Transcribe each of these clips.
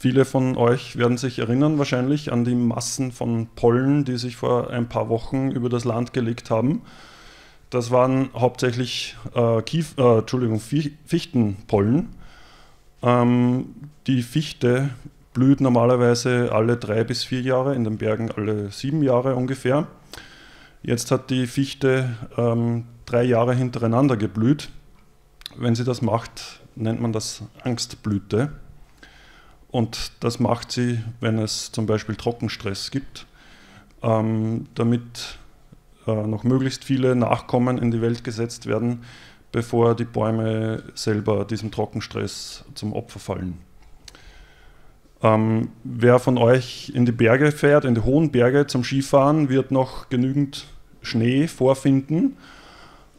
Viele von euch werden sich erinnern wahrscheinlich an die Massen von Pollen, die sich vor ein paar Wochen über das Land gelegt haben. Das waren hauptsächlich äh, Kief, äh, Entschuldigung, Fichtenpollen. Ähm, die Fichte blüht normalerweise alle drei bis vier Jahre, in den Bergen alle sieben Jahre ungefähr. Jetzt hat die Fichte ähm, drei Jahre hintereinander geblüht. Wenn sie das macht, nennt man das Angstblüte. Und das macht sie, wenn es zum Beispiel Trockenstress gibt, ähm, damit äh, noch möglichst viele Nachkommen in die Welt gesetzt werden, bevor die Bäume selber diesem Trockenstress zum Opfer fallen. Ähm, wer von euch in die Berge fährt, in die hohen Berge zum Skifahren, wird noch genügend Schnee vorfinden.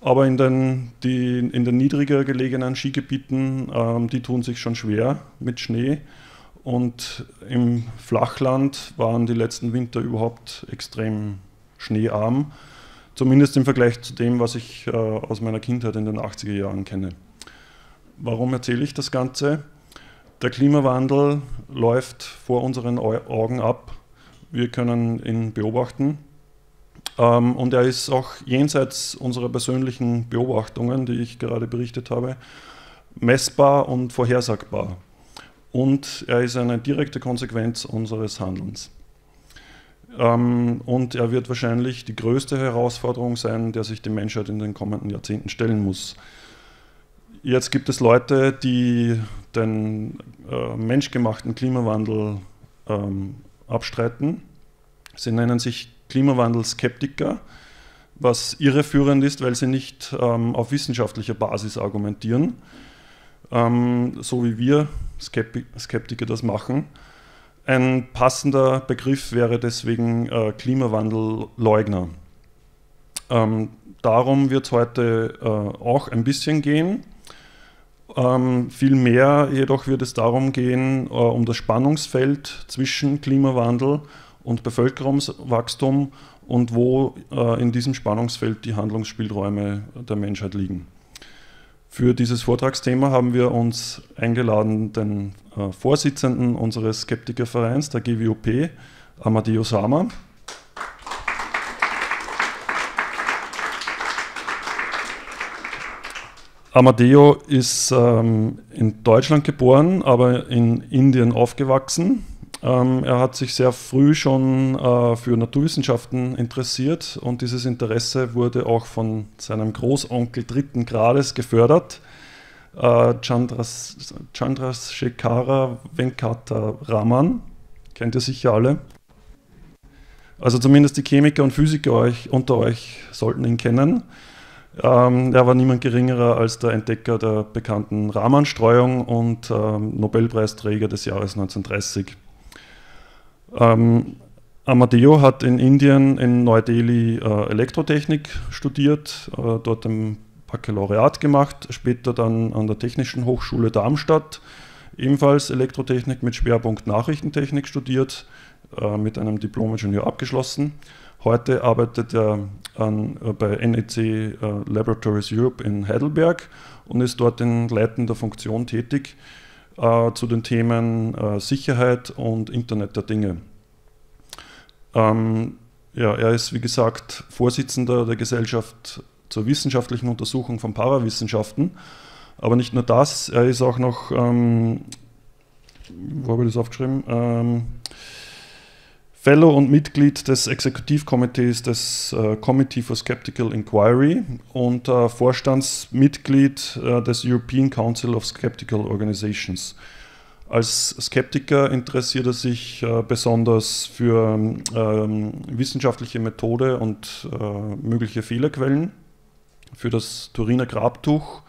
Aber in den, die, in den niedriger gelegenen Skigebieten, ähm, die tun sich schon schwer mit Schnee. Und im Flachland waren die letzten Winter überhaupt extrem schneearm. Zumindest im Vergleich zu dem, was ich äh, aus meiner Kindheit in den 80er Jahren kenne. Warum erzähle ich das Ganze? Der Klimawandel läuft vor unseren Augen ab. Wir können ihn beobachten. Ähm, und er ist auch jenseits unserer persönlichen Beobachtungen, die ich gerade berichtet habe, messbar und vorhersagbar. Und er ist eine direkte Konsequenz unseres Handelns. Ähm, und er wird wahrscheinlich die größte Herausforderung sein, der sich die Menschheit in den kommenden Jahrzehnten stellen muss. Jetzt gibt es Leute, die den äh, menschgemachten Klimawandel ähm, abstreiten. Sie nennen sich Klimawandelskeptiker, was irreführend ist, weil sie nicht ähm, auf wissenschaftlicher Basis argumentieren, ähm, so wie wir Skeptiker das machen. Ein passender Begriff wäre deswegen äh, Klimawandelleugner. Ähm, darum wird es heute äh, auch ein bisschen gehen. Ähm, viel mehr jedoch wird es darum gehen, äh, um das Spannungsfeld zwischen Klimawandel und Bevölkerungswachstum und wo äh, in diesem Spannungsfeld die Handlungsspielräume der Menschheit liegen. Für dieses Vortragsthema haben wir uns eingeladen, den äh, Vorsitzenden unseres Skeptikervereins, der GWOP, Amadeo Sama. Amadeo ist ähm, in Deutschland geboren, aber in Indien aufgewachsen. Ähm, er hat sich sehr früh schon äh, für Naturwissenschaften interessiert und dieses Interesse wurde auch von seinem Großonkel dritten Grades gefördert, äh, Chandras, Chandrasekhara Venkata Raman. Kennt ihr sicher alle. Also zumindest die Chemiker und Physiker euch, unter euch sollten ihn kennen. Ähm, er war niemand geringerer als der Entdecker der bekannten Raman-Streuung und ähm, Nobelpreisträger des Jahres 1930. Ähm, Amadeo hat in Indien in Neu-Delhi äh, Elektrotechnik studiert, äh, dort ein Baccalaureat gemacht, später dann an der Technischen Hochschule Darmstadt ebenfalls Elektrotechnik mit Schwerpunkt Nachrichtentechnik studiert, äh, mit einem Diplom-Ingenieur abgeschlossen. Heute arbeitet er an, äh, bei NEC äh, Laboratories Europe in Heidelberg und ist dort in leitender Funktion tätig äh, zu den Themen äh, Sicherheit und Internet der Dinge. Ähm, ja, er ist, wie gesagt, Vorsitzender der Gesellschaft zur wissenschaftlichen Untersuchung von Parawissenschaften. Aber nicht nur das, er ist auch noch, ähm, wo habe ich das aufgeschrieben? Ähm, Fellow und Mitglied des Exekutivkomitees des äh, Committee for Skeptical Inquiry und äh, Vorstandsmitglied äh, des European Council of Skeptical Organizations. Als Skeptiker interessiert er sich äh, besonders für ähm, wissenschaftliche Methode und äh, mögliche Fehlerquellen, für das Turiner Grabtuch,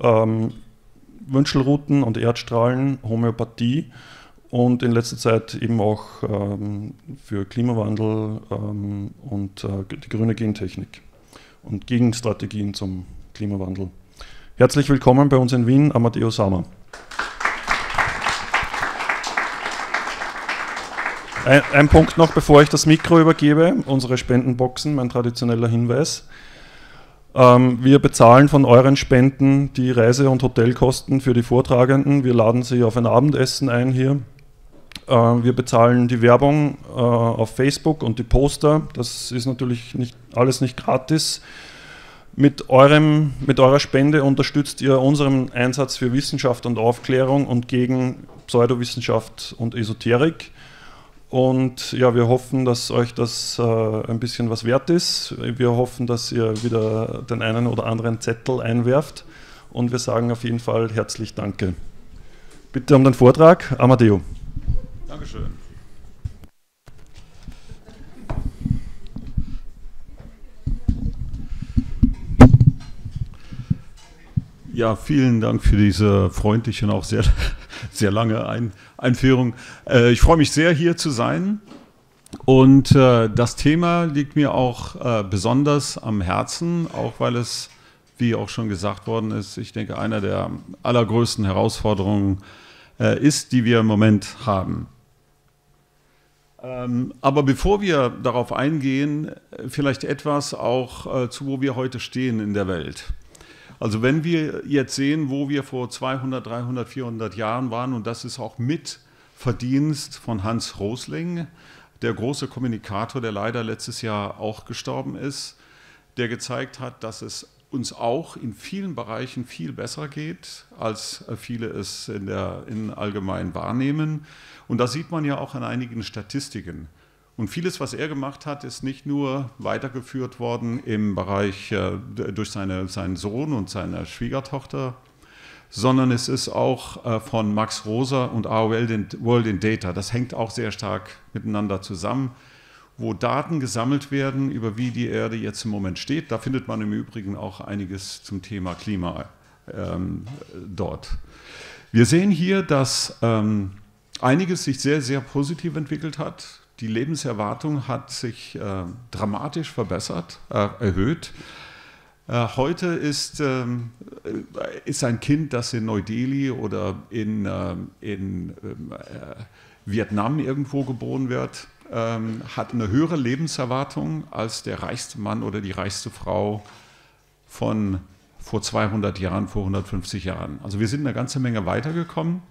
ähm, Wünschelrouten und Erdstrahlen, Homöopathie und in letzter Zeit eben auch ähm, für Klimawandel ähm, und äh, die grüne Gentechnik und Gegenstrategien zum Klimawandel. Herzlich willkommen bei uns in Wien, Amadeo Sama. Ein, ein, Punkt noch, bevor ich das Mikro übergebe, unsere Spendenboxen, mein traditioneller Hinweis. Ähm, wir bezahlen von euren Spenden die Reise- und Hotelkosten für die Vortragenden. Wir laden sie auf ein Abendessen ein hier Äh, wir bezahlen die Werbung äh, auf Facebook und die Poster. Das ist natürlich nicht, alles nicht gratis. Mit, eurem, mit eurer Spende unterstützt ihr unseren Einsatz für Wissenschaft und Aufklärung und gegen Pseudowissenschaft und Esoterik. Und ja, wir hoffen, dass euch das äh, ein bisschen was wert ist. Wir hoffen, dass ihr wieder den einen oder anderen Zettel einwerft. Und wir sagen auf jeden Fall herzlich Danke. Bitte um den Vortrag, Amadeo. Dankeschön. Ja, vielen Dank für diese freundliche und auch sehr, sehr lange Ein Einführung. Äh, ich freue mich sehr, hier zu sein. Und äh, das Thema liegt mir auch äh, besonders am Herzen, auch weil es, wie auch schon gesagt worden ist, ich denke, einer der allergrößten Herausforderungen äh, ist, die wir im Moment haben. Ähm, aber bevor wir darauf eingehen, vielleicht etwas auch äh, zu, wo wir heute stehen in der Welt. Also wenn wir jetzt sehen, wo wir vor 200, 300, 400 Jahren waren, und das ist auch mit Verdienst von Hans Rosling, der große Kommunikator, der leider letztes Jahr auch gestorben ist, der gezeigt hat, dass es uns auch in vielen Bereichen viel besser geht, als viele es in der in allgemein wahrnehmen. Und das sieht man ja auch an einigen Statistiken. Und vieles, was er gemacht hat, ist nicht nur weitergeführt worden im Bereich äh, durch seine, seinen Sohn und seine Schwiegertochter, sondern es ist auch äh, von Max Rosa und AOL World in Data. Das hängt auch sehr stark miteinander zusammen, wo Daten gesammelt werden, über wie die Erde jetzt im Moment steht. Da findet man im Übrigen auch einiges zum Thema Klima ähm, dort. Wir sehen hier, dass ähm, einiges sich sehr, sehr positiv entwickelt hat. Die Lebenserwartung hat sich äh, dramatisch verbessert, äh, erhöht. Äh, heute ist, ähm, äh, ist ein Kind, das in Neu-Delhi oder in, äh, in ähm, äh, Vietnam irgendwo geboren wird, ähm, hat eine höhere Lebenserwartung als der reichste Mann oder die reichste Frau von vor 200 Jahren, vor 150 Jahren. Also wir sind eine ganze Menge weitergekommen.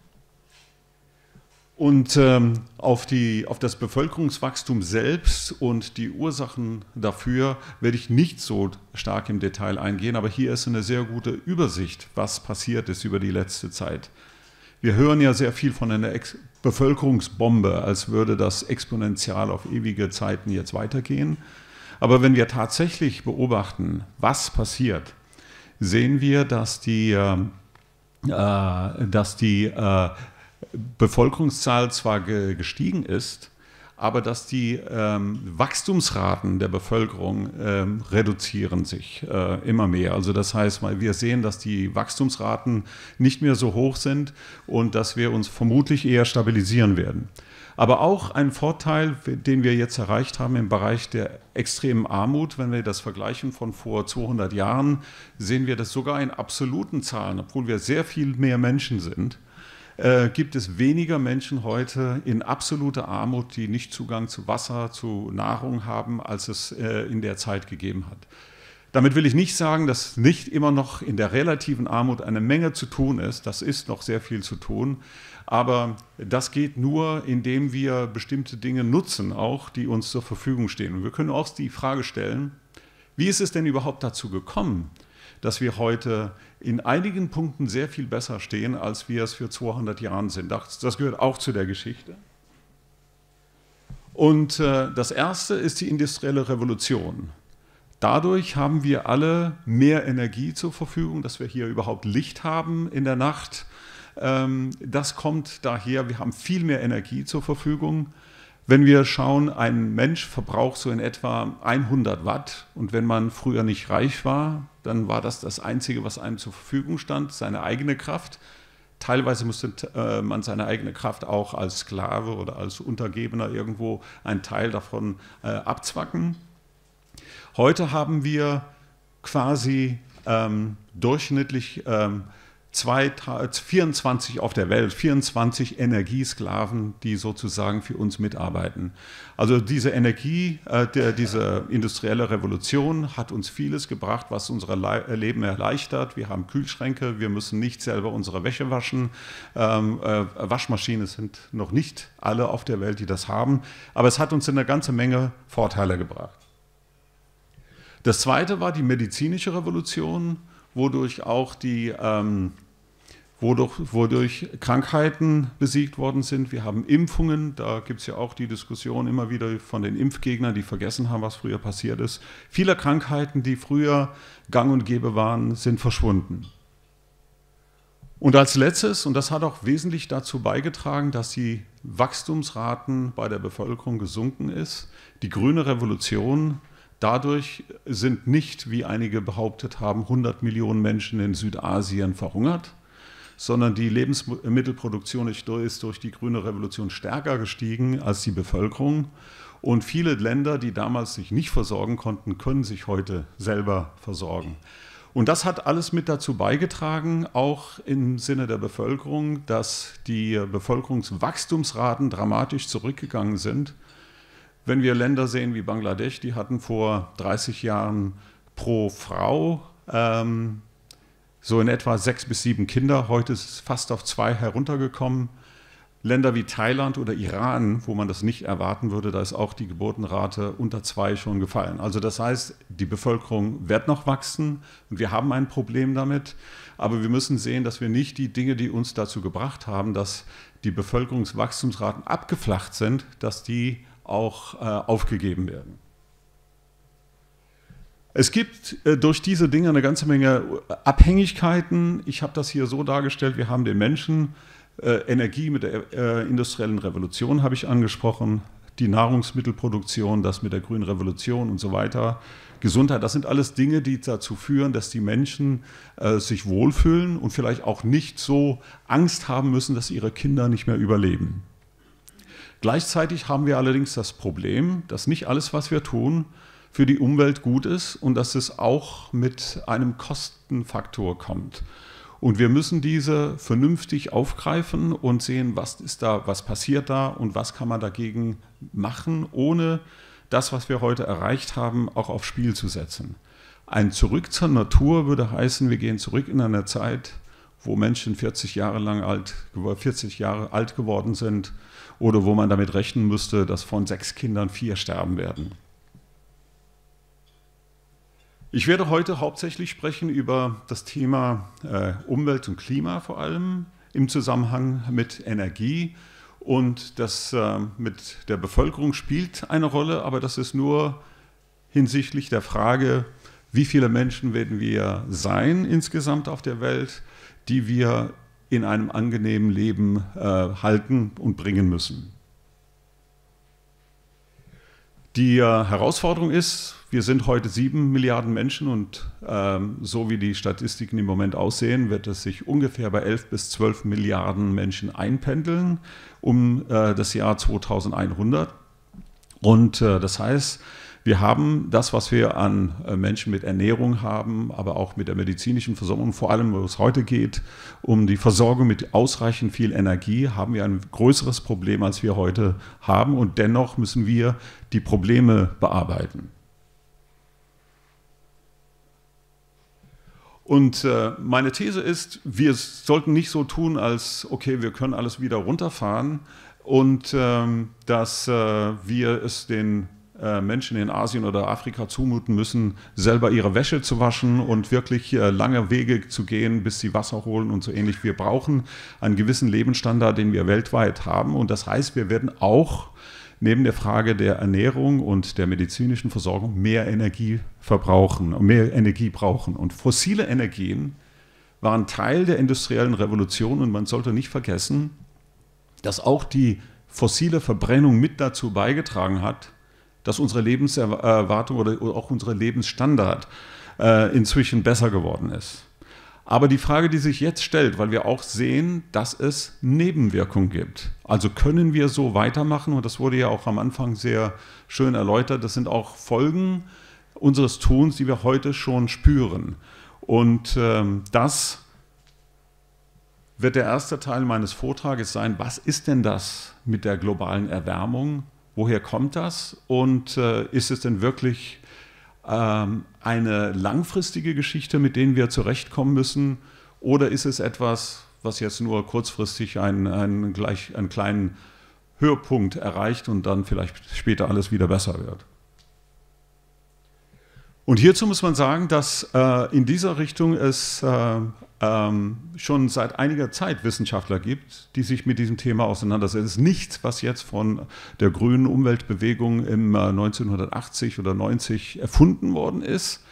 Und ähm, auf, die, auf das Bevölkerungswachstum selbst und die Ursachen dafür werde ich nicht so stark im Detail eingehen, aber hier ist eine sehr gute Übersicht, was passiert ist über die letzte Zeit. Wir hören ja sehr viel von einer Ex Bevölkerungsbombe, als würde das exponentiell auf ewige Zeiten jetzt weitergehen. Aber wenn wir tatsächlich beobachten, was passiert, sehen wir, dass die, äh, äh dass die äh, Bevölkerungszahl zwar gestiegen ist, aber dass die ähm, Wachstumsraten der Bevölkerung ähm, reduzieren sich äh, immer mehr. Also das heißt, wir sehen, dass die Wachstumsraten nicht mehr so hoch sind und dass wir uns vermutlich eher stabilisieren werden. Aber auch ein Vorteil, den wir jetzt erreicht haben im Bereich der extremen Armut, wenn wir das vergleichen von vor 200 Jahren, sehen wir das sogar in absoluten Zahlen, obwohl wir sehr viel mehr Menschen sind äh, gibt es weniger Menschen heute in absoluter Armut, die nicht Zugang zu Wasser, zu Nahrung haben, als es äh, in der Zeit gegeben hat. Damit will ich nicht sagen, dass nicht immer noch in der relativen Armut eine Menge zu tun ist. Das ist noch sehr viel zu tun. Aber das geht nur, indem wir bestimmte Dinge nutzen, auch die uns zur Verfügung stehen. Und wir können auch die Frage stellen, wie ist es denn überhaupt dazu gekommen, dass wir heute in einigen Punkten sehr viel besser stehen, als wir es für 200 Jahren sind. Das, das gehört auch zu der Geschichte. Und äh, das erste ist die industrielle Revolution. Dadurch haben wir alle mehr Energie zur Verfügung, dass wir hier überhaupt Licht haben in der Nacht. Ähm, das kommt daher, wir haben viel mehr Energie zur Verfügung. Wenn wir schauen, ein Mensch verbraucht so in etwa 100 Watt und wenn man früher nicht reich war, dann war das das Einzige, was einem zur Verfügung stand, seine eigene Kraft. Teilweise musste äh, man seine eigene Kraft auch als Sklave oder als Untergebener irgendwo einen Teil davon äh, abzwacken. Heute haben wir quasi ähm, durchschnittlich ähm, 24 auf der Welt, 24 Energiesklaven, die sozusagen für uns mitarbeiten. Also diese Energie, äh, der, diese industrielle Revolution hat uns vieles gebracht, was unser Le Leben erleichtert. Wir haben Kühlschränke, wir müssen nicht selber unsere Wäsche waschen. Ähm, äh, Waschmaschinen sind noch nicht alle auf der Welt, die das haben, aber es hat uns eine ganze Menge Vorteile gebracht. Das zweite war die medizinische Revolution, wodurch auch die ähm, wodurch, wodurch Krankheiten besiegt worden sind. Wir haben Impfungen, da gibt es ja auch die Diskussion immer wieder von den Impfgegnern, die vergessen haben, was früher passiert ist. Viele Krankheiten, die früher gang und gäbe waren, sind verschwunden. Und als letztes, und das hat auch wesentlich dazu beigetragen, dass die Wachstumsraten bei der Bevölkerung gesunken ist, die grüne Revolution, dadurch sind nicht, wie einige behauptet haben, 100 Millionen Menschen in Südasien verhungert, sondern die Lebensmittelproduktion ist durch die grüne Revolution stärker gestiegen als die Bevölkerung. Und viele Länder, die damals sich nicht versorgen konnten, können sich heute selber versorgen. Und das hat alles mit dazu beigetragen, auch im Sinne der Bevölkerung, dass die Bevölkerungswachstumsraten dramatisch zurückgegangen sind. Wenn wir Länder sehen wie Bangladesch, die hatten vor 30 Jahren pro Frau ähm, so in etwa sechs bis sieben Kinder. Heute ist es fast auf zwei heruntergekommen. Länder wie Thailand oder Iran, wo man das nicht erwarten würde, da ist auch die Geburtenrate unter zwei schon gefallen. Also das heißt, die Bevölkerung wird noch wachsen und wir haben ein Problem damit. Aber wir müssen sehen, dass wir nicht die Dinge, die uns dazu gebracht haben, dass die Bevölkerungswachstumsraten abgeflacht sind, dass die auch äh, aufgegeben werden. Es gibt äh, durch diese Dinge eine ganze Menge Abhängigkeiten. Ich habe das hier so dargestellt, wir haben den Menschen, äh, Energie mit der äh, industriellen Revolution habe ich angesprochen, die Nahrungsmittelproduktion, das mit der grünen Revolution und so weiter, Gesundheit, das sind alles Dinge, die dazu führen, dass die Menschen äh, sich wohlfühlen und vielleicht auch nicht so Angst haben müssen, dass ihre Kinder nicht mehr überleben. Gleichzeitig haben wir allerdings das Problem, dass nicht alles, was wir tun, für die Umwelt gut ist und dass es auch mit einem Kostenfaktor kommt. Und wir müssen diese vernünftig aufgreifen und sehen, was ist da, was passiert da und was kann man dagegen machen, ohne das, was wir heute erreicht haben, auch aufs Spiel zu setzen. Ein Zurück zur Natur würde heißen, wir gehen zurück in eine Zeit, wo Menschen 40 Jahre lang alt, 40 Jahre alt geworden sind oder wo man damit rechnen müsste, dass von sechs Kindern vier sterben werden. Ich werde heute hauptsächlich sprechen über das Thema äh, Umwelt und Klima vor allem im Zusammenhang mit Energie. Und das äh, mit der Bevölkerung spielt eine Rolle, aber das ist nur hinsichtlich der Frage, wie viele Menschen werden wir sein insgesamt auf der Welt, die wir in einem angenehmen Leben äh, halten und bringen müssen. Die äh, Herausforderung ist, wir sind heute sieben Milliarden Menschen und ähm, so wie die Statistiken im Moment aussehen, wird es sich ungefähr bei elf bis zwölf Milliarden Menschen einpendeln um äh, das Jahr 2100. Und äh, das heißt, wir haben das, was wir an äh, Menschen mit Ernährung haben, aber auch mit der medizinischen Versorgung, vor allem, wo es heute geht, um die Versorgung mit ausreichend viel Energie, haben wir ein größeres Problem, als wir heute haben. Und dennoch müssen wir die Probleme bearbeiten. Und äh, meine These ist, wir sollten nicht so tun, als okay, wir können alles wieder runterfahren und ähm, dass äh, wir es den Menschen in Asien oder Afrika zumuten müssen, selber ihre Wäsche zu waschen und wirklich äh, lange Wege zu gehen, bis sie Wasser holen und so ähnlich. Wir brauchen einen gewissen Lebensstandard, den wir weltweit haben. Und das heißt, wir werden auch neben der Frage der Ernährung und der medizinischen Versorgung mehr Energie verbrauchen, mehr Energie brauchen. Und fossile Energien waren Teil der industriellen Revolution und man sollte nicht vergessen, dass auch die fossile Verbrennung mit dazu beigetragen hat, dass unsere Lebenserwartung oder auch unser Lebensstandard äh, inzwischen besser geworden ist. Aber die Frage, die sich jetzt stellt, weil wir auch sehen, dass es Nebenwirkungen gibt. Also können wir so weitermachen? Und das wurde ja auch am Anfang sehr schön erläutert. Das sind auch Folgen unseres Tuns, die wir heute schon spüren. Und ähm, das wird der erste Teil meines Vortrages sein, was ist denn das mit der globalen Erwärmung? Woher kommt das? Und äh, ist es denn wirklich ähm, eine langfristige Geschichte, mit denen wir zurechtkommen müssen? Oder ist es etwas, was jetzt nur kurzfristig einen, einen, gleich, einen kleinen Höhepunkt erreicht und dann vielleicht später alles wieder besser wird? Und hierzu muss man sagen, dass äh, in dieser Richtung es äh, ähm, schon seit einiger Zeit Wissenschaftler gibt, die sich mit diesem Thema auseinandersetzen. Es ist nichts, was jetzt von der grünen Umweltbewegung im äh, 1980 oder 90 erfunden worden ist,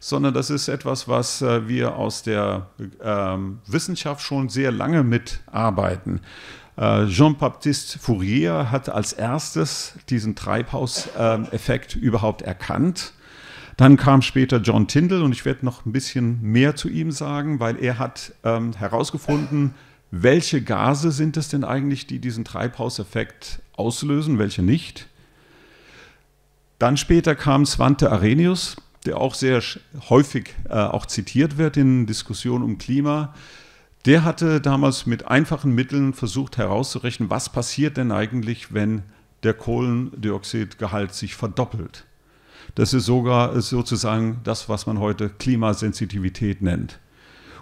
sondern das ist etwas, was äh, wir aus der ähm, Wissenschaft schon sehr lange mitarbeiten. Äh, Jean-Baptiste Fourier hat als erstes diesen Treibhauseffekt überhaupt erkannt dann kam später John Tyndall und ich werde noch ein bisschen mehr zu ihm sagen, weil er hat ähm, herausgefunden, welche Gase sind es denn eigentlich, die diesen Treibhauseffekt auslösen, welche nicht. Dann später kam Svante Arrhenius, der auch sehr häufig äh, auch zitiert wird in Diskussionen um Klima. Der hatte damals mit einfachen Mitteln versucht herauszurechnen, was passiert denn eigentlich, wenn der Kohlendioxidgehalt sich verdoppelt. Das ist sogar sozusagen das, was man heute Klimasensitivität nennt.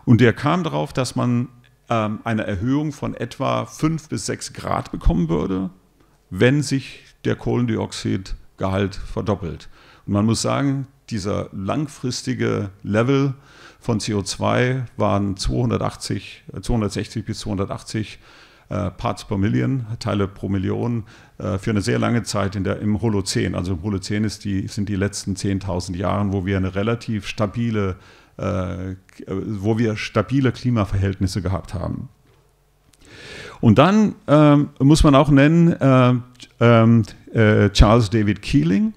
Und der kam darauf, dass man ähm, eine Erhöhung von etwa 5 bis 6 Grad bekommen würde, wenn sich der Kohlendioxidgehalt verdoppelt. Und man muss sagen, dieser langfristige Level von CO2 waren 280, 260 bis 280 äh, Parts per Million, Teile pro Million, äh, für eine sehr lange Zeit in der, im Holozän. Also im Holozän ist die, sind die letzten 10.000 Jahre, wo wir eine relativ stabile, äh, wo wir stabile Klimaverhältnisse gehabt haben. Und dann ähm, muss man auch nennen äh, ähm, äh, Charles David Keeling,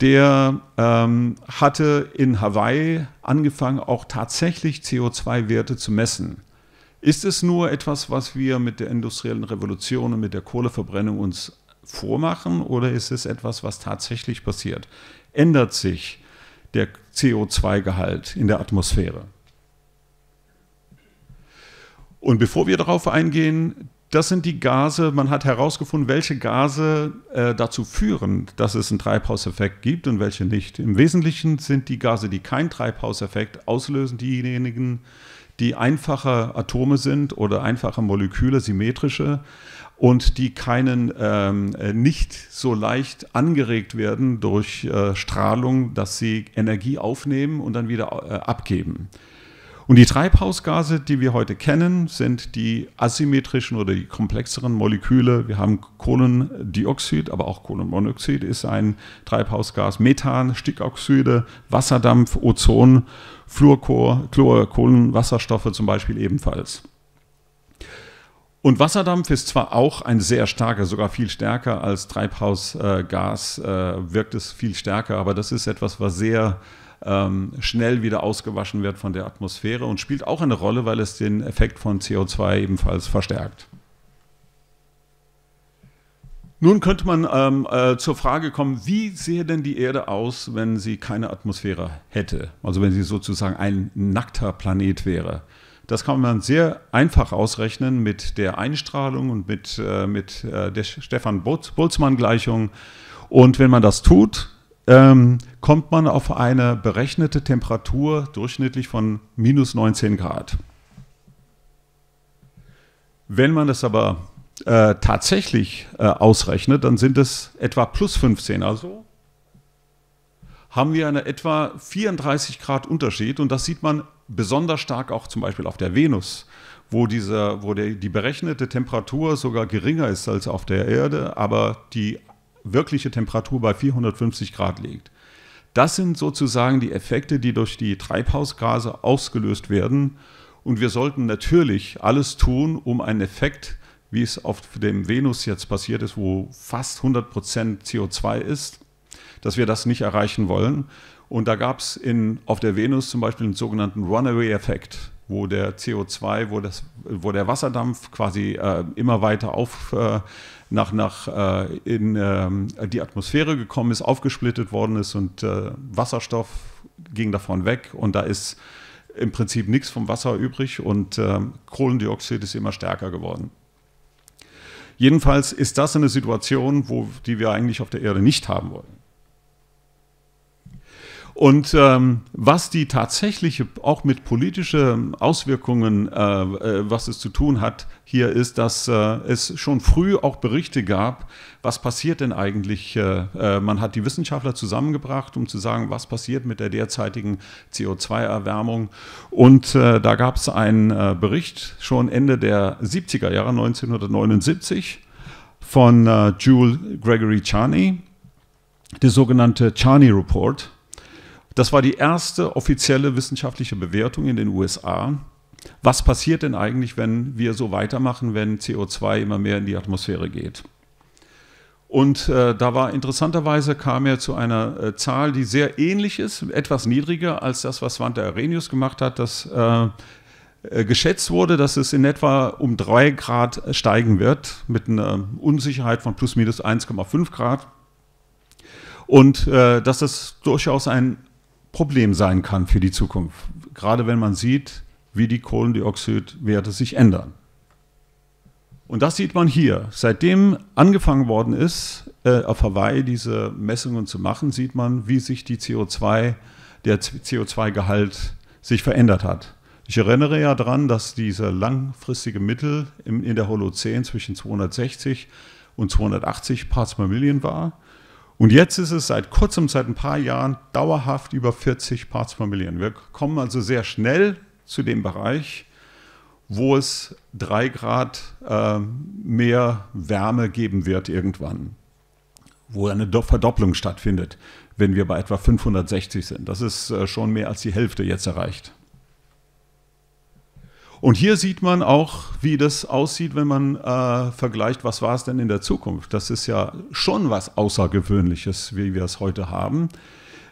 der ähm, hatte in Hawaii angefangen, auch tatsächlich CO2-Werte zu messen. Ist es nur etwas, was wir mit der industriellen Revolution und mit der Kohleverbrennung uns vormachen oder ist es etwas, was tatsächlich passiert? Ändert sich der CO2-Gehalt in der Atmosphäre? Und bevor wir darauf eingehen, das sind die Gase, man hat herausgefunden, welche Gase äh, dazu führen, dass es einen Treibhauseffekt gibt und welche nicht. Im Wesentlichen sind die Gase, die keinen Treibhauseffekt auslösen, diejenigen, die einfache Atome sind oder einfache Moleküle, symmetrische und die keinen ähm, äh, nicht so leicht angeregt werden durch äh, Strahlung, dass sie Energie aufnehmen und dann wieder äh, abgeben. Und die Treibhausgase, die wir heute kennen, sind die asymmetrischen oder die komplexeren Moleküle. Wir haben Kohlendioxid, aber auch Kohlenmonoxid ist ein Treibhausgas, Methan, Stickoxide, Wasserdampf, Ozon Fluorchor, Chlor, Kohlenwasserstoffe zum Beispiel ebenfalls. Und Wasserdampf ist zwar auch ein sehr starker, sogar viel stärker als Treibhausgas, äh, wirkt es viel stärker, aber das ist etwas, was sehr ähm, schnell wieder ausgewaschen wird von der Atmosphäre und spielt auch eine Rolle, weil es den Effekt von CO2 ebenfalls verstärkt. Nun könnte man ähm, äh, zur Frage kommen, wie sähe denn die Erde aus, wenn sie keine Atmosphäre hätte? Also wenn sie sozusagen ein nackter Planet wäre. Das kann man sehr einfach ausrechnen mit der Einstrahlung und mit, äh, mit äh, der Stefan-Boltzmann-Gleichung. Und wenn man das tut, ähm, kommt man auf eine berechnete Temperatur durchschnittlich von minus 19 Grad. Wenn man das aber äh, tatsächlich äh, ausrechnet, dann sind es etwa plus 15. Also haben wir eine etwa 34 Grad Unterschied und das sieht man besonders stark auch zum Beispiel auf der Venus, wo, diese, wo der, die berechnete Temperatur sogar geringer ist als auf der Erde, aber die wirkliche Temperatur bei 450 Grad liegt. Das sind sozusagen die Effekte, die durch die Treibhausgase ausgelöst werden. Und wir sollten natürlich alles tun, um einen Effekt wie es auf dem Venus jetzt passiert ist, wo fast 100% CO2 ist, dass wir das nicht erreichen wollen. Und da gab es auf der Venus zum Beispiel einen sogenannten Runaway-Effekt, wo der CO2, wo, das, wo der Wasserdampf quasi äh, immer weiter auf, äh, nach, nach äh, in äh, die Atmosphäre gekommen ist, aufgesplittet worden ist und äh, Wasserstoff ging davon weg und da ist im Prinzip nichts vom Wasser übrig und äh, Kohlendioxid ist immer stärker geworden. Jedenfalls ist das eine Situation, wo, die wir eigentlich auf der Erde nicht haben wollen. Und ähm, was die tatsächliche, auch mit politischen Auswirkungen, äh, äh, was es zu tun hat, hier ist, dass äh, es schon früh auch Berichte gab, was passiert denn eigentlich. Äh, äh, man hat die Wissenschaftler zusammengebracht, um zu sagen, was passiert mit der derzeitigen CO2-Erwärmung. Und äh, da gab es einen Bericht schon Ende der 70er Jahre, 1979, von Jules Gregory Charney, der sogenannte Charney Report. Das war die erste offizielle wissenschaftliche Bewertung in den USA. Was passiert denn eigentlich, wenn wir so weitermachen, wenn CO2 immer mehr in die Atmosphäre geht? Und äh, da war interessanterweise kam er zu einer äh, Zahl, die sehr ähnlich ist, etwas niedriger als das, was Svante Arrhenius gemacht hat, dass äh, äh, geschätzt wurde, dass es in etwa um drei Grad steigen wird, mit einer Unsicherheit von plus minus 1,5 Grad. Und äh, dass das durchaus ein Problem sein kann für die Zukunft, gerade wenn man sieht, wie die Kohlendioxidwerte sich ändern. Und das sieht man hier. Seitdem angefangen worden ist, äh, auf Hawaii diese Messungen zu machen, sieht man, wie sich die CO2, der CO2-Gehalt sich verändert hat. Ich erinnere ja daran, dass dieser langfristige Mittel in der Holozän zwischen 260 und 280 Parts per Million war. Und jetzt ist es seit kurzem, seit ein paar Jahren, dauerhaft über 40 Parts per Million. Wir kommen also sehr schnell zu dem Bereich, wo es drei Grad äh, mehr Wärme geben wird irgendwann, wo eine Verdopplung stattfindet, wenn wir bei etwa 560 sind. Das ist äh, schon mehr als die Hälfte jetzt erreicht. Und hier sieht man auch, wie das aussieht, wenn man äh, vergleicht, was war es denn in der Zukunft. Das ist ja schon was Außergewöhnliches, wie wir es heute haben.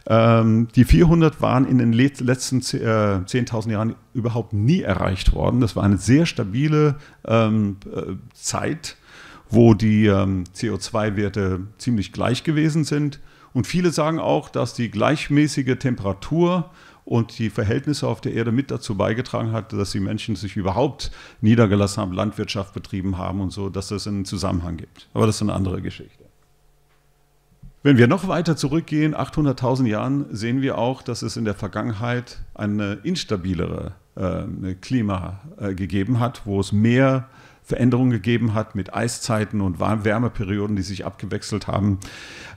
Ähm, die 400 waren in den letzten äh, 10.000 Jahren überhaupt nie erreicht worden. Das war eine sehr stabile ähm, äh, Zeit, wo die ähm, CO2-Werte ziemlich gleich gewesen sind. Und viele sagen auch, dass die gleichmäßige Temperatur und die Verhältnisse auf der Erde mit dazu beigetragen hat, dass die Menschen sich überhaupt niedergelassen haben, Landwirtschaft betrieben haben und so, dass es einen Zusammenhang gibt. Aber das ist eine andere Geschichte. Wenn wir noch weiter zurückgehen, 800.000 Jahren, sehen wir auch, dass es in der Vergangenheit eine instabilere äh, Klima äh, gegeben hat, wo es mehr Veränderungen gegeben hat mit Eiszeiten und Wärmeperioden, die sich abgewechselt haben.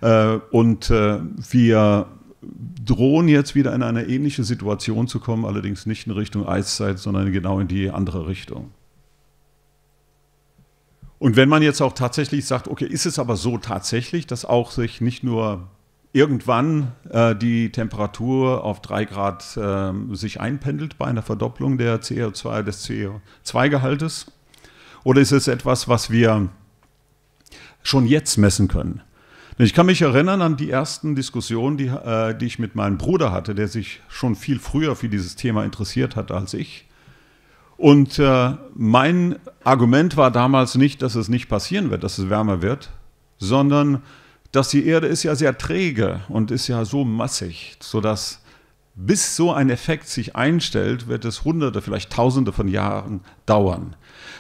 Äh, und äh, wir drohen jetzt wieder in eine ähnliche Situation zu kommen, allerdings nicht in Richtung Eiszeit, sondern genau in die andere Richtung. Und wenn man jetzt auch tatsächlich sagt, okay, ist es aber so tatsächlich, dass auch sich nicht nur irgendwann äh, die Temperatur auf drei Grad äh, sich einpendelt bei einer Verdopplung der CO2, des CO2-Gehaltes? Oder ist es etwas, was wir schon jetzt messen können? Ich kann mich erinnern an die ersten Diskussionen, die, äh, die ich mit meinem Bruder hatte, der sich schon viel früher für dieses Thema interessiert hat als ich. Und äh, mein Argument war damals nicht, dass es nicht passieren wird, dass es wärmer wird, sondern dass die Erde ist ja sehr träge und ist ja so massig, sodass bis so ein Effekt sich einstellt, wird es hunderte, vielleicht tausende von Jahren dauern.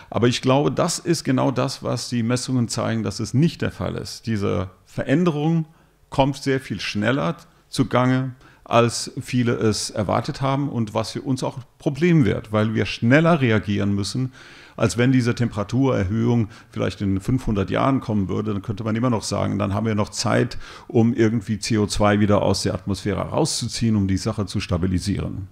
Aber ich glaube, das ist genau das, was die Messungen zeigen, dass es nicht der Fall ist. Diese Veränderung kommt sehr viel schneller zugange, als viele es erwartet haben und was für uns auch ein Problem wird, weil wir schneller reagieren müssen, als wenn diese Temperaturerhöhung vielleicht in 500 Jahren kommen würde. Dann könnte man immer noch sagen, dann haben wir noch Zeit, um irgendwie CO2 wieder aus der Atmosphäre rauszuziehen, um die Sache zu stabilisieren.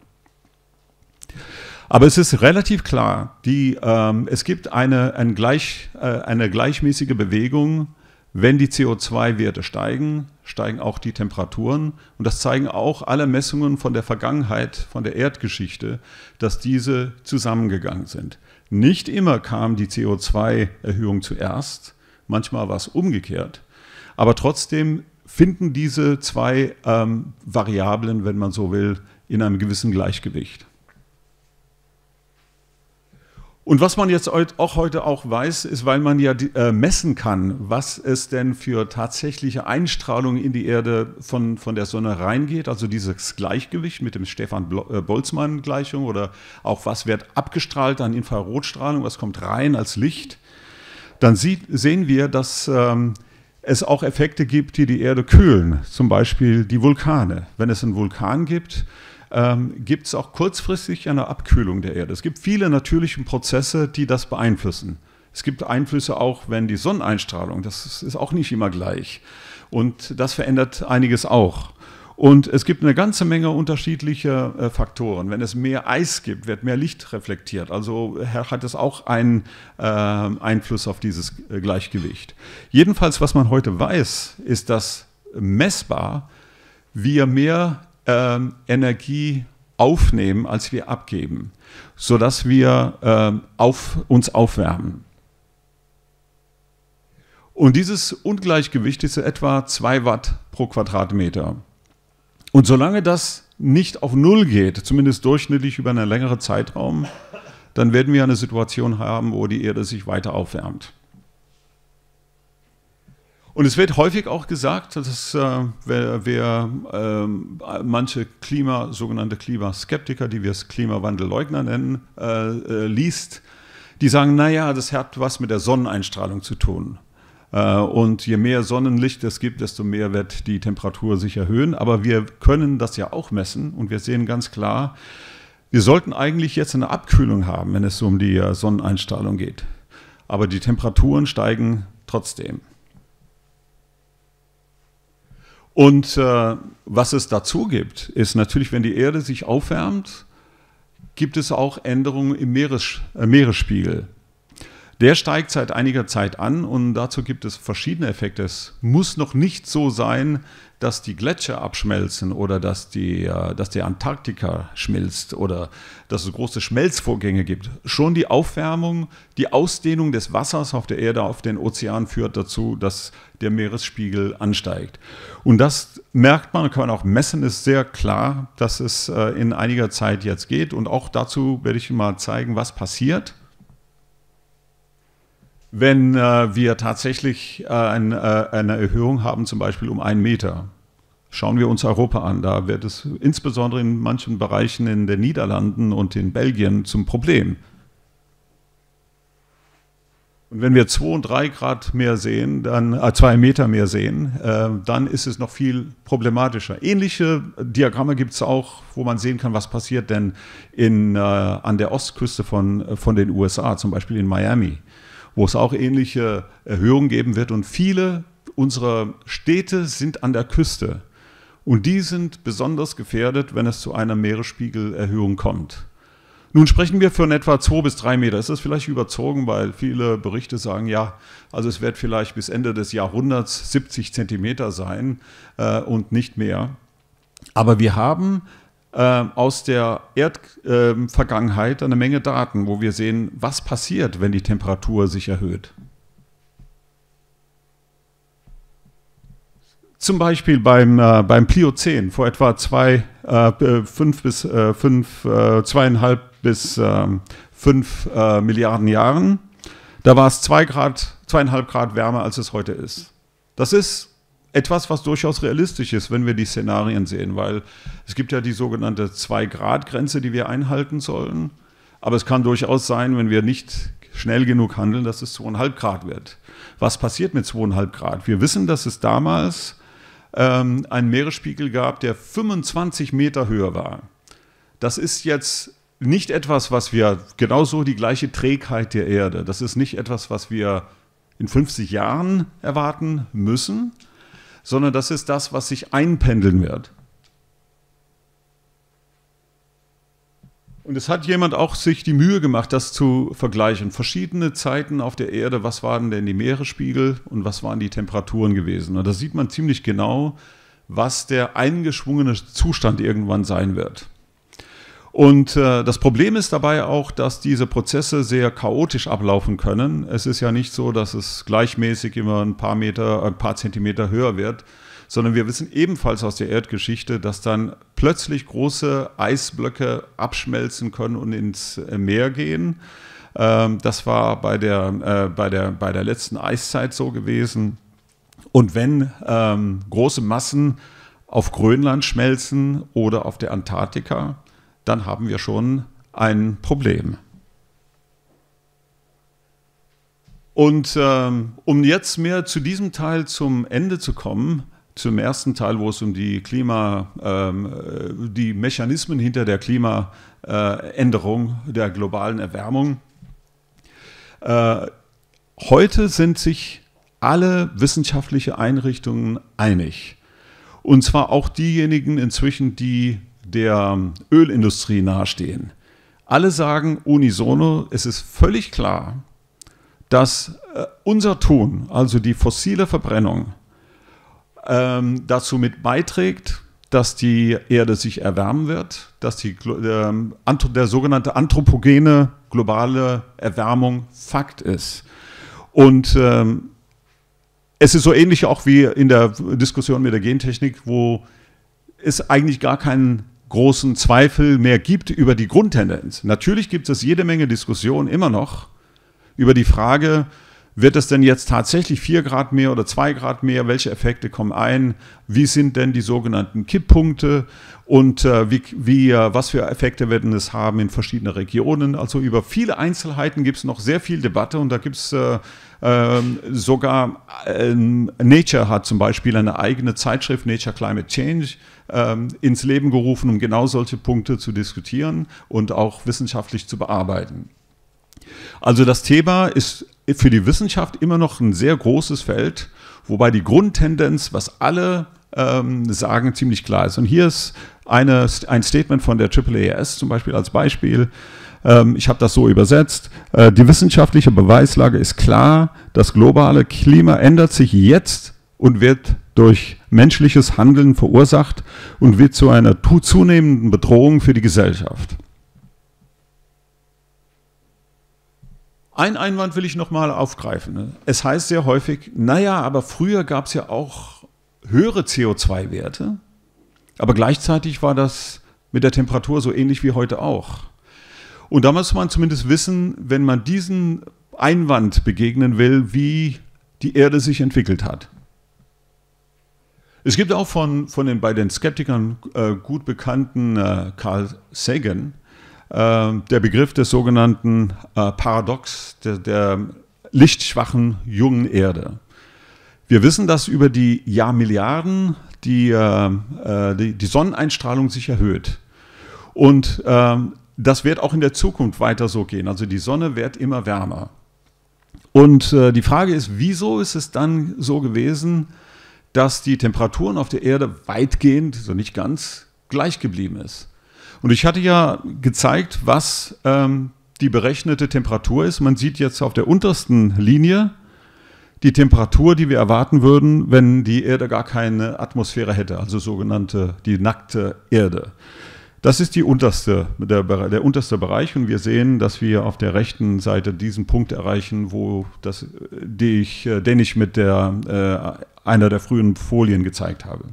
Aber es ist relativ klar, die, ähm, es gibt eine, ein gleich, äh, eine gleichmäßige Bewegung wenn die CO2-Werte steigen, steigen auch die Temperaturen. Und das zeigen auch alle Messungen von der Vergangenheit, von der Erdgeschichte, dass diese zusammengegangen sind. Nicht immer kam die CO2-Erhöhung zuerst, manchmal war es umgekehrt. Aber trotzdem finden diese zwei ähm, Variablen, wenn man so will, in einem gewissen Gleichgewicht. Und was man jetzt auch heute auch weiß, ist, weil man ja äh, messen kann, was es denn für tatsächliche Einstrahlung in die Erde von, von der Sonne reingeht, also dieses Gleichgewicht mit dem Stefan äh, Boltzmann-Gleichung oder auch was wird abgestrahlt an Infrarotstrahlung, was kommt rein als Licht, dann sieht, sehen wir, dass ähm, es auch Effekte gibt, die die Erde kühlen, zum Beispiel die Vulkane. Wenn es einen Vulkan gibt, ähm, gibt es auch kurzfristig eine Abkühlung der Erde. Es gibt viele natürliche Prozesse, die das beeinflussen. Es gibt Einflüsse auch, wenn die Sonneneinstrahlung, das ist auch nicht immer gleich. Und das verändert einiges auch. Und es gibt eine ganze Menge unterschiedlicher äh, Faktoren. Wenn es mehr Eis gibt, wird mehr Licht reflektiert. Also hat es auch einen äh, Einfluss auf dieses äh, Gleichgewicht. Jedenfalls, was man heute weiß, ist, dass messbar wir mehr ähm, Energie aufnehmen, als wir abgeben, sodass wir ähm, auf, uns aufwärmen. Und dieses Ungleichgewicht ist etwa 2 Watt pro Quadratmeter. Und solange das nicht auf Null geht, zumindest durchschnittlich über einen längeren Zeitraum, dann werden wir eine Situation haben, wo die Erde sich weiter aufwärmt. Und es wird häufig auch gesagt, dass äh, wer, wer äh, manche Klima, sogenannte Klimaskeptiker, die wir es Klimawandelleugner nennen, äh, äh, liest, die sagen, naja, das hat was mit der Sonneneinstrahlung zu tun. Äh, und je mehr Sonnenlicht es gibt, desto mehr wird die Temperatur sich erhöhen. Aber wir können das ja auch messen und wir sehen ganz klar, wir sollten eigentlich jetzt eine Abkühlung haben, wenn es um die äh, Sonneneinstrahlung geht. Aber die Temperaturen steigen trotzdem. Und äh, was es dazu gibt, ist natürlich, wenn die Erde sich aufwärmt, gibt es auch Änderungen im Meeres, äh, Meeresspiegel. Der steigt seit einiger Zeit an und dazu gibt es verschiedene Effekte. Es muss noch nicht so sein, dass die Gletscher abschmelzen oder dass, die, äh, dass die Antarktika schmilzt oder dass es große Schmelzvorgänge gibt. Schon die Aufwärmung, die Ausdehnung des Wassers auf der Erde auf den Ozean führt dazu, dass der Meeresspiegel ansteigt. Und das merkt man, kann man auch messen, ist sehr klar, dass es äh, in einiger Zeit jetzt geht. Und auch dazu werde ich mal zeigen, was passiert wenn äh, wir tatsächlich äh, ein, äh, eine Erhöhung haben, zum Beispiel um einen Meter. Schauen wir uns Europa an. Da wird es insbesondere in manchen Bereichen in den Niederlanden und in Belgien zum Problem. Und wenn wir zwei und drei Grad mehr sehen, dann äh, zwei Meter mehr sehen, äh, dann ist es noch viel problematischer. Ähnliche Diagramme gibt es auch, wo man sehen kann, was passiert denn in, äh, an der Ostküste von, von den USA, zum Beispiel in Miami wo es auch ähnliche Erhöhungen geben wird. Und viele unserer Städte sind an der Küste. Und die sind besonders gefährdet, wenn es zu einer Meeresspiegelerhöhung kommt. Nun sprechen wir von etwa zwei bis drei Meter. Ist das vielleicht überzogen, weil viele Berichte sagen, ja, also es wird vielleicht bis Ende des Jahrhunderts 70 Zentimeter sein äh, und nicht mehr. Aber wir haben aus der Erdvergangenheit äh, eine Menge Daten, wo wir sehen, was passiert, wenn die Temperatur sich erhöht. Zum Beispiel beim, äh, beim Pliozän vor etwa zwei, äh, fünf bis, äh, fünf, äh, zweieinhalb bis ähm, fünf äh, Milliarden Jahren. Da war es zwei Grad, zweieinhalb Grad wärmer, als es heute ist. Das ist etwas, was durchaus realistisch ist, wenn wir die Szenarien sehen, weil es gibt ja die sogenannte 2-Grad-Grenze, die wir einhalten sollen. Aber es kann durchaus sein, wenn wir nicht schnell genug handeln, dass es 2,5 Grad wird. Was passiert mit 2,5 Grad? Wir wissen, dass es damals ähm, einen Meeresspiegel gab, der 25 Meter höher war. Das ist jetzt nicht etwas, was wir, genauso die gleiche Trägheit der Erde, das ist nicht etwas, was wir in 50 Jahren erwarten müssen, sondern das ist das, was sich einpendeln wird. Und es hat jemand auch sich die Mühe gemacht, das zu vergleichen. Verschiedene Zeiten auf der Erde, was waren denn die Meeresspiegel und was waren die Temperaturen gewesen. Und da sieht man ziemlich genau, was der eingeschwungene Zustand irgendwann sein wird. Und äh, das Problem ist dabei auch, dass diese Prozesse sehr chaotisch ablaufen können. Es ist ja nicht so, dass es gleichmäßig immer ein paar Meter, ein paar Zentimeter höher wird, sondern wir wissen ebenfalls aus der Erdgeschichte, dass dann plötzlich große Eisblöcke abschmelzen können und ins Meer gehen. Ähm, das war bei der, äh, bei, der, bei der letzten Eiszeit so gewesen. Und wenn ähm, große Massen auf Grönland schmelzen oder auf der Antarktika, dann haben wir schon ein Problem. Und ähm, um jetzt mehr zu diesem Teil zum Ende zu kommen, zum ersten Teil, wo es um die Klima, ähm, die Mechanismen hinter der Klimaänderung, äh, der globalen Erwärmung. Äh, heute sind sich alle wissenschaftliche Einrichtungen einig. Und zwar auch diejenigen inzwischen, die der Ölindustrie nahestehen. Alle sagen unisono, es ist völlig klar, dass äh, unser Tun, also die fossile Verbrennung, ähm, dazu mit beiträgt, dass die Erde sich erwärmen wird, dass die, äh, der sogenannte anthropogene globale Erwärmung Fakt ist. Und ähm, es ist so ähnlich auch wie in der Diskussion mit der Gentechnik, wo es eigentlich gar keinen großen Zweifel mehr gibt über die Grundtendenz. Natürlich gibt es jede Menge Diskussionen immer noch über die Frage, wird es denn jetzt tatsächlich 4 Grad mehr oder 2 Grad mehr? Welche Effekte kommen ein? Wie sind denn die sogenannten Kipppunkte? Und äh, wie, wie, äh, was für Effekte werden es haben in verschiedenen Regionen? Also über viele Einzelheiten gibt es noch sehr viel Debatte und da gibt es äh, ähm, sogar, ähm, Nature hat zum Beispiel eine eigene Zeitschrift, Nature Climate Change, ähm, ins Leben gerufen, um genau solche Punkte zu diskutieren und auch wissenschaftlich zu bearbeiten. Also das Thema ist für die Wissenschaft immer noch ein sehr großes Feld, wobei die Grundtendenz, was alle ähm, sagen, ziemlich klar ist. Und hier ist eine, ein Statement von der AAAS zum Beispiel als Beispiel. Ähm, ich habe das so übersetzt. Äh, die wissenschaftliche Beweislage ist klar, das globale Klima ändert sich jetzt und wird durch menschliches Handeln verursacht und wird zu einer zunehmenden Bedrohung für die Gesellschaft. Ein Einwand will ich nochmal aufgreifen. Es heißt sehr häufig, naja, aber früher gab es ja auch höhere CO2-Werte, aber gleichzeitig war das mit der Temperatur so ähnlich wie heute auch. Und da muss man zumindest wissen, wenn man diesen Einwand begegnen will, wie die Erde sich entwickelt hat. Es gibt auch von, von den, bei den Skeptikern äh, gut bekannten äh, Carl Sagan äh, der Begriff des sogenannten äh, Paradox der, der lichtschwachen jungen Erde. Wir wissen, dass über die Jahrmilliarden die, äh, äh, die, die, Sonneneinstrahlung sich erhöht. Und ähm, das wird auch in der Zukunft weiter so gehen. Also die Sonne wird immer wärmer. Und äh, die Frage ist, wieso ist es dann so gewesen, dass die Temperaturen auf der Erde weitgehend, so nicht ganz, gleich geblieben ist? Und ich hatte ja gezeigt, was ähm, die berechnete Temperatur ist. Man sieht jetzt auf der untersten Linie die Temperatur, die wir erwarten würden, wenn die Erde gar keine Atmosphäre hätte, also sogenannte die nackte Erde. Das ist die unterste, der, der, unterste Bereich und wir sehen, dass wir auf der rechten Seite diesen Punkt erreichen, wo das, die ich, den ich mit der, äh, einer der frühen Folien gezeigt habe.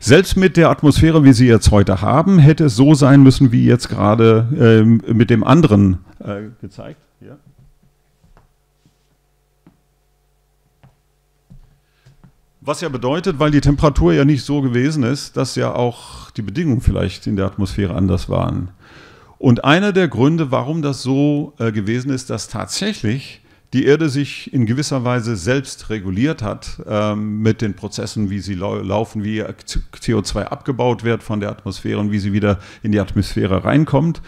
Selbst mit der Atmosphäre, wie sie jetzt heute haben, hätte es so sein müssen, wie jetzt gerade ähm, mit dem anderen äh, gezeigt. Ja. Was ja bedeutet, weil die Temperatur ja nicht so gewesen ist, dass ja auch die Bedingungen vielleicht in der Atmosphäre anders waren. Und einer der Gründe, warum das so äh, gewesen ist, dass tatsächlich die Erde sich in gewisser Weise selbst reguliert hat ähm, mit den Prozessen, wie sie lau laufen, wie CO2 abgebaut wird von der Atmosphäre und wie sie wieder in die Atmosphäre reinkommt.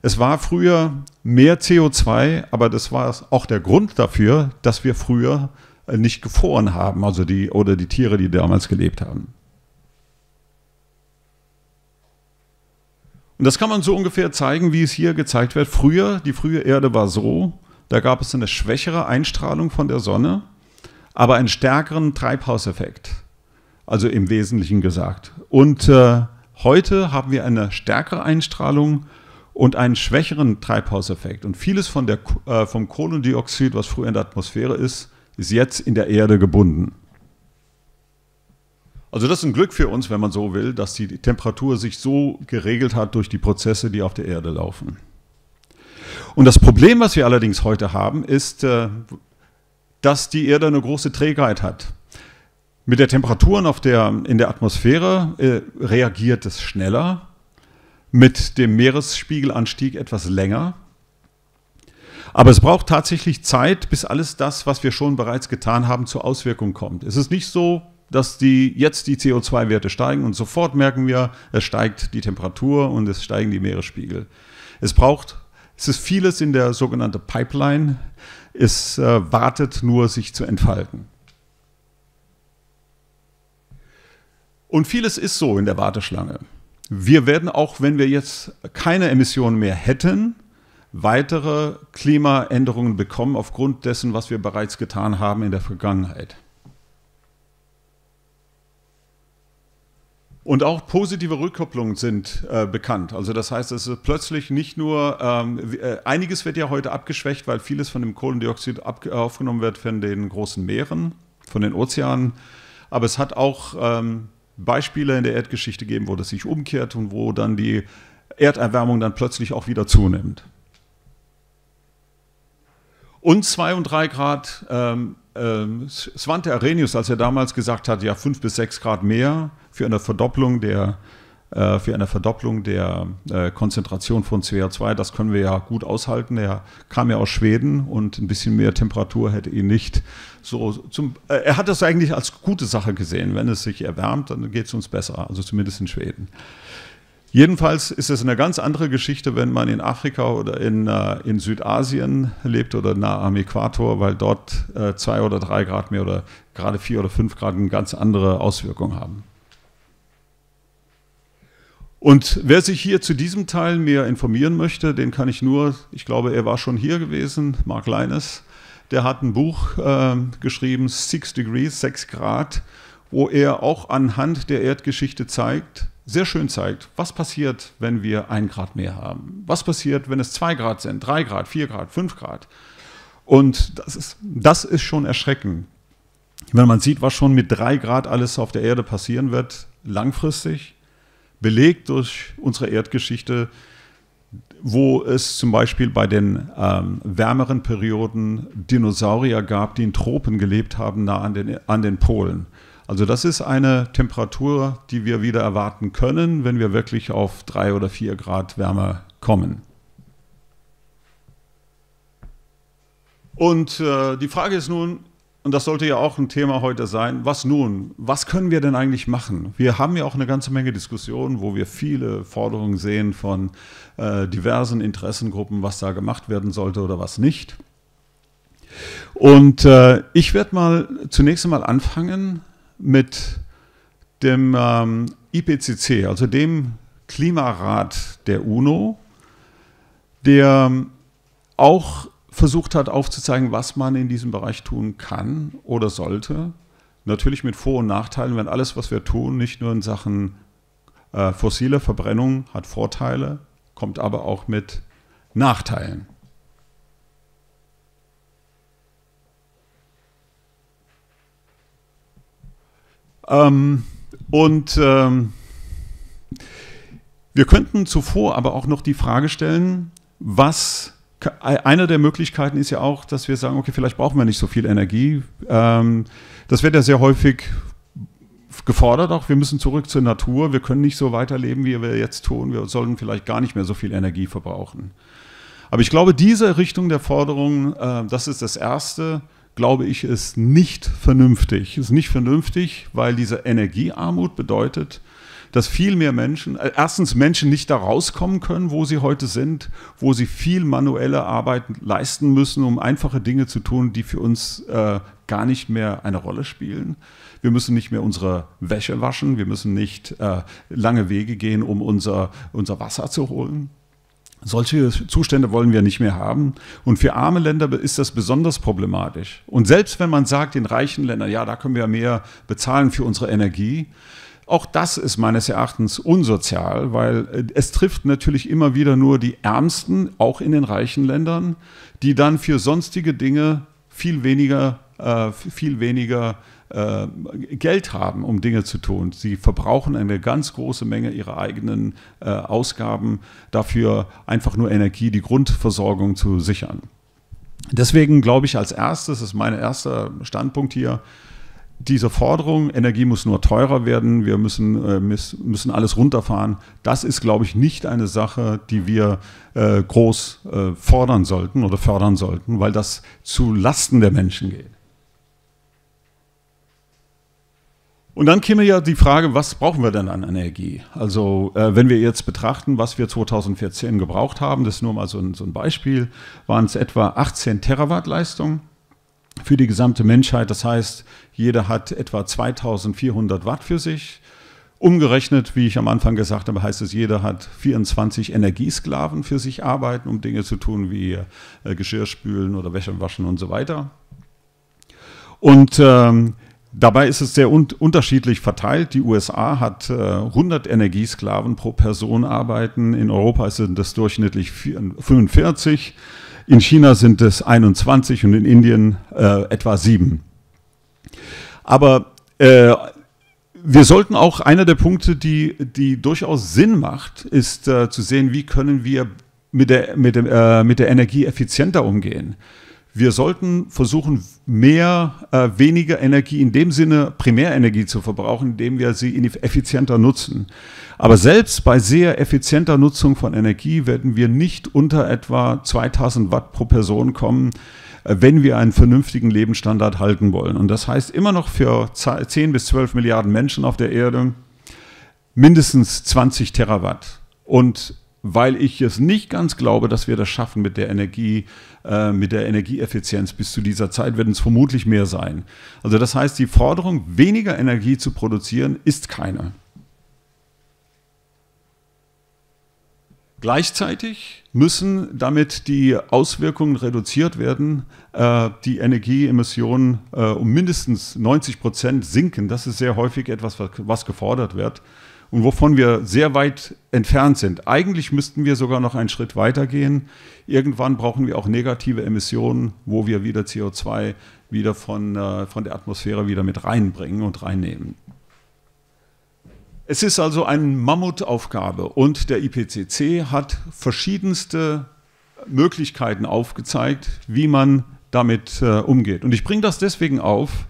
Es war früher mehr CO2, aber das war auch der Grund dafür, dass wir früher nicht gefroren haben, also die oder die Tiere, die damals gelebt haben. Und das kann man so ungefähr zeigen, wie es hier gezeigt wird. Früher, die frühe Erde war so, da gab es eine schwächere Einstrahlung von der Sonne, aber einen stärkeren Treibhauseffekt. Also im Wesentlichen gesagt. Und äh, heute haben wir eine stärkere Einstrahlung und einen schwächeren Treibhauseffekt. Und vieles von der, äh, vom Kohlendioxid, was früher in der Atmosphäre ist, ist jetzt in der Erde gebunden. Also das ist ein Glück für uns, wenn man so will, dass die Temperatur sich so geregelt hat durch die Prozesse, die auf der Erde laufen. Und das Problem, was wir allerdings heute haben, ist, äh, dass die Erde eine große Trägheit hat. Mit der Temperaturen auf der, in der Atmosphäre äh, reagiert es schneller, mit dem Meeresspiegelanstieg etwas länger. Aber es braucht tatsächlich Zeit, bis alles das, was wir schon bereits getan haben, zur Auswirkung kommt. Es ist nicht so, dass die, jetzt die CO2-Werte steigen und sofort merken wir, es steigt die Temperatur und es steigen die Meeresspiegel. Es braucht, es ist vieles in der sogenannten Pipeline, es äh, wartet nur, sich zu entfalten. Und vieles ist so in der Warteschlange. Wir werden auch, wenn wir jetzt keine Emissionen mehr hätten, weitere Klimaänderungen bekommen aufgrund dessen, was wir bereits getan haben in der Vergangenheit. Und auch positive Rückkopplungen sind äh, bekannt. Also das heißt, es ist plötzlich nicht nur, ähm, äh, einiges wird ja heute abgeschwächt, weil vieles von dem Kohlendioxid aufgenommen wird von den großen Meeren, von den Ozeanen. Aber es hat auch ähm, Beispiele in der Erdgeschichte gegeben, wo das sich umkehrt und wo dann die Erderwärmung dann plötzlich auch wieder zunimmt. Und 2 und 3 Grad, ähm, ähm, Svante Arrhenius, als er damals gesagt hat, ja 5 bis 6 Grad mehr für eine Verdopplung der, äh, für eine Verdopplung der äh, Konzentration von CO2, das können wir ja gut aushalten. Er kam ja aus Schweden und ein bisschen mehr Temperatur hätte ihn nicht so zum, äh, er hat das eigentlich als gute Sache gesehen. Wenn es sich erwärmt, dann geht es uns besser, also zumindest in Schweden. Jedenfalls ist es eine ganz andere Geschichte, wenn man in Afrika oder in, äh, in Südasien lebt oder nah am Äquator, weil dort äh, zwei oder drei Grad mehr oder gerade vier oder fünf Grad eine ganz andere Auswirkung haben. Und wer sich hier zu diesem Teil mehr informieren möchte, den kann ich nur, ich glaube, er war schon hier gewesen, Mark Leines, der hat ein Buch äh, geschrieben, Six Degrees, sechs Grad, wo er auch anhand der Erdgeschichte zeigt, sehr schön zeigt, was passiert, wenn wir ein Grad mehr haben. Was passiert, wenn es zwei Grad sind, drei Grad, vier Grad, fünf Grad. Und das ist, das ist schon erschreckend. Wenn man sieht, was schon mit drei Grad alles auf der Erde passieren wird, langfristig, belegt durch unsere Erdgeschichte, wo es zum Beispiel bei den ähm, wärmeren Perioden Dinosaurier gab, die in Tropen gelebt haben, nah an den, an den Polen. Also das ist eine Temperatur, die wir wieder erwarten können, wenn wir wirklich auf drei oder vier Grad Wärme kommen. Und äh, die Frage ist nun, und das sollte ja auch ein Thema heute sein, was nun? Was können wir denn eigentlich machen? Wir haben ja auch eine ganze Menge Diskussionen, wo wir viele Forderungen sehen von äh, diversen Interessengruppen, was da gemacht werden sollte oder was nicht. Und äh, ich werde mal zunächst einmal anfangen mit dem ähm, IPCC, also dem Klimarat der UNO, der ähm, auch versucht hat aufzuzeigen, was man in diesem Bereich tun kann oder sollte. Natürlich mit Vor- und Nachteilen, wenn alles, was wir tun, nicht nur in Sachen äh, fossile Verbrennung hat Vorteile, kommt aber auch mit Nachteilen. Ähm, und ähm, wir könnten zuvor aber auch noch die Frage stellen, was eine der Möglichkeiten ist ja auch, dass wir sagen, okay, vielleicht brauchen wir nicht so viel Energie. Ähm, das wird ja sehr häufig gefordert auch, wir müssen zurück zur Natur, wir können nicht so weiterleben, wie wir jetzt tun, wir sollten vielleicht gar nicht mehr so viel Energie verbrauchen. Aber ich glaube, diese Richtung der Forderung, äh, das ist das Erste, glaube ich, ist nicht vernünftig. Ist nicht vernünftig, weil diese Energiearmut bedeutet, dass viel mehr Menschen, äh, erstens Menschen nicht da rauskommen können, wo sie heute sind, wo sie viel manuelle Arbeit leisten müssen, um einfache Dinge zu tun, die für uns äh, gar nicht mehr eine Rolle spielen. Wir müssen nicht mehr unsere Wäsche waschen, wir müssen nicht äh, lange Wege gehen, um unser, unser Wasser zu holen. Solche Zustände wollen wir nicht mehr haben. Und für arme Länder ist das besonders problematisch. Und selbst wenn man sagt, in reichen Ländern, ja, da können wir mehr bezahlen für unsere Energie, auch das ist meines Erachtens unsozial, weil äh, es trifft natürlich immer wieder nur die Ärmsten, auch in den reichen Ländern, die dann für sonstige Dinge viel weniger, äh, viel weniger äh, Geld haben, um Dinge zu tun. Sie verbrauchen eine ganz große Menge ihrer eigenen äh, Ausgaben dafür, einfach nur Energie, die Grundversorgung zu sichern. Deswegen glaube ich als erstes, das ist mein erster Standpunkt hier, diese Forderung, Energie muss nur teurer werden, wir müssen, äh, müssen alles runterfahren, das ist, glaube ich, nicht eine Sache, die wir äh, groß äh, fordern sollten oder fördern sollten, weil das zu Lasten der Menschen geht. Und dann käme ja die Frage, was brauchen wir denn an Energie? Also äh, wenn wir jetzt betrachten, was wir 2014 gebraucht haben, das ist nur mal so ein, so ein Beispiel, waren es etwa 18 Terawatt Leistung für die gesamte Menschheit. Das heißt, jeder hat etwa 2400 Watt für sich. Umgerechnet, wie ich am Anfang gesagt habe, heißt es, jeder hat 24 Energiesklaven für sich arbeiten, um Dinge zu tun wie äh, Geschirr spülen oder Wäsche waschen und so weiter. Und ähm, Dabei ist es sehr un unterschiedlich verteilt. Die USA hat äh, 100 Energiesklaven pro Person arbeiten. In Europa sind das durchschnittlich 45. In China sind es 21 und in Indien äh, etwa 7. Aber äh, wir sollten auch, einer der Punkte, die, die durchaus Sinn macht, ist äh, zu sehen, wie können wir mit der, mit, dem, äh, mit der Energie effizienter umgehen. Wir sollten versuchen, mehr, äh, weniger Energie in dem Sinne Primärenergie zu verbrauchen, indem wir sie effizienter nutzen. Aber selbst bei sehr effizienter Nutzung von Energie werden wir nicht unter etwa 2000 Watt pro Person kommen, äh, wenn wir einen vernünftigen Lebensstandard halten wollen. Und das heißt immer noch für 10 bis 12 Milliarden Menschen auf der Erde mindestens 20 Terawatt. Und weil ich es nicht ganz glaube, dass wir das schaffen mit der Energie, äh, mit der Energieeffizienz bis zu dieser Zeit, werden es vermutlich mehr sein. Also das heißt, die Forderung, weniger Energie zu produzieren, ist keine. Gleichzeitig müssen damit die Auswirkungen reduziert werden, äh, die Energieemissionen äh, um mindestens 90 Prozent sinken. Das ist sehr häufig etwas, was gefordert wird und wovon wir sehr weit entfernt sind. Eigentlich müssten wir sogar noch einen Schritt weiter gehen. Irgendwann brauchen wir auch negative Emissionen, wo wir wieder CO2 wieder von, äh, von der Atmosphäre wieder mit reinbringen und reinnehmen. Es ist also eine Mammutaufgabe und der IPCC hat verschiedenste Möglichkeiten aufgezeigt, wie man damit äh, umgeht. Und ich bringe das deswegen auf,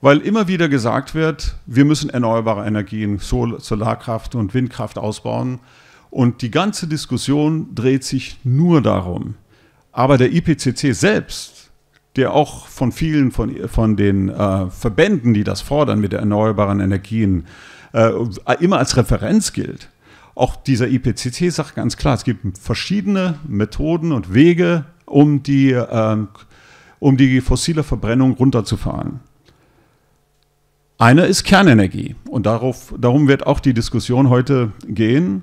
weil immer wieder gesagt wird, wir müssen erneuerbare Energien, Sol Solarkraft und Windkraft ausbauen. Und die ganze Diskussion dreht sich nur darum. Aber der IPCC selbst, der auch von vielen von, von den äh, Verbänden, die das fordern mit erneuerbaren Energien, äh, immer als Referenz gilt, auch dieser IPCC sagt ganz klar, es gibt verschiedene Methoden und Wege, um die, äh, um die fossile Verbrennung runterzufahren. Einer ist Kernenergie und darauf, darum wird auch die Diskussion heute gehen.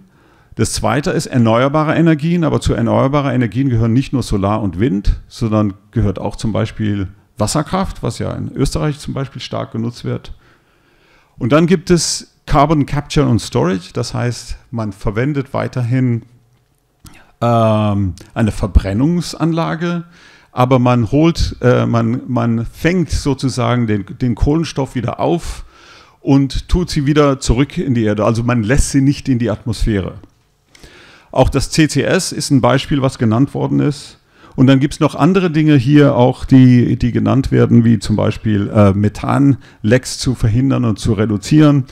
Das zweite ist erneuerbare Energien, aber zu erneuerbaren Energien gehören nicht nur Solar und Wind, sondern gehört auch zum Beispiel Wasserkraft, was ja in Österreich zum Beispiel stark genutzt wird. Und dann gibt es Carbon Capture und Storage, das heißt, man verwendet weiterhin ähm, eine Verbrennungsanlage, aber man holt, äh, man, man fängt sozusagen den, den Kohlenstoff wieder auf und tut sie wieder zurück in die Erde. Also man lässt sie nicht in die Atmosphäre. Auch das CCS ist ein Beispiel, was genannt worden ist. Und dann gibt es noch andere Dinge hier auch, die, die genannt werden, wie zum Beispiel äh, Methanlecks zu verhindern und zu reduzieren.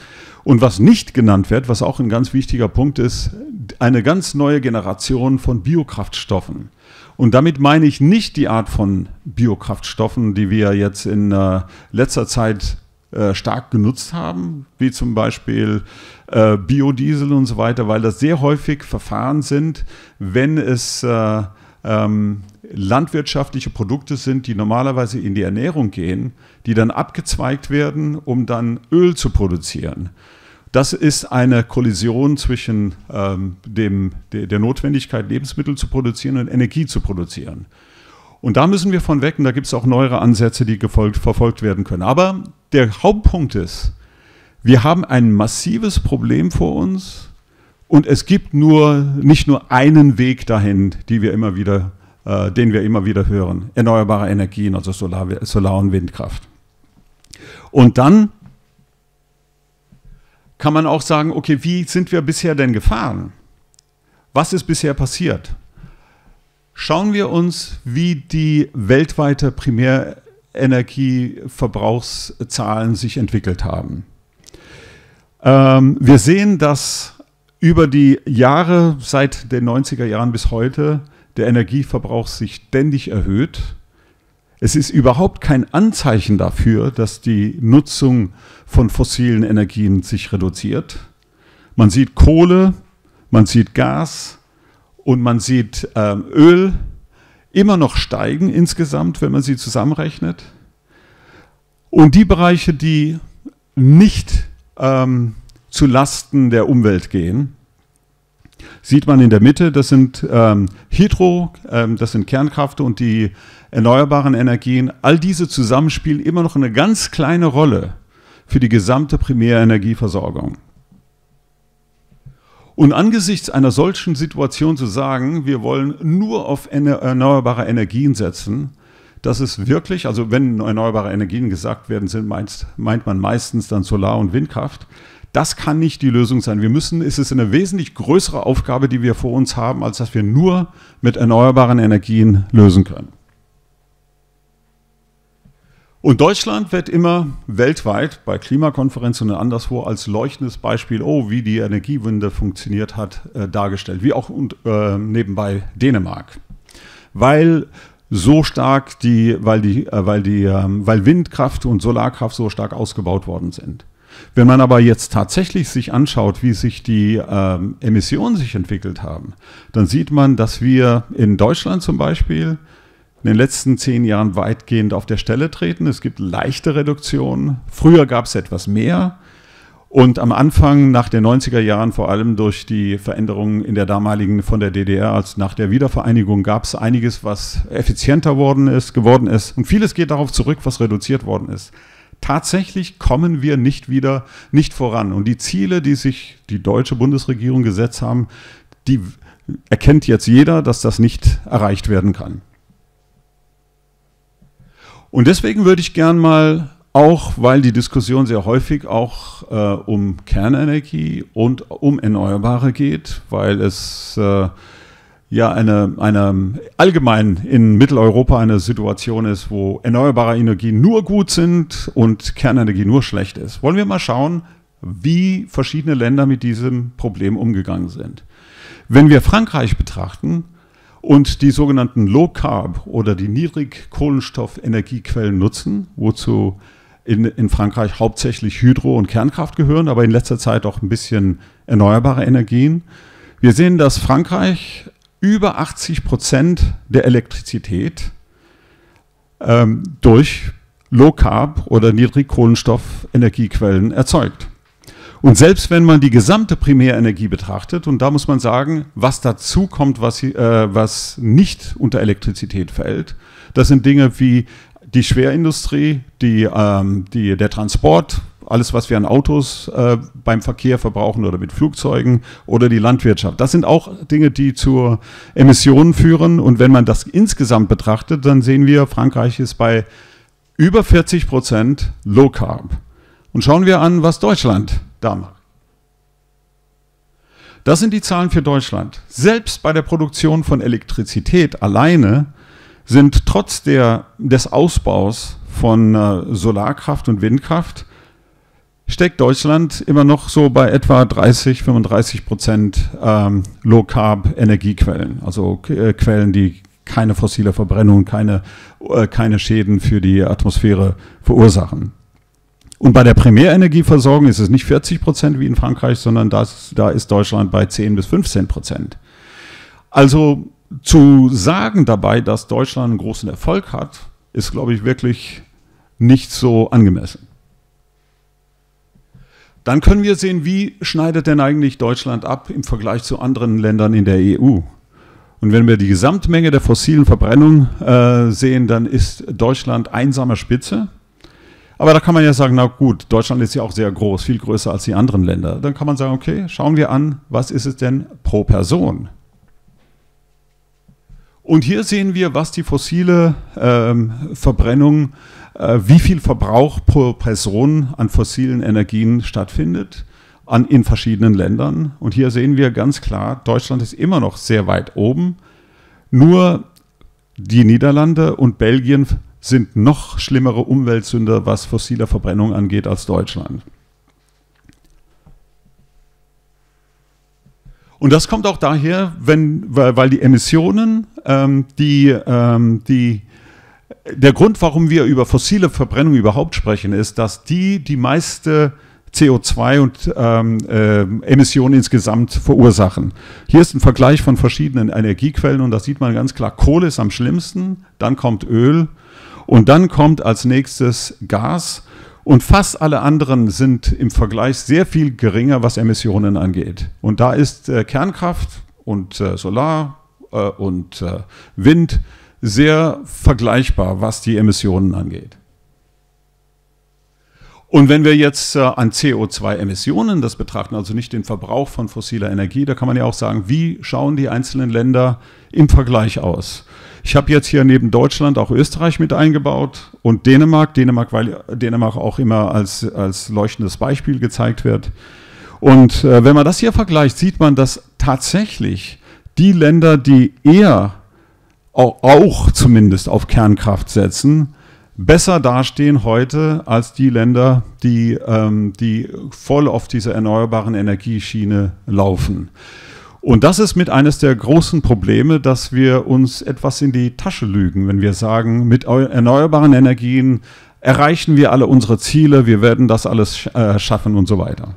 Und was nicht genannt wird, was auch ein ganz wichtiger Punkt ist, eine ganz neue Generation von Biokraftstoffen. Und damit meine ich nicht die Art von Biokraftstoffen, die wir jetzt in äh, letzter Zeit äh, stark genutzt haben, wie zum Beispiel äh, Biodiesel und so weiter, weil das sehr häufig Verfahren sind, wenn es äh, ähm, landwirtschaftliche Produkte sind, die normalerweise in die Ernährung gehen, die dann abgezweigt werden, um dann Öl zu produzieren. Das ist eine Kollision zwischen ähm, dem, der, der Notwendigkeit, Lebensmittel zu produzieren und Energie zu produzieren. Und da müssen wir von weg und da gibt es auch neuere Ansätze, die gefolgt, verfolgt werden können. Aber der Hauptpunkt ist, wir haben ein massives Problem vor uns und es gibt nur, nicht nur einen Weg dahin, die wir immer wieder, äh, den wir immer wieder hören. Erneuerbare Energien, also Solar, Solar und Windkraft. Und dann kann man auch sagen, okay, wie sind wir bisher denn gefahren? Was ist bisher passiert? Schauen wir uns, wie die weltweite Primärenergieverbrauchszahlen sich entwickelt haben. Ähm, wir sehen, dass über die Jahre seit den 90er Jahren bis heute der Energieverbrauch sich ständig erhöht. Es ist überhaupt kein Anzeichen dafür, dass die Nutzung von fossilen Energien sich reduziert. Man sieht Kohle, man sieht Gas, und man sieht ähm, Öl immer noch steigen insgesamt, wenn man sie zusammenrechnet. Und die Bereiche, die nicht ähm, zu Lasten der Umwelt gehen, sieht man in der Mitte, das sind ähm, Hydro, ähm, das sind Kernkraft und die erneuerbaren Energien. All diese zusammen spielen immer noch eine ganz kleine Rolle für die gesamte Primärenergieversorgung. Und angesichts einer solchen Situation zu sagen, wir wollen nur auf erneuerbare Energien setzen, das ist wirklich, also wenn erneuerbare Energien gesagt werden, sind, meint, meint man meistens dann Solar- und Windkraft. Das kann nicht die Lösung sein. Wir müssen, es ist eine wesentlich größere Aufgabe, die wir vor uns haben, als dass wir nur mit erneuerbaren Energien lösen können. Und Deutschland wird immer weltweit bei Klimakonferenzen und anderswo als leuchtendes Beispiel, oh, wie die Energiewende funktioniert hat, äh, dargestellt, wie auch und, äh, nebenbei Dänemark. Weil so stark die, weil die, äh, weil die, ähm, weil Windkraft und Solarkraft so stark ausgebaut worden sind. Wenn man aber jetzt tatsächlich sich anschaut, wie sich die ähm, Emissionen sich entwickelt haben, dann sieht man, dass wir in Deutschland zum Beispiel in den letzten zehn Jahren weitgehend auf der Stelle treten. Es gibt leichte Reduktionen. Früher gab es etwas mehr. Und am Anfang, nach den 90er Jahren, vor allem durch die Veränderungen in der damaligen von der DDR als nach der Wiedervereinigung, gab es einiges, was effizienter worden ist, geworden ist. Und vieles geht darauf zurück, was reduziert worden ist. Tatsächlich kommen wir nicht wieder, nicht voran. Und die Ziele, die sich die deutsche Bundesregierung gesetzt haben, die erkennt jetzt jeder, dass das nicht erreicht werden kann. Und deswegen würde ich gern mal auch, weil die Diskussion sehr häufig auch äh, um Kernenergie und um Erneuerbare geht, weil es äh, ja eine, eine allgemein in Mitteleuropa eine Situation ist, wo erneuerbare Energien nur gut sind und Kernenergie nur schlecht ist. Wollen wir mal schauen, wie verschiedene Länder mit diesem Problem umgegangen sind. Wenn wir Frankreich betrachten, und die sogenannten Low Carb oder die Niedrigkohlenstoffenergiequellen nutzen, wozu in, in Frankreich hauptsächlich Hydro- und Kernkraft gehören, aber in letzter Zeit auch ein bisschen erneuerbare Energien. Wir sehen, dass Frankreich über 80 Prozent der Elektrizität ähm, durch Low Carb oder Niedrigkohlenstoffenergiequellen erzeugt. Und selbst wenn man die gesamte Primärenergie betrachtet, und da muss man sagen, was dazu kommt, was, äh, was nicht unter Elektrizität fällt, das sind Dinge wie die Schwerindustrie, die, ähm, die, der Transport, alles, was wir an Autos äh, beim Verkehr verbrauchen oder mit Flugzeugen oder die Landwirtschaft. Das sind auch Dinge, die zu Emissionen führen. Und wenn man das insgesamt betrachtet, dann sehen wir, Frankreich ist bei über 40 Prozent Low Carb. Und schauen wir an, was Deutschland da macht. Das sind die Zahlen für Deutschland. Selbst bei der Produktion von Elektrizität alleine sind trotz der, des Ausbaus von äh, Solarkraft und Windkraft steckt Deutschland immer noch so bei etwa 30, 35 Prozent ähm, Low-Carb-Energiequellen, also äh, Quellen, die keine fossile Verbrennung, keine, äh, keine Schäden für die Atmosphäre verursachen. Und bei der Primärenergieversorgung ist es nicht 40 Prozent wie in Frankreich, sondern das, da ist Deutschland bei 10 bis 15 Prozent. Also zu sagen dabei, dass Deutschland einen großen Erfolg hat, ist, glaube ich, wirklich nicht so angemessen. Dann können wir sehen, wie schneidet denn eigentlich Deutschland ab im Vergleich zu anderen Ländern in der EU. Und wenn wir die Gesamtmenge der fossilen Verbrennung äh, sehen, dann ist Deutschland einsamer Spitze aber da kann man ja sagen, na gut, Deutschland ist ja auch sehr groß, viel größer als die anderen Länder. Dann kann man sagen, okay, schauen wir an, was ist es denn pro Person? Und hier sehen wir, was die fossile ähm, Verbrennung äh, wie viel Verbrauch pro Person an fossilen Energien stattfindet an, in verschiedenen Ländern. Und hier sehen wir ganz klar, Deutschland ist immer noch sehr weit oben. Nur die Niederlande und Belgien sind noch schlimmere Umweltsünder, was fossile Verbrennung angeht, als Deutschland. Und das kommt auch daher, wenn, weil, weil die Emissionen, ähm, die, ähm, die, der Grund, warum wir über fossile Verbrennung überhaupt sprechen, ist, dass die die meiste CO2 und ähm, äh, Emissionen insgesamt verursachen. Hier ist ein Vergleich von verschiedenen Energiequellen und da sieht man ganz klar, Kohle ist am schlimmsten, dann kommt Öl und dann kommt als nächstes Gas und fast alle anderen sind im Vergleich sehr viel geringer, was Emissionen angeht. Und da ist äh, Kernkraft und äh, Solar äh, und äh, Wind sehr vergleichbar, was die Emissionen angeht. Und wenn wir jetzt äh, an CO2-Emissionen das betrachten, also nicht den Verbrauch von fossiler Energie, da kann man ja auch sagen, wie schauen die einzelnen Länder im Vergleich aus? Ich habe jetzt hier neben Deutschland auch Österreich mit eingebaut und Dänemark. Dänemark, weil Dänemark auch immer als, als leuchtendes Beispiel gezeigt wird. Und äh, wenn man das hier vergleicht, sieht man, dass tatsächlich die Länder, die eher auch, auch zumindest auf Kernkraft setzen, besser dastehen heute als die Länder, die, ähm, die voll auf dieser erneuerbaren Energieschiene laufen. Und das ist mit eines der großen Probleme, dass wir uns etwas in die Tasche lügen, wenn wir sagen, mit erneuerbaren Energien erreichen wir alle unsere Ziele, wir werden das alles äh, schaffen und so weiter.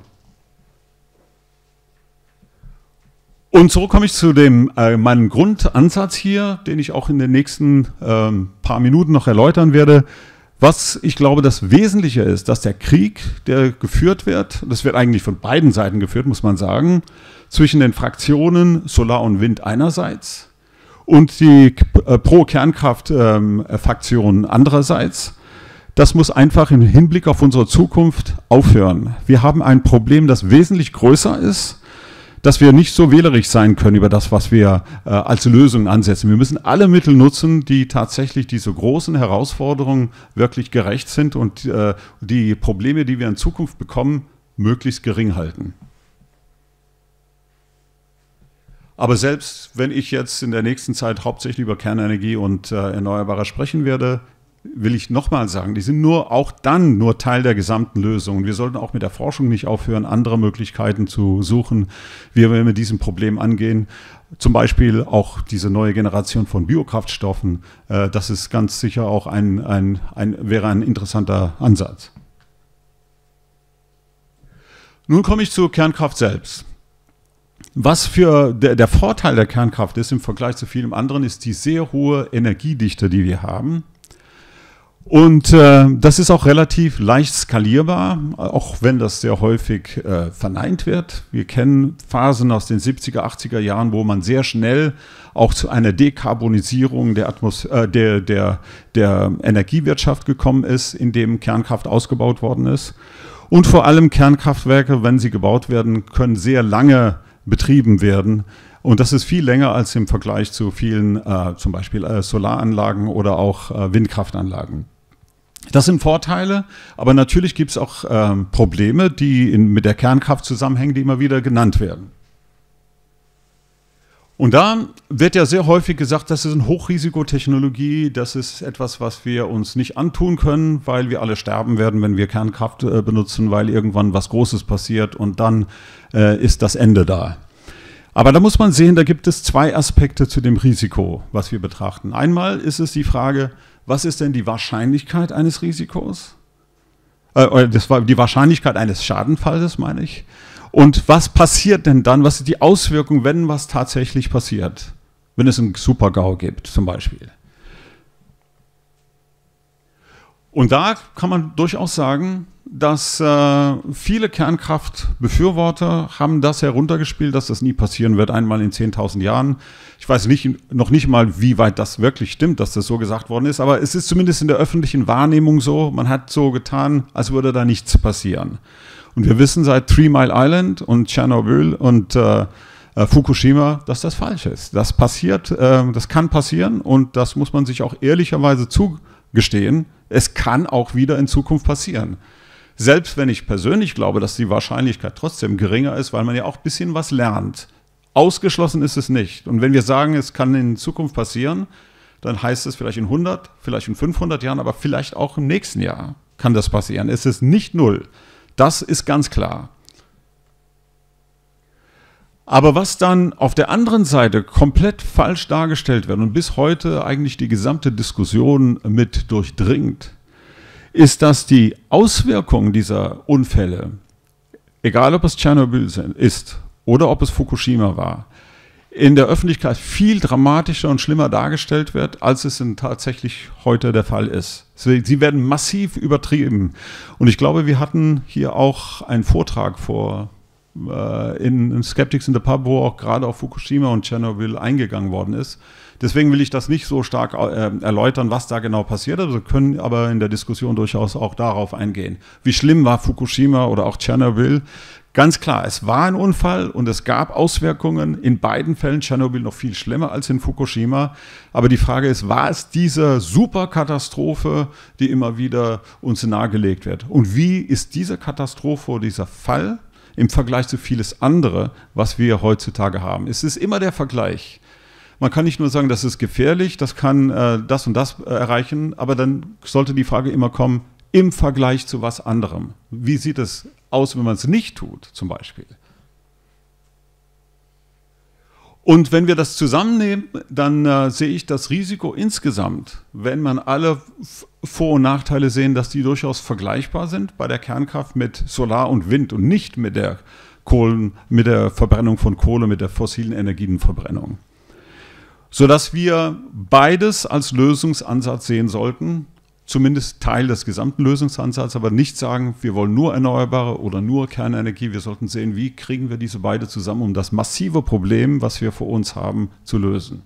Und so komme ich zu dem, äh, meinem Grundansatz hier, den ich auch in den nächsten äh, paar Minuten noch erläutern werde. Was ich glaube, das Wesentliche ist, dass der Krieg, der geführt wird, das wird eigentlich von beiden Seiten geführt, muss man sagen, zwischen den Fraktionen Solar und Wind einerseits und die äh, Pro-Kernkraft-Fraktion ähm, andererseits. Das muss einfach im Hinblick auf unsere Zukunft aufhören. Wir haben ein Problem, das wesentlich größer ist, dass wir nicht so wählerisch sein können über das, was wir äh, als Lösung ansetzen. Wir müssen alle Mittel nutzen, die tatsächlich diese großen Herausforderungen wirklich gerecht sind und äh, die Probleme, die wir in Zukunft bekommen, möglichst gering halten. Aber selbst wenn ich jetzt in der nächsten Zeit hauptsächlich über Kernenergie und äh, Erneuerbare sprechen werde, will ich nochmal sagen, die sind nur auch dann nur Teil der gesamten Lösung. Wir sollten auch mit der Forschung nicht aufhören, andere Möglichkeiten zu suchen, wie wir mit diesem Problem angehen. Zum Beispiel auch diese neue Generation von Biokraftstoffen. Äh, das ist ganz sicher auch ein, ein, ein, wäre ein interessanter Ansatz. Nun komme ich zur Kernkraft selbst. Was für der, der, Vorteil der Kernkraft ist im Vergleich zu vielem anderen, ist die sehr hohe Energiedichte, die wir haben. Und äh, das ist auch relativ leicht skalierbar, auch wenn das sehr häufig äh, verneint wird. Wir kennen Phasen aus den 70er, 80er Jahren, wo man sehr schnell auch zu einer Dekarbonisierung der, Atmos äh, der, der, der Energiewirtschaft gekommen ist, in dem Kernkraft ausgebaut worden ist. Und vor allem Kernkraftwerke, wenn sie gebaut werden, können sehr lange betrieben werden. Und das ist viel länger als im Vergleich zu vielen, äh, zum Beispiel äh, Solaranlagen oder auch äh, Windkraftanlagen. Das sind Vorteile, aber natürlich gibt es auch ähm, Probleme, die in, mit der Kernkraft zusammenhängen, die immer wieder genannt werden. Und da wird ja sehr häufig gesagt, das ist eine Hochrisikotechnologie, das ist etwas, was wir uns nicht antun können, weil wir alle sterben werden, wenn wir Kernkraft äh, benutzen, weil irgendwann was Großes passiert und dann äh, ist das Ende da. Aber da muss man sehen, da gibt es zwei Aspekte zu dem Risiko, was wir betrachten. Einmal ist es die Frage, was ist denn die Wahrscheinlichkeit eines Risikos? Äh, das war die Wahrscheinlichkeit eines Schadenfalls, meine ich. Und was passiert denn dann? Was ist die Auswirkung, wenn was tatsächlich passiert? Wenn es einen Super-GAU gibt, zum Beispiel. Und da kann man durchaus sagen, dass äh, viele Kernkraftbefürworter haben das heruntergespielt, dass das nie passieren wird, einmal in 10.000 Jahren. Ich weiß nicht, noch nicht mal, wie weit das wirklich stimmt, dass das so gesagt worden ist, aber es ist zumindest in der öffentlichen Wahrnehmung so, man hat so getan, als würde da nichts passieren. Und wir wissen seit Three Mile Island und Tschernobyl und äh, äh, Fukushima, dass das falsch ist. Das passiert, äh, das kann passieren und das muss man sich auch ehrlicherweise zu, gestehen, es kann auch wieder in Zukunft passieren. Selbst wenn ich persönlich glaube, dass die Wahrscheinlichkeit trotzdem geringer ist, weil man ja auch ein bisschen was lernt. Ausgeschlossen ist es nicht. Und wenn wir sagen, es kann in Zukunft passieren, dann heißt es vielleicht in 100, vielleicht in 500 Jahren, aber vielleicht auch im nächsten Jahr kann das passieren. Es ist nicht null. Das ist ganz klar. Aber was dann auf der anderen Seite komplett falsch dargestellt wird und bis heute eigentlich die gesamte Diskussion mit durchdringt, ist, dass die Auswirkungen dieser Unfälle, egal ob es Tschernobyl ist oder ob es Fukushima war, in der Öffentlichkeit viel dramatischer und schlimmer dargestellt wird, als es tatsächlich heute der Fall ist. Sie werden massiv übertrieben. Und ich glaube, wir hatten hier auch einen Vortrag vor äh, in, Skeptics in the Pub, wo auch gerade auf Fukushima und Tschernobyl eingegangen worden ist. Deswegen will ich das nicht so stark äh, erläutern, was da genau passiert ist. Wir können aber in der Diskussion durchaus auch darauf eingehen. Wie schlimm war Fukushima oder auch Tschernobyl? Ganz klar, es war ein Unfall und es gab Auswirkungen. In beiden Fällen Tschernobyl noch viel schlimmer als in Fukushima. Aber die Frage ist, war es diese Superkatastrophe, die immer wieder uns nahegelegt wird? Und wie ist diese Katastrophe, dieser Fall im Vergleich zu vieles andere, was wir heutzutage haben? Es ist immer der Vergleich. Man kann nicht nur sagen, das ist gefährlich, das kann äh, das und das äh, erreichen, aber dann sollte die Frage immer kommen, im Vergleich zu was anderem. Wie sieht es aus, wenn man es nicht tut, zum Beispiel. Und wenn wir das zusammennehmen, dann äh, sehe ich das Risiko insgesamt, wenn man alle Vor- und Nachteile sehen, dass die durchaus vergleichbar sind bei der Kernkraft mit Solar und Wind und nicht mit der Kohlen, mit der Verbrennung von Kohle, mit der fossilen Energienverbrennung. Sodass wir beides als Lösungsansatz sehen sollten, zumindest Teil des gesamten Lösungsansatzes, aber nicht sagen, wir wollen nur Erneuerbare oder nur Kernenergie. Wir sollten sehen, wie kriegen wir diese beide zusammen, um das massive Problem, was wir vor uns haben, zu lösen.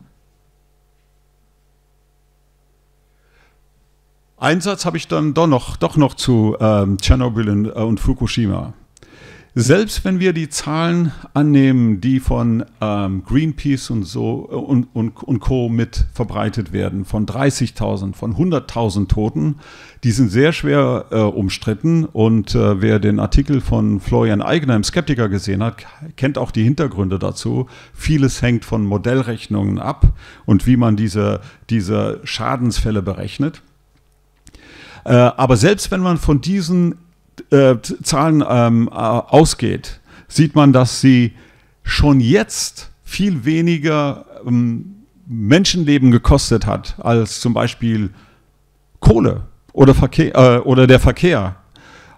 Einen Satz habe ich dann doch noch, doch noch zu ähm, Tschernobyl und, äh, und Fukushima. Selbst wenn wir die Zahlen annehmen, die von ähm, Greenpeace und so äh, und, und, und Co. mit verbreitet werden, von 30.000, von 100.000 Toten, die sind sehr schwer äh, umstritten. Und äh, wer den Artikel von Florian Eigner im Skeptiker gesehen hat, kennt auch die Hintergründe dazu. Vieles hängt von Modellrechnungen ab und wie man diese, diese Schadensfälle berechnet. Äh, aber selbst wenn man von diesen äh, Zahlen ähm, äh, ausgeht, sieht man, dass sie schon jetzt viel weniger ähm, Menschenleben gekostet hat als zum Beispiel Kohle oder, Verkehr, äh, oder der Verkehr.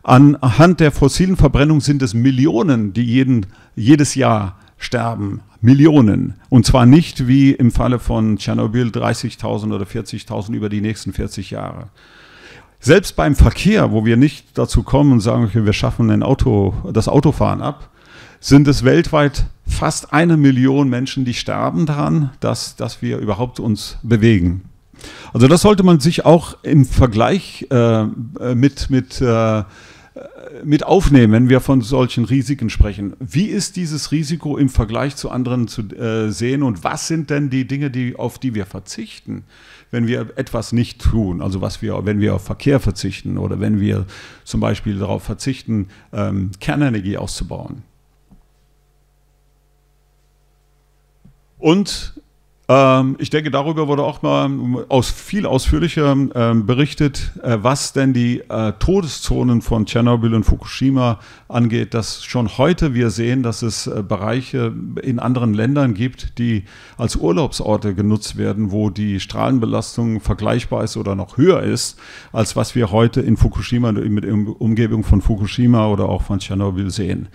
Anhand der fossilen Verbrennung sind es Millionen, die jeden, jedes Jahr sterben. Millionen. Und zwar nicht wie im Falle von Tschernobyl 30.000 oder 40.000 über die nächsten 40 Jahre. Selbst beim Verkehr, wo wir nicht dazu kommen und sagen, okay, wir schaffen ein Auto, das Autofahren ab, sind es weltweit fast eine Million Menschen, die sterben daran, dass, dass wir überhaupt uns bewegen. Also das sollte man sich auch im Vergleich äh, mit, mit, äh, mit aufnehmen, wenn wir von solchen Risiken sprechen. Wie ist dieses Risiko im Vergleich zu anderen zu äh, sehen und was sind denn die Dinge, die, auf die wir verzichten? wenn wir etwas nicht tun, also was wir, wenn wir auf Verkehr verzichten oder wenn wir zum Beispiel darauf verzichten, ähm, Kernenergie auszubauen. Und ähm, ich denke, darüber wurde auch mal aus, viel ausführlicher ähm, berichtet, äh, was denn die äh, Todeszonen von Tschernobyl und Fukushima angeht, dass schon heute wir sehen, dass es äh, Bereiche in anderen Ländern gibt, die als Urlaubsorte genutzt werden, wo die Strahlenbelastung vergleichbar ist oder noch höher ist, als was wir heute in Fukushima, mit Umgebung von Fukushima oder auch von Tschernobyl sehen.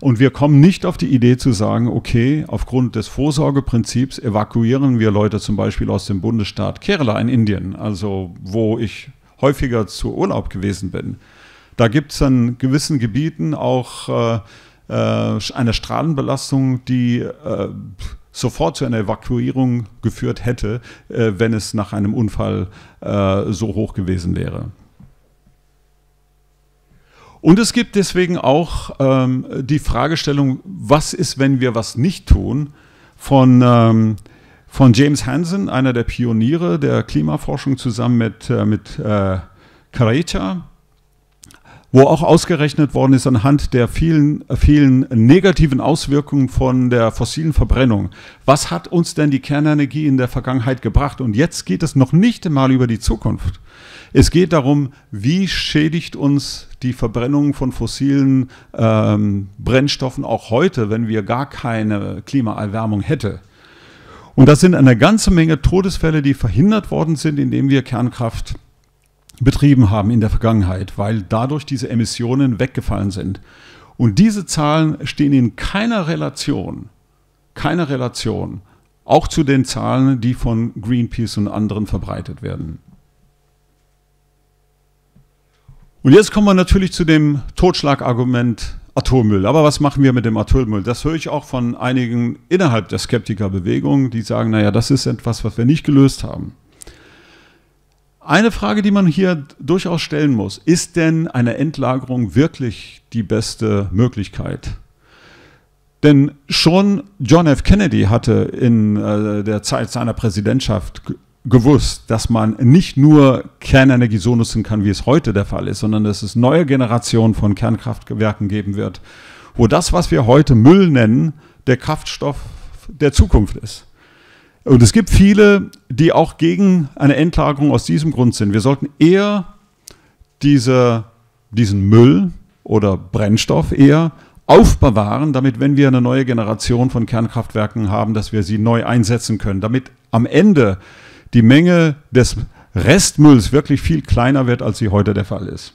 Und wir kommen nicht auf die Idee zu sagen, okay, aufgrund des Vorsorgeprinzips evakuieren wir Leute zum Beispiel aus dem Bundesstaat Kerala in Indien, also wo ich häufiger zu Urlaub gewesen bin. Da gibt es an gewissen Gebieten auch äh, äh, eine Strahlenbelastung, die äh, sofort zu einer Evakuierung geführt hätte, äh, wenn es nach einem Unfall äh, so hoch gewesen wäre. Und es gibt deswegen auch ähm, die Fragestellung, was ist, wenn wir was nicht tun, von, ähm, von James Hansen, einer der Pioniere der Klimaforschung, zusammen mit, äh, mit äh, Careta, wo auch ausgerechnet worden ist anhand der vielen, vielen negativen Auswirkungen von der fossilen Verbrennung. Was hat uns denn die Kernenergie in der Vergangenheit gebracht? Und jetzt geht es noch nicht einmal über die Zukunft. Es geht darum, wie schädigt uns die Verbrennung von fossilen ähm, Brennstoffen auch heute, wenn wir gar keine Klimaerwärmung hätten. Und das sind eine ganze Menge Todesfälle, die verhindert worden sind, indem wir Kernkraft betrieben haben in der Vergangenheit, weil dadurch diese Emissionen weggefallen sind. Und diese Zahlen stehen in keiner Relation, keiner Relation, auch zu den Zahlen, die von Greenpeace und anderen verbreitet werden. Und jetzt kommen wir natürlich zu dem Totschlagargument Atommüll. Aber was machen wir mit dem Atommüll? Das höre ich auch von einigen innerhalb der Skeptikerbewegung, die sagen, naja, das ist etwas, was wir nicht gelöst haben. Eine Frage, die man hier durchaus stellen muss, ist denn eine Endlagerung wirklich die beste Möglichkeit? Denn schon John F. Kennedy hatte in äh, der Zeit seiner Präsidentschaft gewusst, dass man nicht nur Kernenergie so nutzen kann, wie es heute der Fall ist, sondern dass es neue Generationen von Kernkraftwerken geben wird, wo das, was wir heute Müll nennen, der Kraftstoff der Zukunft ist. Und es gibt viele, die auch gegen eine Endlagerung aus diesem Grund sind. Wir sollten eher diese, diesen Müll oder Brennstoff eher aufbewahren, damit, wenn wir eine neue Generation von Kernkraftwerken haben, dass wir sie neu einsetzen können, damit am Ende die Menge des Restmülls wirklich viel kleiner wird, als sie heute der Fall ist.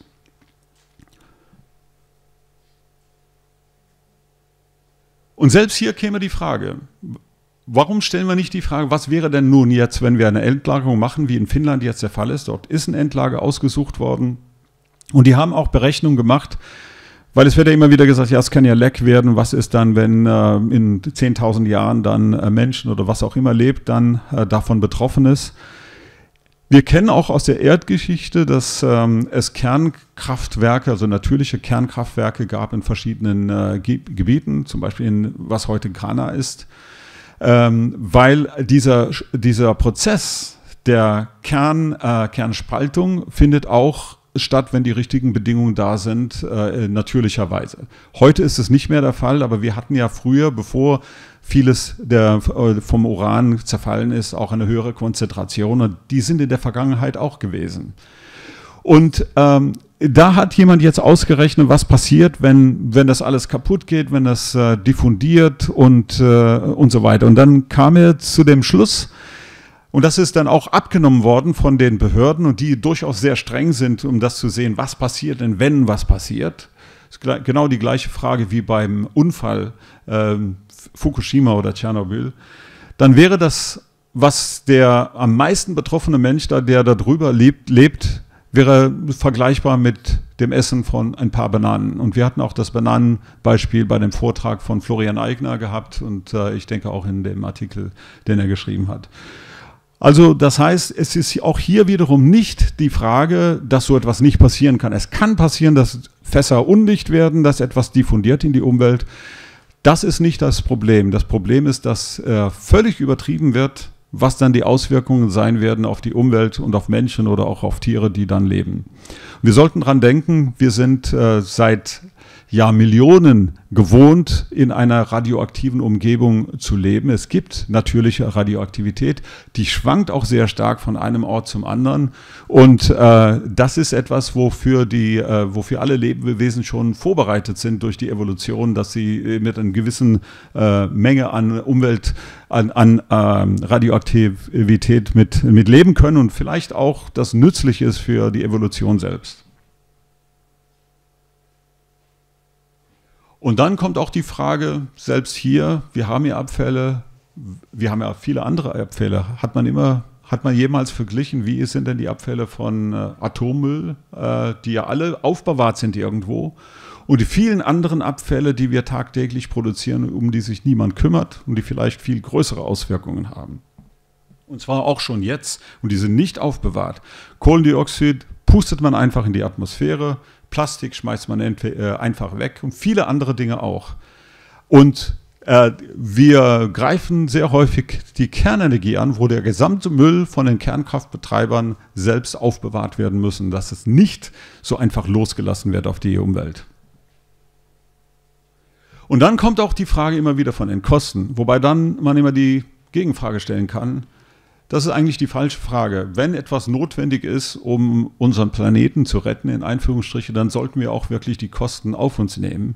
Und selbst hier käme die Frage, Warum stellen wir nicht die Frage, was wäre denn nun jetzt, wenn wir eine Endlagerung machen, wie in Finnland jetzt der Fall ist? Dort ist ein Endlager ausgesucht worden. Und die haben auch Berechnungen gemacht, weil es wird ja immer wieder gesagt, ja, es kann ja leck werden. Was ist dann, wenn äh, in 10.000 Jahren dann äh, Menschen oder was auch immer lebt, dann äh, davon betroffen ist? Wir kennen auch aus der Erdgeschichte, dass ähm, es Kernkraftwerke, also natürliche Kernkraftwerke gab in verschiedenen äh, Gebieten, zum Beispiel in was heute Ghana ist ähm, weil dieser, dieser Prozess der Kern, äh, Kernspaltung findet auch statt, wenn die richtigen Bedingungen da sind, äh, natürlicherweise. Heute ist es nicht mehr der Fall, aber wir hatten ja früher, bevor vieles der, äh, vom Uran zerfallen ist, auch eine höhere Konzentration und die sind in der Vergangenheit auch gewesen. Und ähm, da hat jemand jetzt ausgerechnet, was passiert, wenn, wenn das alles kaputt geht, wenn das äh, diffundiert und, äh, und so weiter. Und dann kam er zu dem Schluss, und das ist dann auch abgenommen worden von den Behörden und die durchaus sehr streng sind, um das zu sehen, was passiert denn, wenn was passiert. Das ist genau die gleiche Frage wie beim Unfall äh, Fukushima oder Tschernobyl. Dann wäre das, was der am meisten betroffene Mensch da, der da drüber lebt, lebt wäre vergleichbar mit dem Essen von ein paar Bananen. Und wir hatten auch das Bananenbeispiel bei dem Vortrag von Florian Eigner gehabt und äh, ich denke auch in dem Artikel, den er geschrieben hat. Also das heißt, es ist auch hier wiederum nicht die Frage, dass so etwas nicht passieren kann. Es kann passieren, dass Fässer undicht werden, dass etwas diffundiert in die Umwelt. Das ist nicht das Problem. Das Problem ist, dass äh, völlig übertrieben wird was dann die Auswirkungen sein werden auf die Umwelt und auf Menschen oder auch auf Tiere, die dann leben. Wir sollten dran denken, wir sind äh, seit Jahrmillionen gewohnt, in einer radioaktiven Umgebung zu leben. Es gibt natürliche Radioaktivität, die schwankt auch sehr stark von einem Ort zum anderen. Und äh, das ist etwas, wofür, die, äh, wofür alle Lebewesen schon vorbereitet sind durch die Evolution, dass sie äh, mit einer gewissen äh, Menge an Umwelt, an, an ähm, Radioaktivität mit, mit leben können und vielleicht auch das nützlich ist für die Evolution selbst. Und dann kommt auch die Frage, selbst hier, wir haben ja Abfälle, wir haben ja viele andere Abfälle. Hat man immer, hat man jemals verglichen, wie sind denn die Abfälle von äh, Atommüll, äh, die ja alle aufbewahrt sind irgendwo, und die vielen anderen Abfälle, die wir tagtäglich produzieren, um die sich niemand kümmert und die vielleicht viel größere Auswirkungen haben. Und zwar auch schon jetzt, und die sind nicht aufbewahrt. Kohlendioxid pustet man einfach in die Atmosphäre, Plastik schmeißt man äh, einfach weg und viele andere Dinge auch. Und Äh, wir greifen sehr häufig die Kernenergie an, wo der gesamte Müll von den Kernkraftbetreibern selbst aufbewahrt werden müssen, dass es nicht so einfach losgelassen wird auf die Umwelt. Und dann kommt auch die Frage immer wieder von den Kosten, wobei dann man immer die Gegenfrage stellen kann. Das ist eigentlich die falsche Frage. Wenn etwas notwendig ist, um unseren Planeten zu retten, in Einführungsstriche, dann sollten wir auch wirklich die Kosten auf uns nehmen.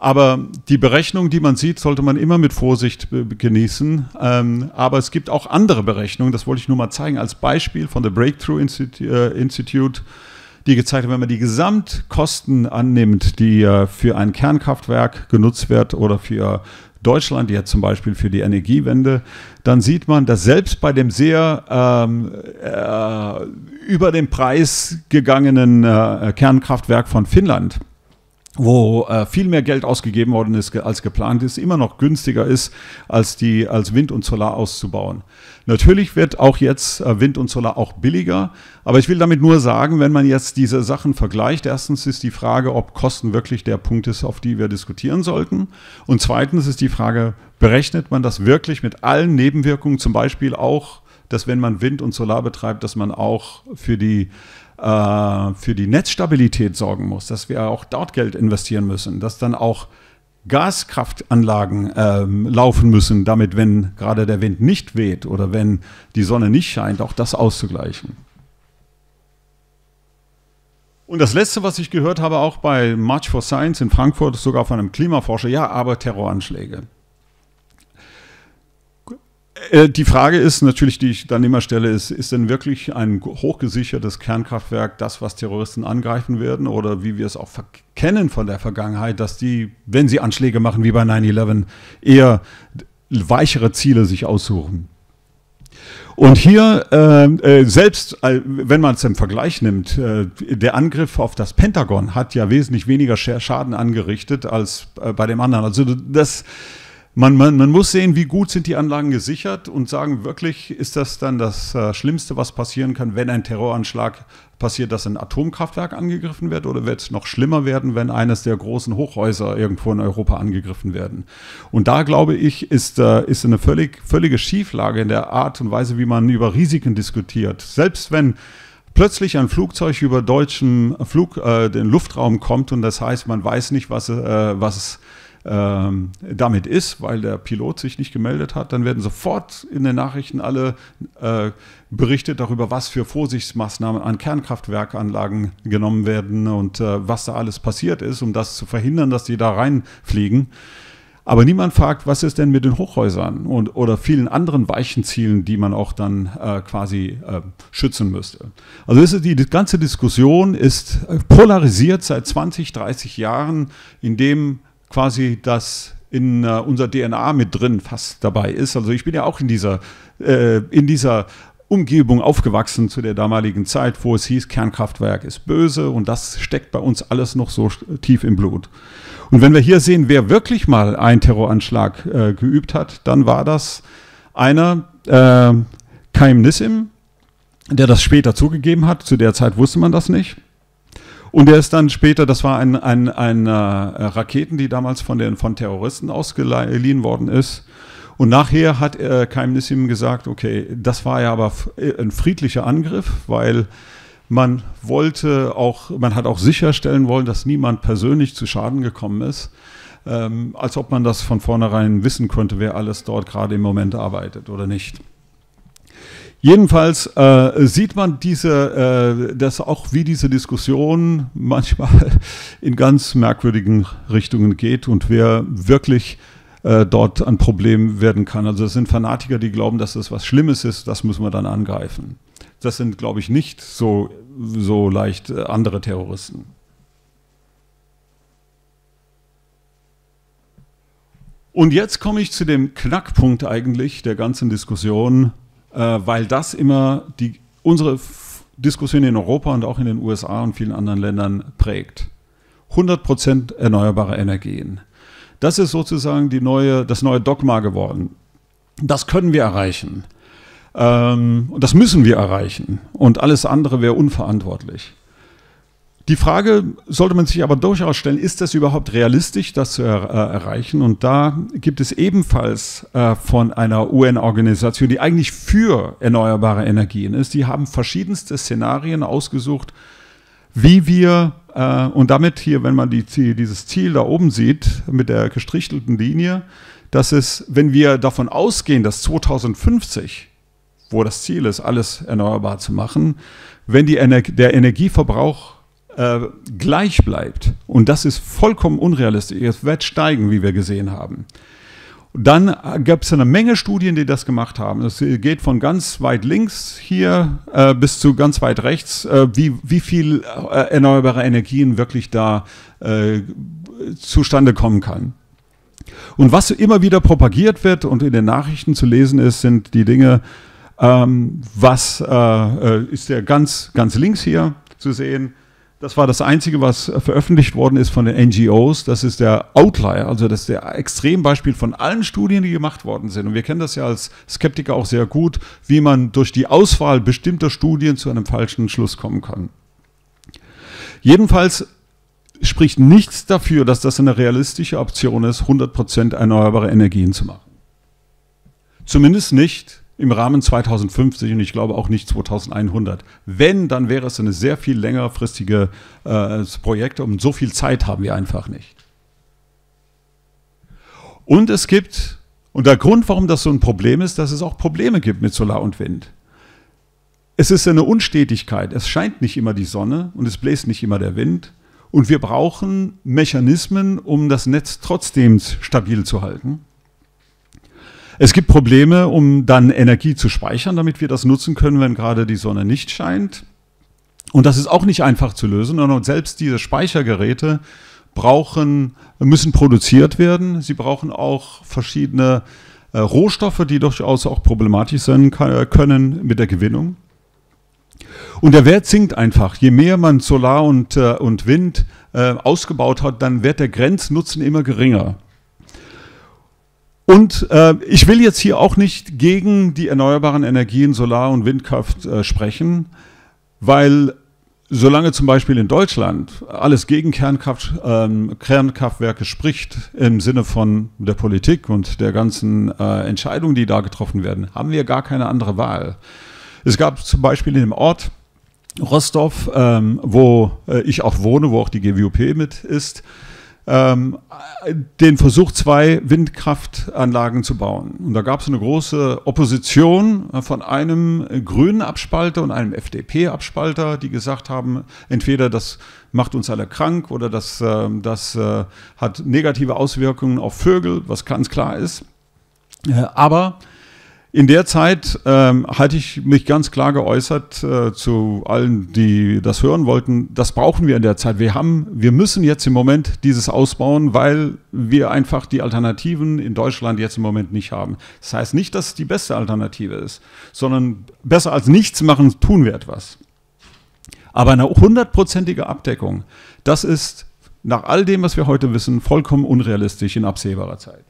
Aber die Berechnung, die man sieht, sollte man immer mit Vorsicht genießen. Ähm, aber es gibt auch andere Berechnungen, das wollte ich nur mal zeigen, als Beispiel von der Breakthrough äh, Institute, die gezeigt haben, wenn man die Gesamtkosten annimmt, die äh, für ein Kernkraftwerk genutzt wird oder für Deutschland, jetzt zum Beispiel für die Energiewende, dann sieht man, dass selbst bei dem sehr ähm, äh, über den Preis gegangenen äh, Kernkraftwerk von Finnland, wo äh, viel mehr Geld ausgegeben worden ist als geplant ist, immer noch günstiger ist, als die als Wind und Solar auszubauen. Natürlich wird auch jetzt äh, Wind und Solar auch billiger, aber ich will damit nur sagen, wenn man jetzt diese Sachen vergleicht, erstens ist die Frage, ob Kosten wirklich der Punkt ist, auf die wir diskutieren sollten, und zweitens ist die Frage, berechnet man das wirklich mit allen Nebenwirkungen, zum Beispiel auch, dass wenn man Wind und Solar betreibt, dass man auch für die für die Netzstabilität sorgen muss, dass wir auch dort Geld investieren müssen, dass dann auch Gaskraftanlagen ähm, laufen müssen, damit, wenn gerade der Wind nicht weht oder wenn die Sonne nicht scheint, auch das auszugleichen. Und das Letzte, was ich gehört habe, auch bei March for Science in Frankfurt, sogar von einem Klimaforscher, ja, aber Terroranschläge. Äh, die Frage ist natürlich, die ich dann immer stelle, ist, ist denn wirklich ein hochgesichertes Kernkraftwerk das, was Terroristen angreifen werden? Oder wie wir es auch kennen von der Vergangenheit, dass die, wenn sie Anschläge machen wie bei 9-11, eher weichere Ziele sich aussuchen? Und hier, äh, äh selbst äh, wenn man es im Vergleich nimmt, äh, der Angriff auf das Pentagon hat ja wesentlich weniger Schaden angerichtet als äh, bei dem anderen. Also das man, man, man, muss sehen, wie gut sind die Anlagen gesichert und sagen, wirklich ist das dann das äh, Schlimmste, was passieren kann, wenn ein Terroranschlag passiert, dass ein Atomkraftwerk angegriffen wird oder wird es noch schlimmer werden, wenn eines der großen Hochhäuser irgendwo in Europa angegriffen werden. Und da glaube ich, ist, äh, ist eine völlig, völlige Schieflage in der Art und Weise, wie man über Risiken diskutiert. Selbst wenn plötzlich ein Flugzeug über deutschen Flug, äh, den Luftraum kommt und das heißt, man weiß nicht, was, äh, was ähm, damit ist, weil der Pilot sich nicht gemeldet hat, dann werden sofort in den Nachrichten alle äh, berichtet darüber, was für Vorsichtsmaßnahmen an Kernkraftwerkanlagen genommen werden und äh, was da alles passiert ist, um das zu verhindern, dass die da reinfliegen. Aber niemand fragt, was ist denn mit den Hochhäusern und, oder vielen anderen weichen Zielen, die man auch dann äh, quasi äh, schützen müsste. Also ist die, ganze Diskussion ist polarisiert seit 20, 30 Jahren, indem quasi das in uh, unser DNA mit drin fast dabei ist. Also ich bin ja auch in dieser, äh, in dieser Umgebung aufgewachsen zu der damaligen Zeit, wo es hieß, Kernkraftwerk ist böse und das steckt bei uns alles noch so tief im Blut. Und wenn wir hier sehen, wer wirklich mal einen Terroranschlag äh, geübt hat, dann war das einer, äh, Kaim Nissim, der das später zugegeben hat. Zu der Zeit wusste man das nicht. Und er ist dann später, das war ein, ein, ein äh, Raketen, die damals von, den, von Terroristen ausgeliehen worden ist. Und nachher hat äh, Kaim Nissim gesagt, okay, das war ja aber ein friedlicher Angriff, weil man wollte auch, man hat auch sicherstellen wollen, dass niemand persönlich zu Schaden gekommen ist, ähm, als ob man das von vornherein wissen könnte, wer alles dort gerade im Moment arbeitet oder nicht. Jedenfalls äh, sieht man diese, äh, dass auch wie diese Diskussion manchmal in ganz merkwürdigen Richtungen geht und wer wirklich äh, dort ein Problem werden kann. Also es sind Fanatiker, die glauben, dass das was Schlimmes ist, das müssen wir dann angreifen. Das sind, glaube ich, nicht so, so leicht äh, andere Terroristen. Und jetzt komme ich zu dem Knackpunkt eigentlich der ganzen Diskussion weil das immer die, unsere Diskussion in Europa und auch in den USA und vielen anderen Ländern prägt. 100% erneuerbare Energien. Das ist sozusagen die neue, das neue Dogma geworden. Das können wir erreichen. Ähm, und das müssen wir erreichen. Und alles andere wäre unverantwortlich. Die Frage sollte man sich aber durchaus stellen, ist das überhaupt realistisch, das zu er, äh, erreichen? Und da gibt es ebenfalls äh, von einer UN-Organisation, die eigentlich für erneuerbare Energien ist, die haben verschiedenste Szenarien ausgesucht, wie wir, äh, und damit hier, wenn man die, dieses Ziel da oben sieht, mit der gestrichelten Linie, dass es, wenn wir davon ausgehen, dass 2050, wo das Ziel ist, alles erneuerbar zu machen, wenn Ener der Energieverbrauch äh, gleich bleibt, und das ist vollkommen unrealistisch, es wird steigen, wie wir gesehen haben, dann gab es eine Menge Studien, die das gemacht haben. Es geht von ganz weit links hier äh, bis zu ganz weit rechts, äh, wie, wie viel äh, erneuerbare Energien wirklich da äh, zustande kommen kann. Und was immer wieder propagiert wird und in den Nachrichten zu lesen ist, sind die Dinge, ähm, was äh, ist der ganz, ganz links hier zu sehen, das war das Einzige, was veröffentlicht worden ist von den NGOs. Das ist der Outlier, also das ist der Extrembeispiel von allen Studien, die gemacht worden sind. Und wir kennen das ja als Skeptiker auch sehr gut, wie man durch die Auswahl bestimmter Studien zu einem falschen Schluss kommen kann. Jedenfalls spricht nichts dafür, dass das eine realistische Option ist, 100% erneuerbare Energien zu machen. Zumindest nicht im Rahmen 2050 und ich glaube auch nicht 2100. Wenn, dann wäre es ein sehr viel längerfristige äh, Projekt und so viel Zeit haben wir einfach nicht. Und es gibt, und der Grund, warum das so ein Problem ist, dass es auch Probleme gibt mit Solar und Wind. Es ist eine Unstetigkeit. Es scheint nicht immer die Sonne und es bläst nicht immer der Wind. Und wir brauchen Mechanismen, um das Netz trotzdem stabil zu halten. Es gibt Probleme, um dann Energie zu speichern, damit wir das nutzen können, wenn gerade die Sonne nicht scheint. Und das ist auch nicht einfach zu lösen. Und selbst diese Speichergeräte brauchen, müssen produziert werden. Sie brauchen auch verschiedene äh, Rohstoffe, die durchaus auch problematisch sein können mit der Gewinnung. Und der Wert sinkt einfach. Je mehr man Solar und, äh, und Wind äh, ausgebaut hat, dann wird der Grenznutzen immer geringer. Und äh, ich will jetzt hier auch nicht gegen die erneuerbaren Energien, Solar- und Windkraft äh, sprechen, weil solange zum Beispiel in Deutschland alles gegen Kernkraft, ähm, Kernkraftwerke spricht im Sinne von der Politik und der ganzen äh, Entscheidungen, die da getroffen werden, haben wir gar keine andere Wahl. Es gab zum Beispiel in dem Ort Rostov, ähm, wo äh, ich auch wohne, wo auch die GWOP mit ist, ähm, den Versuch, zwei Windkraftanlagen zu bauen. Und da gab es eine große Opposition von einem grünen Abspalter und einem FDP-Abspalter, die gesagt haben, entweder das macht uns alle krank oder das, äh, das äh, hat negative Auswirkungen auf Vögel, was ganz klar ist. Äh, aber in der Zeit ähm, hatte ich mich ganz klar geäußert äh, zu allen, die das hören wollten. Das brauchen wir in der Zeit. Wir haben, wir müssen jetzt im Moment dieses ausbauen, weil wir einfach die Alternativen in Deutschland jetzt im Moment nicht haben. Das heißt nicht, dass es die beste Alternative ist, sondern besser als nichts machen, tun wir etwas. Aber eine hundertprozentige Abdeckung, das ist nach all dem, was wir heute wissen, vollkommen unrealistisch in absehbarer Zeit.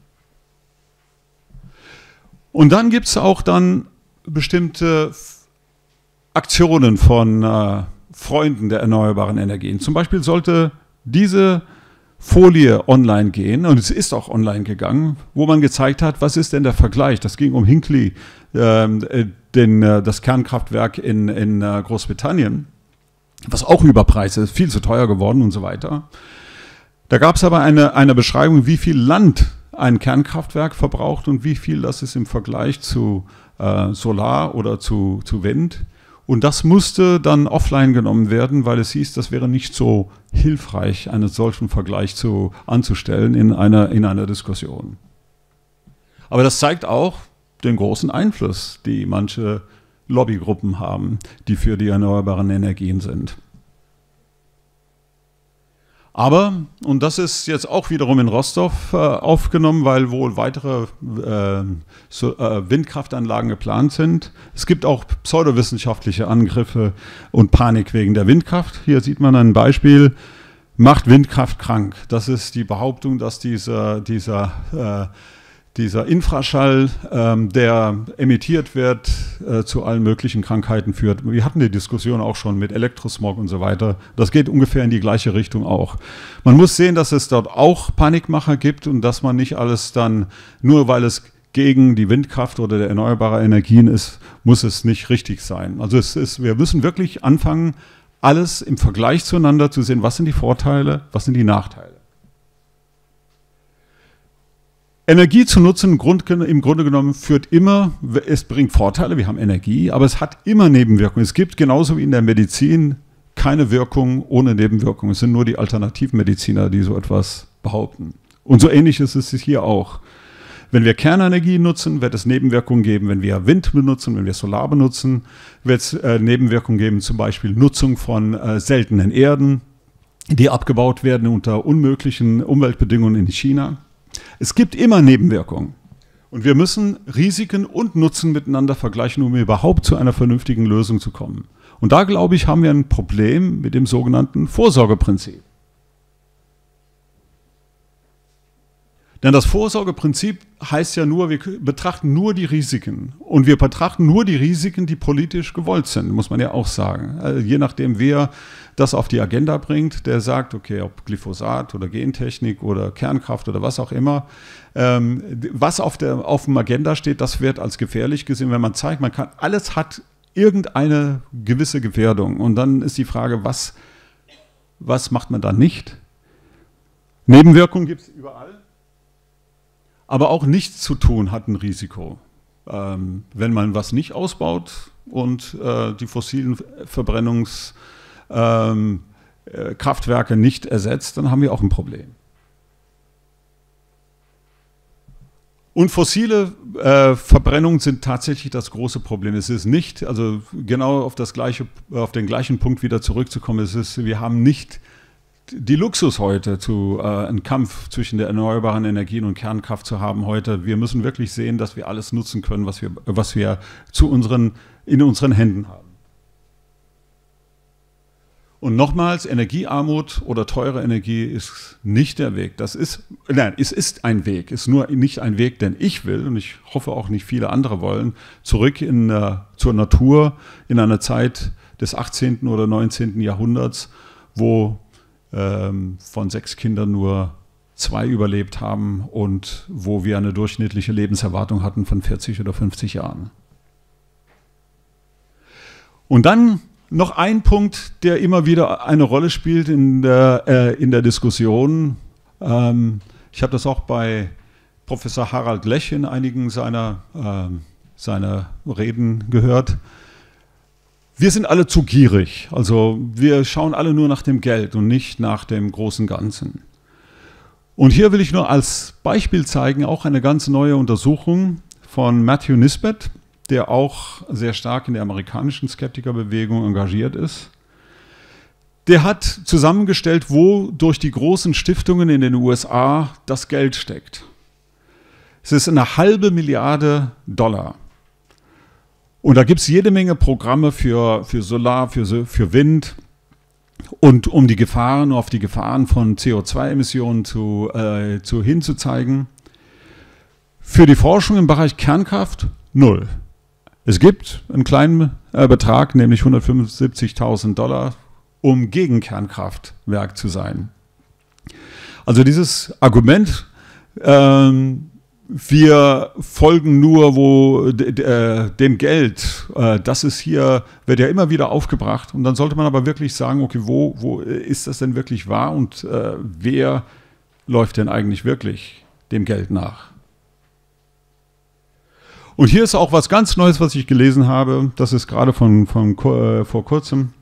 Und dann gibt es auch dann bestimmte Aktionen von äh, Freunden der erneuerbaren Energien. Zum Beispiel sollte diese Folie online gehen, und es ist auch online gegangen, wo man gezeigt hat, was ist denn der Vergleich. Das ging um Hinkley, ähm, äh, den, äh, das Kernkraftwerk in, in äh, Großbritannien, was auch überpreist ist, viel zu teuer geworden und so weiter. Da gab es aber eine, eine Beschreibung, wie viel Land ein Kernkraftwerk verbraucht und wie viel das ist im Vergleich zu äh, Solar oder zu, zu Wind. Und das musste dann offline genommen werden, weil es hieß, das wäre nicht so hilfreich, einen solchen Vergleich zu, anzustellen in einer, in einer Diskussion. Aber das zeigt auch den großen Einfluss, die manche Lobbygruppen haben, die für die erneuerbaren Energien sind. Aber, und das ist jetzt auch wiederum in Rostov äh, aufgenommen, weil wohl weitere äh, so, äh, Windkraftanlagen geplant sind. Es gibt auch pseudowissenschaftliche Angriffe und Panik wegen der Windkraft. Hier sieht man ein Beispiel, macht Windkraft krank. Das ist die Behauptung, dass dieser, dieser, äh, dieser Infraschall, ähm, der emittiert wird, äh, zu allen möglichen Krankheiten führt. Wir hatten die Diskussion auch schon mit Elektrosmog und so weiter. Das geht ungefähr in die gleiche Richtung auch. Man muss sehen, dass es dort auch Panikmacher gibt und dass man nicht alles dann, nur weil es gegen die Windkraft oder der erneuerbare Energien ist, muss es nicht richtig sein. Also es ist, wir müssen wirklich anfangen, alles im Vergleich zueinander zu sehen, was sind die Vorteile, was sind die Nachteile. Energie zu nutzen, im Grunde genommen, führt immer, es bringt Vorteile, wir haben Energie, aber es hat immer Nebenwirkungen. Es gibt genauso wie in der Medizin keine Wirkung ohne Nebenwirkungen. Es sind nur die Alternativmediziner, die so etwas behaupten. Und so ähnlich ist es hier auch. Wenn wir Kernenergie nutzen, wird es Nebenwirkungen geben. Wenn wir Wind benutzen, wenn wir Solar benutzen, wird es äh, Nebenwirkungen geben, zum Beispiel Nutzung von äh, seltenen Erden, die abgebaut werden unter unmöglichen Umweltbedingungen in China. Es gibt immer Nebenwirkungen. Und wir müssen Risiken und Nutzen miteinander vergleichen, um überhaupt zu einer vernünftigen Lösung zu kommen. Und da, glaube ich, haben wir ein Problem mit dem sogenannten Vorsorgeprinzip. Denn das Vorsorgeprinzip heißt ja nur, wir betrachten nur die Risiken. Und wir betrachten nur die Risiken, die politisch gewollt sind, muss man ja auch sagen. Also je nachdem, wer das auf die Agenda bringt, der sagt, okay, ob Glyphosat oder Gentechnik oder Kernkraft oder was auch immer, ähm, was auf, der, auf dem Agenda steht, das wird als gefährlich gesehen, wenn man zeigt, man kann, alles hat irgendeine gewisse Gefährdung. Und dann ist die Frage, was, was macht man da nicht? Nebenwirkungen gibt es überall. Aber auch nichts zu tun hat ein Risiko. Ähm, wenn man was nicht ausbaut und äh, die fossilen Verbrennungskraftwerke ähm, äh, nicht ersetzt, dann haben wir auch ein Problem. Und fossile äh, Verbrennungen sind tatsächlich das große Problem. Es ist nicht, also genau auf, das gleiche, auf den gleichen Punkt wieder zurückzukommen, es ist, wir haben nicht die Luxus heute, zu, äh, einen Kampf zwischen der erneuerbaren Energien und Kernkraft zu haben heute. Wir müssen wirklich sehen, dass wir alles nutzen können, was wir, was wir zu unseren, in unseren Händen haben. Und nochmals, Energiearmut oder teure Energie ist nicht der Weg. Das ist, nein, es ist ein Weg, ist nur nicht ein Weg, den ich will und ich hoffe auch nicht viele andere wollen, zurück in, äh, zur Natur in einer Zeit des 18. oder 19. Jahrhunderts, wo von sechs Kindern nur zwei überlebt haben und wo wir eine durchschnittliche Lebenserwartung hatten von 40 oder 50 Jahren. Und dann noch ein Punkt, der immer wieder eine Rolle spielt in der, äh, in der Diskussion. Ähm, ich habe das auch bei Professor Harald Lech in einigen seiner, äh, seiner Reden gehört. Wir sind alle zu gierig. Also wir schauen alle nur nach dem Geld und nicht nach dem großen Ganzen. Und hier will ich nur als Beispiel zeigen, auch eine ganz neue Untersuchung von Matthew Nisbet, der auch sehr stark in der amerikanischen Skeptikerbewegung engagiert ist. Der hat zusammengestellt, wo durch die großen Stiftungen in den USA das Geld steckt. Es ist eine halbe Milliarde Dollar. Und da gibt es jede Menge Programme für, für Solar, für, für Wind und um die Gefahren, auf die Gefahren von CO2-Emissionen zu, äh, zu hinzuzeigen. Für die Forschung im Bereich Kernkraft null. Es gibt einen kleinen äh, Betrag, nämlich 175.000 Dollar, um gegen Kernkraftwerk zu sein. Also dieses Argument, ähm, wir folgen nur wo äh, dem Geld. Äh, das ist hier, wird ja immer wieder aufgebracht. Und dann sollte man aber wirklich sagen, okay, wo, wo ist das denn wirklich wahr und äh, wer läuft denn eigentlich wirklich dem Geld nach? Und hier ist auch was ganz Neues, was ich gelesen habe. Das ist gerade von, von äh, vor kurzem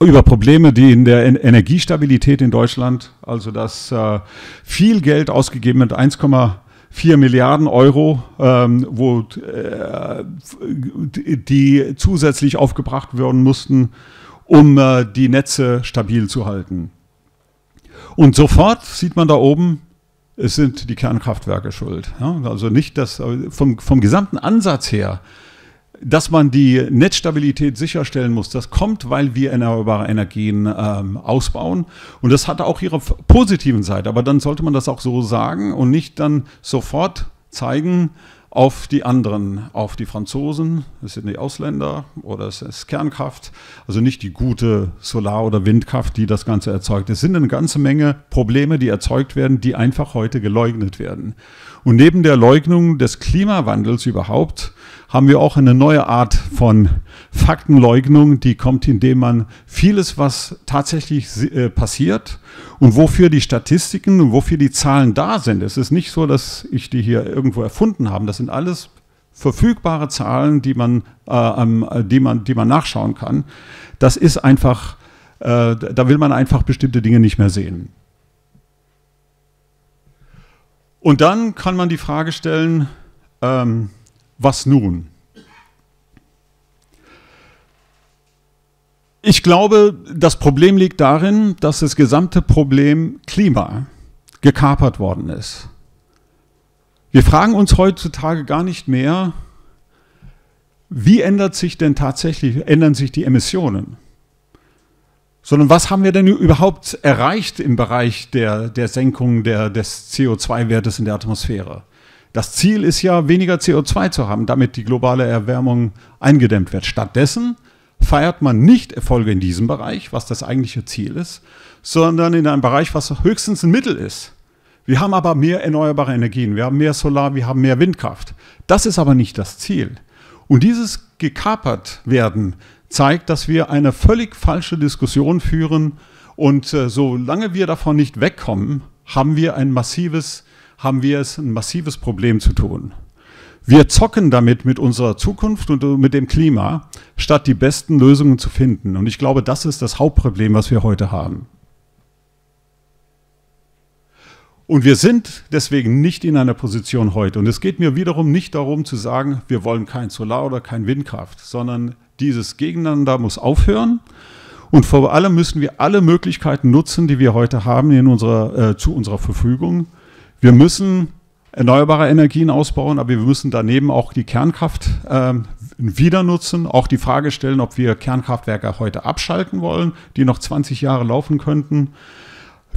über Probleme, die in der Energiestabilität in Deutschland, also dass äh, viel Geld ausgegeben wird, 1,5 4 Milliarden Euro, ähm, wo äh, die zusätzlich aufgebracht werden mussten, um äh, die Netze stabil zu halten. Und sofort sieht man da oben, es sind die Kernkraftwerke schuld. Ja? Also nicht das, vom, vom gesamten Ansatz her dass man die Netzstabilität sicherstellen muss, das kommt, weil wir erneuerbare Energien ähm, ausbauen. Und das hat auch ihre positiven Seite. Aber dann sollte man das auch so sagen und nicht dann sofort zeigen, auf die anderen, auf die Franzosen, das sind die Ausländer oder es ist Kernkraft, also nicht die gute Solar- oder Windkraft, die das Ganze erzeugt. Es sind eine ganze Menge Probleme, die erzeugt werden, die einfach heute geleugnet werden. Und neben der Leugnung des Klimawandels überhaupt haben wir auch eine neue Art von Faktenleugnung, die kommt, indem man vieles, was tatsächlich äh, passiert und wofür die Statistiken und wofür die Zahlen da sind. Es ist nicht so, dass ich die hier irgendwo erfunden habe. Das sind alles verfügbare Zahlen, die man, äh, die man, die man nachschauen kann. Das ist einfach, äh, da will man einfach bestimmte Dinge nicht mehr sehen. Und dann kann man die Frage stellen, ähm, was nun? Ich glaube, das Problem liegt darin, dass das gesamte Problem Klima gekapert worden ist. Wir fragen uns heutzutage gar nicht mehr, wie ändert sich denn tatsächlich, ändern sich die Emissionen? Sondern was haben wir denn überhaupt erreicht im Bereich der, der Senkung der, des CO2-Wertes in der Atmosphäre? Das Ziel ist ja, weniger CO2 zu haben, damit die globale Erwärmung eingedämmt wird. Stattdessen feiert man nicht Erfolge in diesem Bereich, was das eigentliche Ziel ist, sondern in einem Bereich, was höchstens ein Mittel ist. Wir haben aber mehr erneuerbare Energien, wir haben mehr Solar, wir haben mehr Windkraft. Das ist aber nicht das Ziel. Und dieses gekapert werden zeigt, dass wir eine völlig falsche Diskussion führen und äh, solange wir davon nicht wegkommen, haben wir ein massives haben wir es ein massives Problem zu tun. Wir zocken damit mit unserer Zukunft und mit dem Klima, statt die besten Lösungen zu finden. Und ich glaube, das ist das Hauptproblem, was wir heute haben. Und wir sind deswegen nicht in einer Position heute. Und es geht mir wiederum nicht darum zu sagen, wir wollen kein Solar oder kein Windkraft, sondern dieses Gegeneinander muss aufhören. Und vor allem müssen wir alle Möglichkeiten nutzen, die wir heute haben in unserer, äh, zu unserer Verfügung, wir müssen erneuerbare Energien ausbauen, aber wir müssen daneben auch die Kernkraft äh, wieder nutzen, auch die Frage stellen, ob wir Kernkraftwerke heute abschalten wollen, die noch 20 Jahre laufen könnten.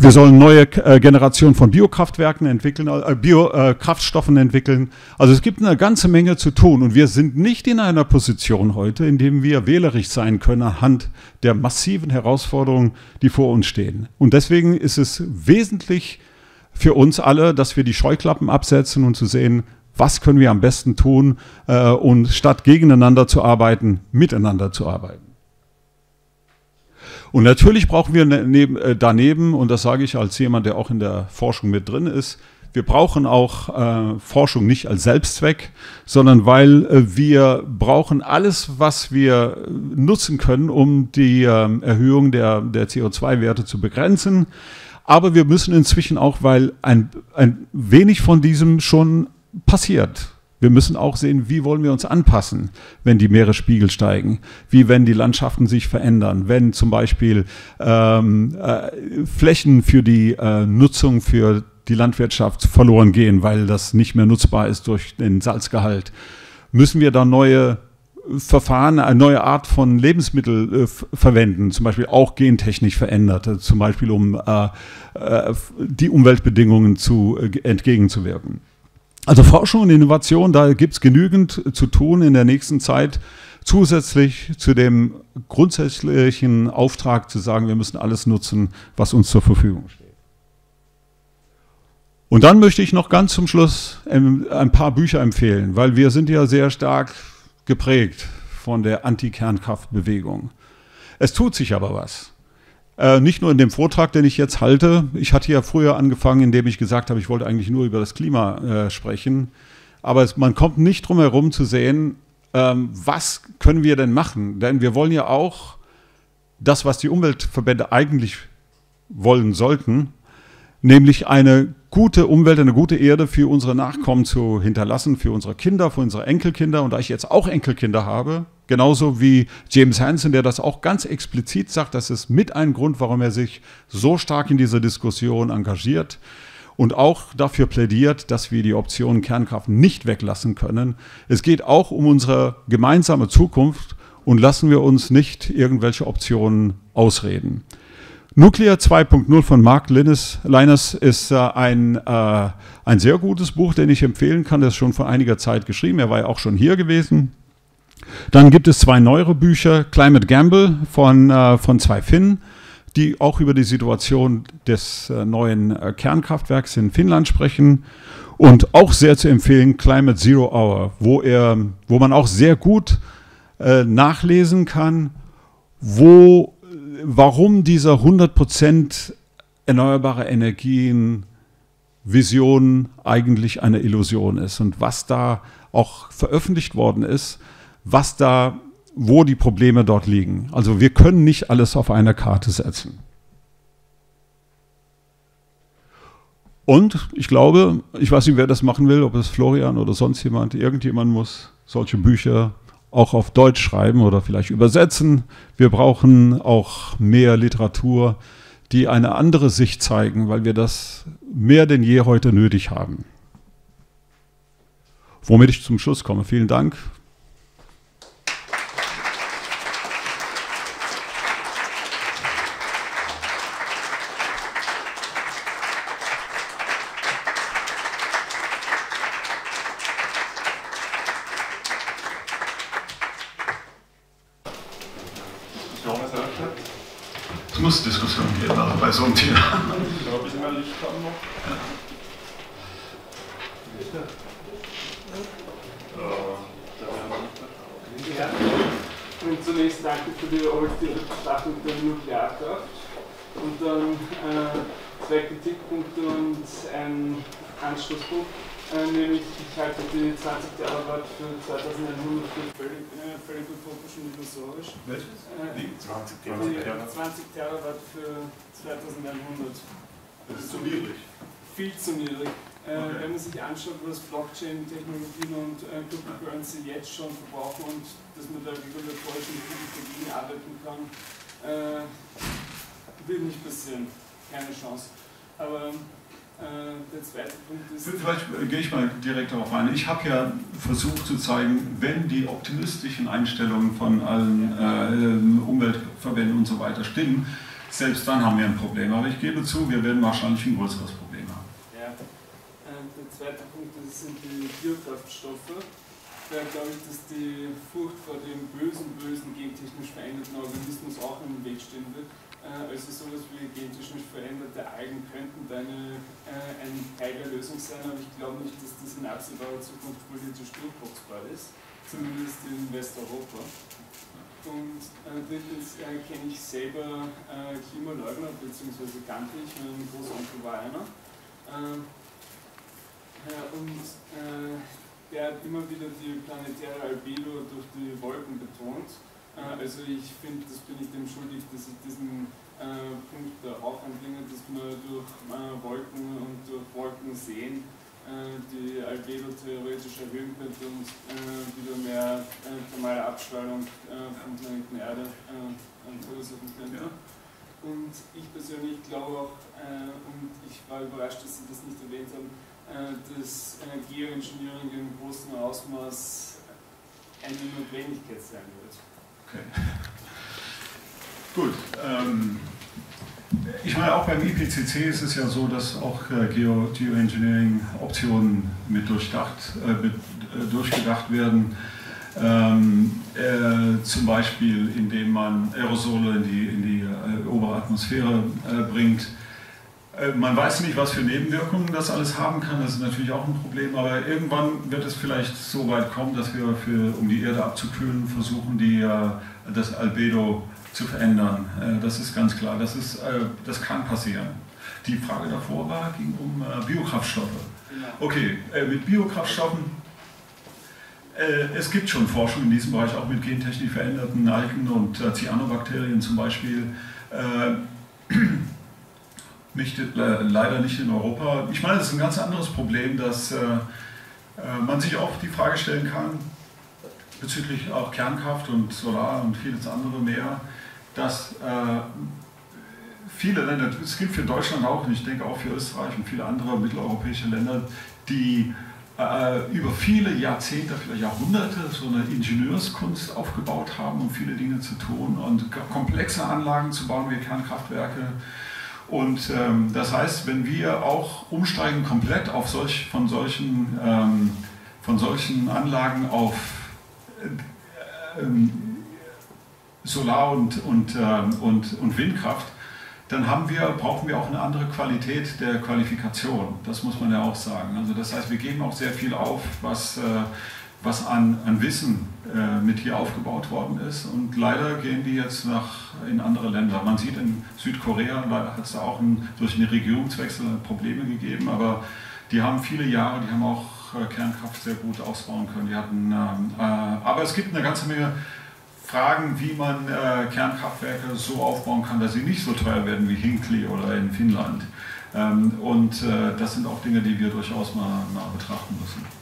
Wir sollen neue äh, Generationen von Biokraftwerken entwickeln, äh, Biokraftstoffen äh, entwickeln. Also es gibt eine ganze Menge zu tun und wir sind nicht in einer Position heute, in dem wir wählerisch sein können anhand der massiven Herausforderungen, die vor uns stehen. Und deswegen ist es wesentlich für uns alle, dass wir die Scheuklappen absetzen und zu sehen, was können wir am besten tun äh, und statt gegeneinander zu arbeiten, miteinander zu arbeiten. Und natürlich brauchen wir ne, neben, äh, daneben, und das sage ich als jemand, der auch in der Forschung mit drin ist, wir brauchen auch äh, Forschung nicht als Selbstzweck, sondern weil äh, wir brauchen alles, was wir nutzen können, um die ähm, Erhöhung der, der CO2-Werte zu begrenzen. Aber wir müssen inzwischen auch, weil ein, ein wenig von diesem schon passiert. Wir müssen auch sehen, wie wollen wir uns anpassen, wenn die Meeresspiegel steigen, wie wenn die Landschaften sich verändern, wenn zum Beispiel ähm, äh, Flächen für die äh, Nutzung für die Landwirtschaft verloren gehen, weil das nicht mehr nutzbar ist durch den Salzgehalt. Müssen wir da neue Verfahren, eine neue Art von Lebensmittel äh, verwenden, zum Beispiel auch gentechnisch veränderte, zum Beispiel um äh, äh, die Umweltbedingungen zu, äh, entgegenzuwirken. Also Forschung und Innovation, da gibt es genügend zu tun in der nächsten Zeit, zusätzlich zu dem grundsätzlichen Auftrag zu sagen, wir müssen alles nutzen, was uns zur Verfügung steht. Und dann möchte ich noch ganz zum Schluss ähm, ein paar Bücher empfehlen, weil wir sind ja sehr stark geprägt von der Anti-Kernkraftbewegung. Es tut sich aber was. Äh, nicht nur in dem Vortrag, den ich jetzt halte. Ich hatte ja früher angefangen, indem ich gesagt habe, ich wollte eigentlich nur über das Klima äh, sprechen. Aber es, man kommt nicht drum herum zu sehen, ähm, was können wir denn machen? Denn wir wollen ja auch das, was die Umweltverbände eigentlich wollen sollten, nämlich eine gute Umwelt, eine gute Erde für unsere Nachkommen zu hinterlassen, für unsere Kinder, für unsere Enkelkinder. Und da ich jetzt auch Enkelkinder habe, genauso wie James Hansen, der das auch ganz explizit sagt, das ist mit ein Grund, warum er sich so stark in dieser Diskussion engagiert. und auch dafür plädiert, dass wir die Option Kernkraft nicht weglassen können. Es geht auch um unsere gemeinsame Zukunft und lassen wir uns nicht irgendwelche Optionen ausreden. Nuclear 2.0 von Mark Linus, Linus ist äh, ein, äh, ein sehr gutes Buch, den ich empfehlen kann. Das ist schon vor einiger Zeit geschrieben. Er war ja auch schon hier gewesen. Dann gibt es zwei neuere Bücher, Climate Gamble von, äh, von zwei Finnen, die auch über die Situation des äh, neuen äh, Kernkraftwerks in Finnland sprechen. Und auch sehr zu empfehlen, Climate Zero Hour, wo, er, wo man auch sehr gut äh, nachlesen kann, wo, warum dieser 100% erneuerbare Energien Vision eigentlich eine Illusion ist und was da auch veröffentlicht worden ist was da, wo die Probleme dort liegen. Also wir können nicht alles auf eine Karte setzen. Und ich glaube, ich weiß nicht, wer das machen will, ob es Florian oder sonst jemand, irgendjemand muss solche Bücher auch auf Deutsch schreiben oder vielleicht übersetzen. Wir brauchen auch mehr Literatur, die eine andere Sicht zeigen, weil wir das mehr denn je heute nötig haben. Womit ich zum Schluss komme. Vielen Dank muss Diskussion geben, also bei so einem Thema. Ich glaube, ich mehr Licht haben noch. Ja. Und zunächst danke für die Berichterstattung der Nuklearkraft. Und dann äh, zwei Kritikpunkte und ein Anschlusspunkt. Äh, nämlich, ich halte die 20 Terawatt für 2100 für völlig, völlig utopisch und illusorisch. Welches? Äh, die 20 Terawatt. 20 Terawatt für 2100. Das ist zu niedrig. Viel zu niedrig. Äh, okay. Wenn man sich anschaut, was Blockchain-Technologien und äh, Cryptocurrency jetzt schon verbrauchen und dass man da regulatorisch mit dagegen arbeiten kann, äh, wird nicht passieren. Keine Chance. Aber der zweite Punkt ist. Vielleicht gehe ich mal direkt darauf ein. Ich habe ja versucht zu zeigen, wenn die optimistischen Einstellungen von allen äh, Umweltverbänden und so weiter stimmen, selbst dann haben wir ein Problem. Aber ich gebe zu, wir werden wahrscheinlich ein größeres Problem haben. Ja. Äh, der zweite Punkt das sind die Biokraftstoffe. Da glaube ich, dass die Furcht vor dem bösen, bösen gentechnisch veränderten Organismus auch im Weg stehen wird äh, also sowas wie gentechnisch veränderte Algen könnten eine, äh, ein Teil der Lösung sein, aber ich glaube nicht, dass das in absehbarer Zukunft politisch durchboxbar ist, zumindest in Westeuropa. Und äh, drittens äh, kenne ich selber äh, Klimaleugner, beziehungsweise kannte ich, mein Großonkel war einer. Äh, und äh, der hat immer wieder die planetäre Albedo durch die also ich finde, das bin ich dem schuldig, dass ich diesen äh, Punkt da auch anbringe, dass man durch äh, Wolken und durch Wolken sehen äh, die Albedo theoretisch erhöhen könnte und äh, wieder mehr äh, thermale Abstrahlung vom Planeten Erde verursachen könnte. Ja. Und ich persönlich glaube auch, und ich war überrascht, dass Sie das nicht erwähnt haben, dass Geoengineering im großen Ausmaß eine Notwendigkeit sein wird. Gut. Ähm, ich meine, auch beim IPCC ist es ja so, dass auch äh, Geo Geoengineering-Optionen mit durchdacht, äh, mit, äh, durchgedacht werden. Ähm, äh, zum Beispiel, indem man Aerosole in die, in die äh, obere Atmosphäre äh, bringt. Man weiß nicht, was für Nebenwirkungen das alles haben kann, das ist natürlich auch ein Problem, aber irgendwann wird es vielleicht so weit kommen, dass wir, für, um die Erde abzukühlen, versuchen, die, das Albedo zu verändern. Äh, das ist ganz klar, das, ist, äh, das kann passieren. Die Frage davor war, ging um äh, Biokraftstoffe. Genau. Okay, mit Biokraftstoffen es gibt schon Forschung in diesem Bereich, auch mit gentechnisch veränderten Algen und Cyanobakterien zum Beispiel. Nicht, leider nicht in Europa. Ich meine, das ist ein ganz anderes Problem, dass man sich auch die Frage stellen kann, bezüglich auch Kernkraft und Solar und vieles andere mehr, dass äh, viele Länder, es gilt für Deutschland auch und ich denke auch für Österreich und viele andere mitteleuropäische Länder, die äh, über viele Jahrzehnte, vielleicht Jahrhunderte so eine Ingenieurskunst aufgebaut haben, um viele Dinge zu tun und komplexe Anlagen zu bauen wie Kernkraftwerke. Und ähm, das heißt, wenn wir auch umsteigen komplett auf solch, von, solchen, ähm, von solchen Anlagen auf äh, äh, Solar- und, und, äh, und, und Windkraft, dann haben wir, brauchen wir auch eine andere Qualität der Qualifikation. Das muss man ja auch sagen. Also das heißt, wir geben auch sehr viel auf, was, äh, was an, an Wissen äh, mit hier aufgebaut worden ist. Und leider gehen die jetzt nach, in andere Länder. Man sieht in Südkorea, hat es da auch ein, durch einen Regierungswechsel Probleme gegeben, aber die haben viele Jahre, die haben auch äh, Kernkraft sehr gut ausbauen können. Die hatten, ähm, äh, aber es gibt eine ganze Menge fragen, wie man äh, Kernkraftwerke so aufbauen kann, dass sie nicht so teuer werden wie Hinkley oder in Finnland. Ähm, und äh, das sind auch Dinge, die wir durchaus mal, mal betrachten müssen.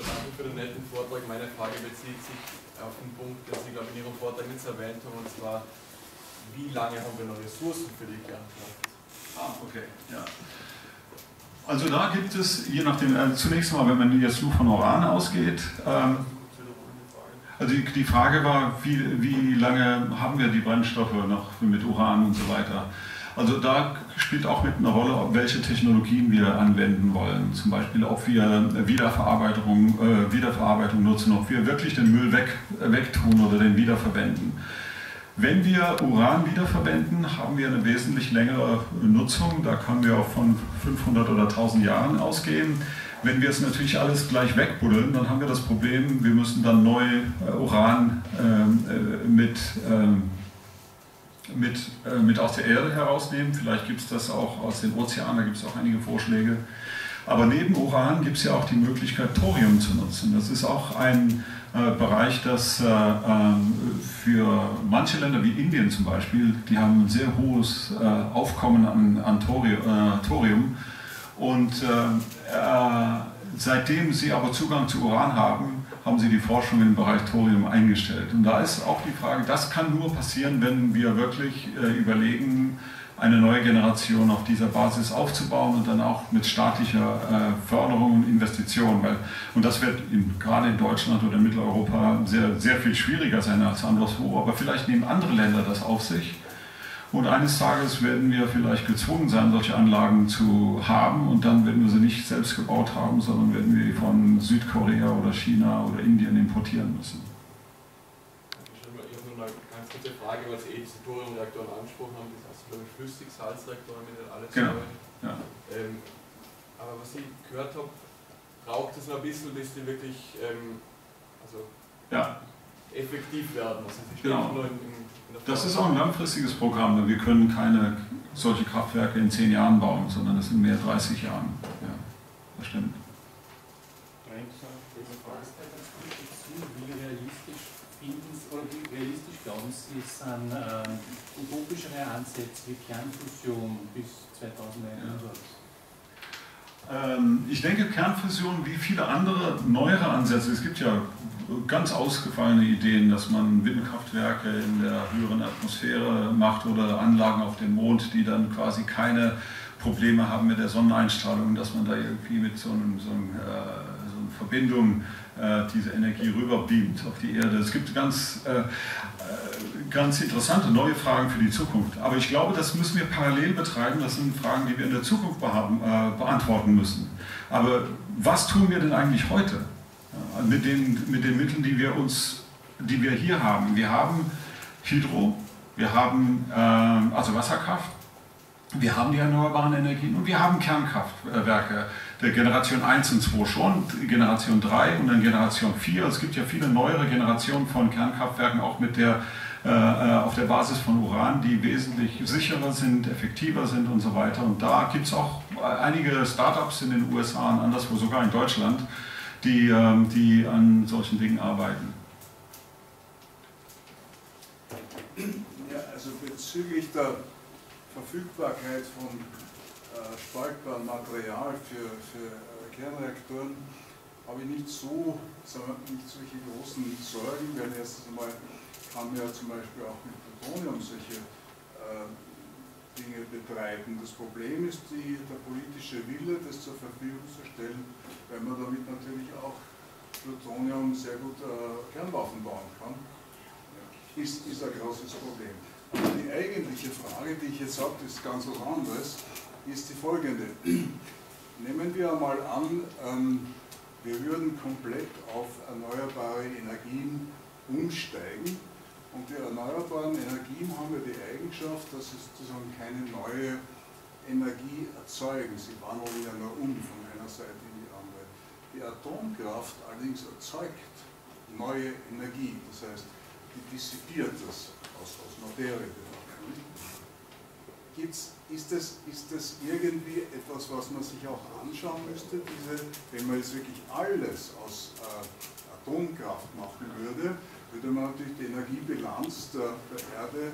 Erstmal danke für den netten Vortrag. Meine Frage bezieht sich auf den Punkt, den Sie, glaube ich, in Ihrem Vortrag nicht erwähnt haben, und zwar, wie lange haben wir noch Ressourcen für die Kernkraft? Ah, okay, ja. Also da gibt es, je nachdem, äh, zunächst mal, wenn man jetzt nur von Uran ausgeht, ähm, also die, die Frage war, wie, wie lange haben wir die Brennstoffe noch mit Uran und so weiter. Also da spielt auch mit eine Rolle, welche Technologien wir anwenden wollen. Zum Beispiel, ob wir Wiederverarbeitung, äh, Wiederverarbeitung nutzen, ob wir wirklich den Müll weg, wegtun oder den wiederverwenden. Wenn wir Uran wiederverwenden, haben wir eine wesentlich längere Nutzung. Da können wir auch von 500 oder 1000 Jahren ausgehen. Wenn wir es natürlich alles gleich wegbuddeln, dann haben wir das Problem, wir müssen dann neu äh, Uran ähm, äh, mit, ähm, mit, äh, mit aus der Erde herausnehmen. Vielleicht gibt es das auch aus den Ozeanen, da gibt es auch einige Vorschläge. Aber neben Uran gibt es ja auch die Möglichkeit, Thorium zu nutzen. Das ist auch ein äh, Bereich, das äh, ähm, für manche Länder wie Indien zum Beispiel, die haben ein sehr hohes äh, Aufkommen an, an Thorium und äh, äh, seitdem sie aber Zugang zu Uran haben, haben sie die Forschung im Bereich Thorium eingestellt. Und da ist auch die Frage, das kann nur passieren, wenn wir wirklich äh, überlegen, eine neue Generation auf dieser Basis aufzubauen und dann auch mit staatlicher äh, Förderung und Investition. Weil, und das wird in, gerade in Deutschland oder in Mitteleuropa sehr, sehr viel schwieriger sein als anderswo. Aber vielleicht nehmen andere Länder das auf sich und eines Tages werden wir vielleicht gezwungen sein, solche Anlagen zu haben und dann werden wir sie nicht selbst gebaut haben, sondern werden wir von Südkorea oder China oder Indien importieren müssen. Ich habe nur eine ganz kurze Frage, weil Sie eben die Thoriumreaktoren angesprochen haben, das heißt, glaube ich, Flüssigsalzreaktoren, wenn ich alles genau. Ja. Ähm, aber was ich gehört habe, braucht es noch ein bisschen, bis die wirklich ähm, also ja. effektiv werden. Also sie genau. nur in das ist auch ein langfristiges Programm. Wir können keine solche Kraftwerke in zehn Jahren bauen, sondern das sind mehr 30 Jahren. Ja, das stimmt. Wie realistisch finden oder wie realistisch glauben Sie, sind ähm, utopischere Ansätze wie Kernfusion bis 2100? Ähm, ich denke, Kernfusion wie viele andere neuere Ansätze, es gibt ja ganz ausgefallene Ideen, dass man Windkraftwerke in der höheren Atmosphäre macht oder Anlagen auf dem Mond, die dann quasi keine Probleme haben mit der Sonneneinstrahlung, dass man da irgendwie mit so, einem, so, einem, äh, so einer Verbindung äh, diese Energie rüberbeamt auf die Erde. Es gibt ganz, äh, ganz interessante neue Fragen für die Zukunft. Aber ich glaube, das müssen wir parallel betreiben. Das sind Fragen, die wir in der Zukunft beantworten müssen. Aber was tun wir denn eigentlich heute mit den, mit den Mitteln, die wir, uns, die wir hier haben? Wir haben Hydro, wir haben also Wasserkraft, wir haben die erneuerbaren Energien und wir haben Kernkraftwerke der Generation 1 und 2 schon, Generation 3 und dann Generation 4. Es gibt ja viele neuere Generationen von Kernkraftwerken, auch mit der, äh, äh, auf der Basis von Uran, die wesentlich sicherer sind, effektiver sind und so weiter. Und da gibt es auch einige Startups in den USA und anderswo, sogar in Deutschland, die, äh, die an solchen Dingen arbeiten. Ja, also bezüglich der Verfügbarkeit von äh, spaltbarem Material für, für äh, Kernreaktoren habe ich nicht so, wir, nicht solche großen Sorgen, weil erstens einmal kann ja zum Beispiel auch mit Plutonium solche äh, Dinge betreiben. Das Problem ist die, der politische Wille, das zur Verfügung zu stellen, weil man damit natürlich auch Plutonium sehr gut äh, Kernwaffen bauen kann, ist, ist ein großes Problem. Aber die eigentliche Frage, die ich jetzt habe, ist ganz was anderes, ist die folgende. Nehmen wir einmal an, ähm, wir würden komplett auf erneuerbare Energien umsteigen und die erneuerbaren Energien haben ja die Eigenschaft, dass sie sozusagen keine neue Energie erzeugen. Sie wandeln ja nur um von einer Seite in die andere. Die Atomkraft allerdings erzeugt neue Energie. Das heißt, die dissipiert das aus, aus Materie. Gibt's, ist, das, ist das irgendwie etwas, was man sich auch anschauen müsste? Diese, wenn man jetzt wirklich alles aus äh, Atomkraft machen würde, würde man natürlich die Energiebilanz der, Erde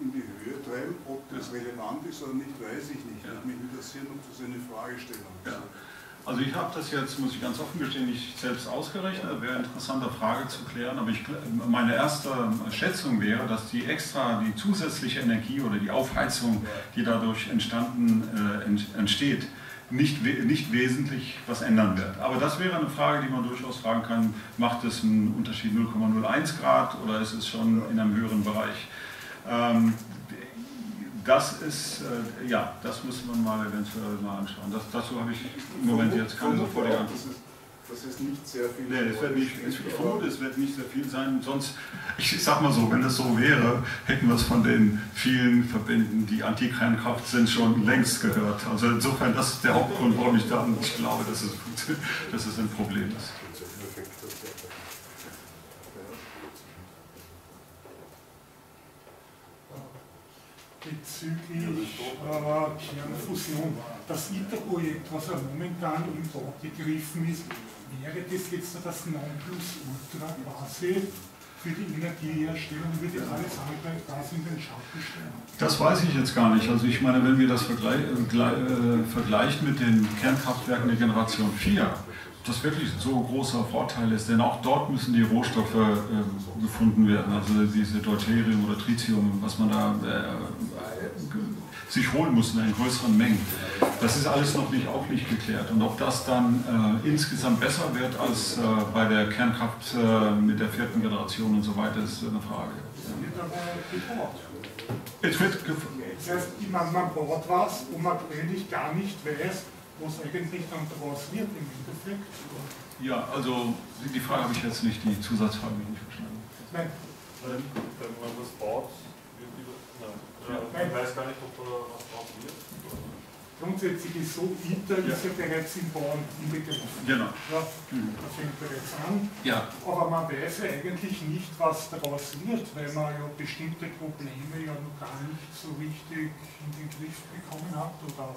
in die Höhe treiben. Ob das relevant ist oder nicht, weiß ich nicht. Ja. Mich interessieren, ob das eine Fragestellung ist. Ja. Also ich habe das jetzt, muss ich ganz offen gestehen, nicht selbst ausgerechnet, wäre eine interessante Frage zu klären, aber ich, meine erste Schätzung wäre, dass die extra, die zusätzliche Energie oder die Aufheizung, die dadurch entstanden, äh, entsteht, nicht, nicht wesentlich was ändern wird. Aber das wäre eine Frage, die man durchaus fragen kann, macht es einen Unterschied 0,01 Grad oder ist es schon in einem höheren Bereich? Ähm, das ist, äh, ja, das müssen wir mal eventuell mal anschauen. Das, dazu habe ich im Moment jetzt keine sofortige Antwort. Das ist nicht sehr viel. Nee, es wird nicht, ich vermute, es wird nicht sehr viel sein. Sonst, ich sag mal so, wenn es so wäre, hätten wir es von den vielen Verbänden, die Anti-Kernkraft sind, schon längst gehört. Also insofern, das ist der Hauptgrund, warum ich da ich glaube, dass es, dass es ein Problem ist. bezüglich äh, Kernfusion. Das ITER-Projekt, was ja momentan im Bau gegriffen ist, wäre das jetzt das Nonplusultra quasi für die Energieherstellung, würde alles andere das in den Schatten stellen? Das weiß ich jetzt gar nicht. Also ich meine, wenn wir das vergleich, äh, vergleichen mit den Kernkraftwerken der Generation 4, das wirklich so großer Vorteil ist, denn auch dort müssen die Rohstoffe äh, gefunden werden, also diese Deuterium oder Tritium, was man da äh, sich holen muss in größeren Mengen. Das ist alles noch nicht, auch nicht geklärt. Und ob das dann äh, insgesamt besser wird als äh, bei der Kernkraft äh, mit der vierten Generation und so weiter, ist eine Frage. Es wird das heißt, man, man baut was, wo man eigentlich gar nicht weiß, was eigentlich dann daraus wird im Endeffekt? Ja, also die Frage habe ich jetzt nicht, die Zusatzfrage habe ich nicht verstanden. Nein. Wenn man was baut. Ja, man weiß gar nicht, ob da was draus wird. Grundsätzlich ist so, ITER ja. ist ja bereits im Bauen inbegriffen. Genau. Ja. Das fängt bereits an. Ja. Aber man weiß ja eigentlich nicht, was daraus wird, weil man ja bestimmte Probleme ja noch gar nicht so richtig in den Griff bekommen hat oder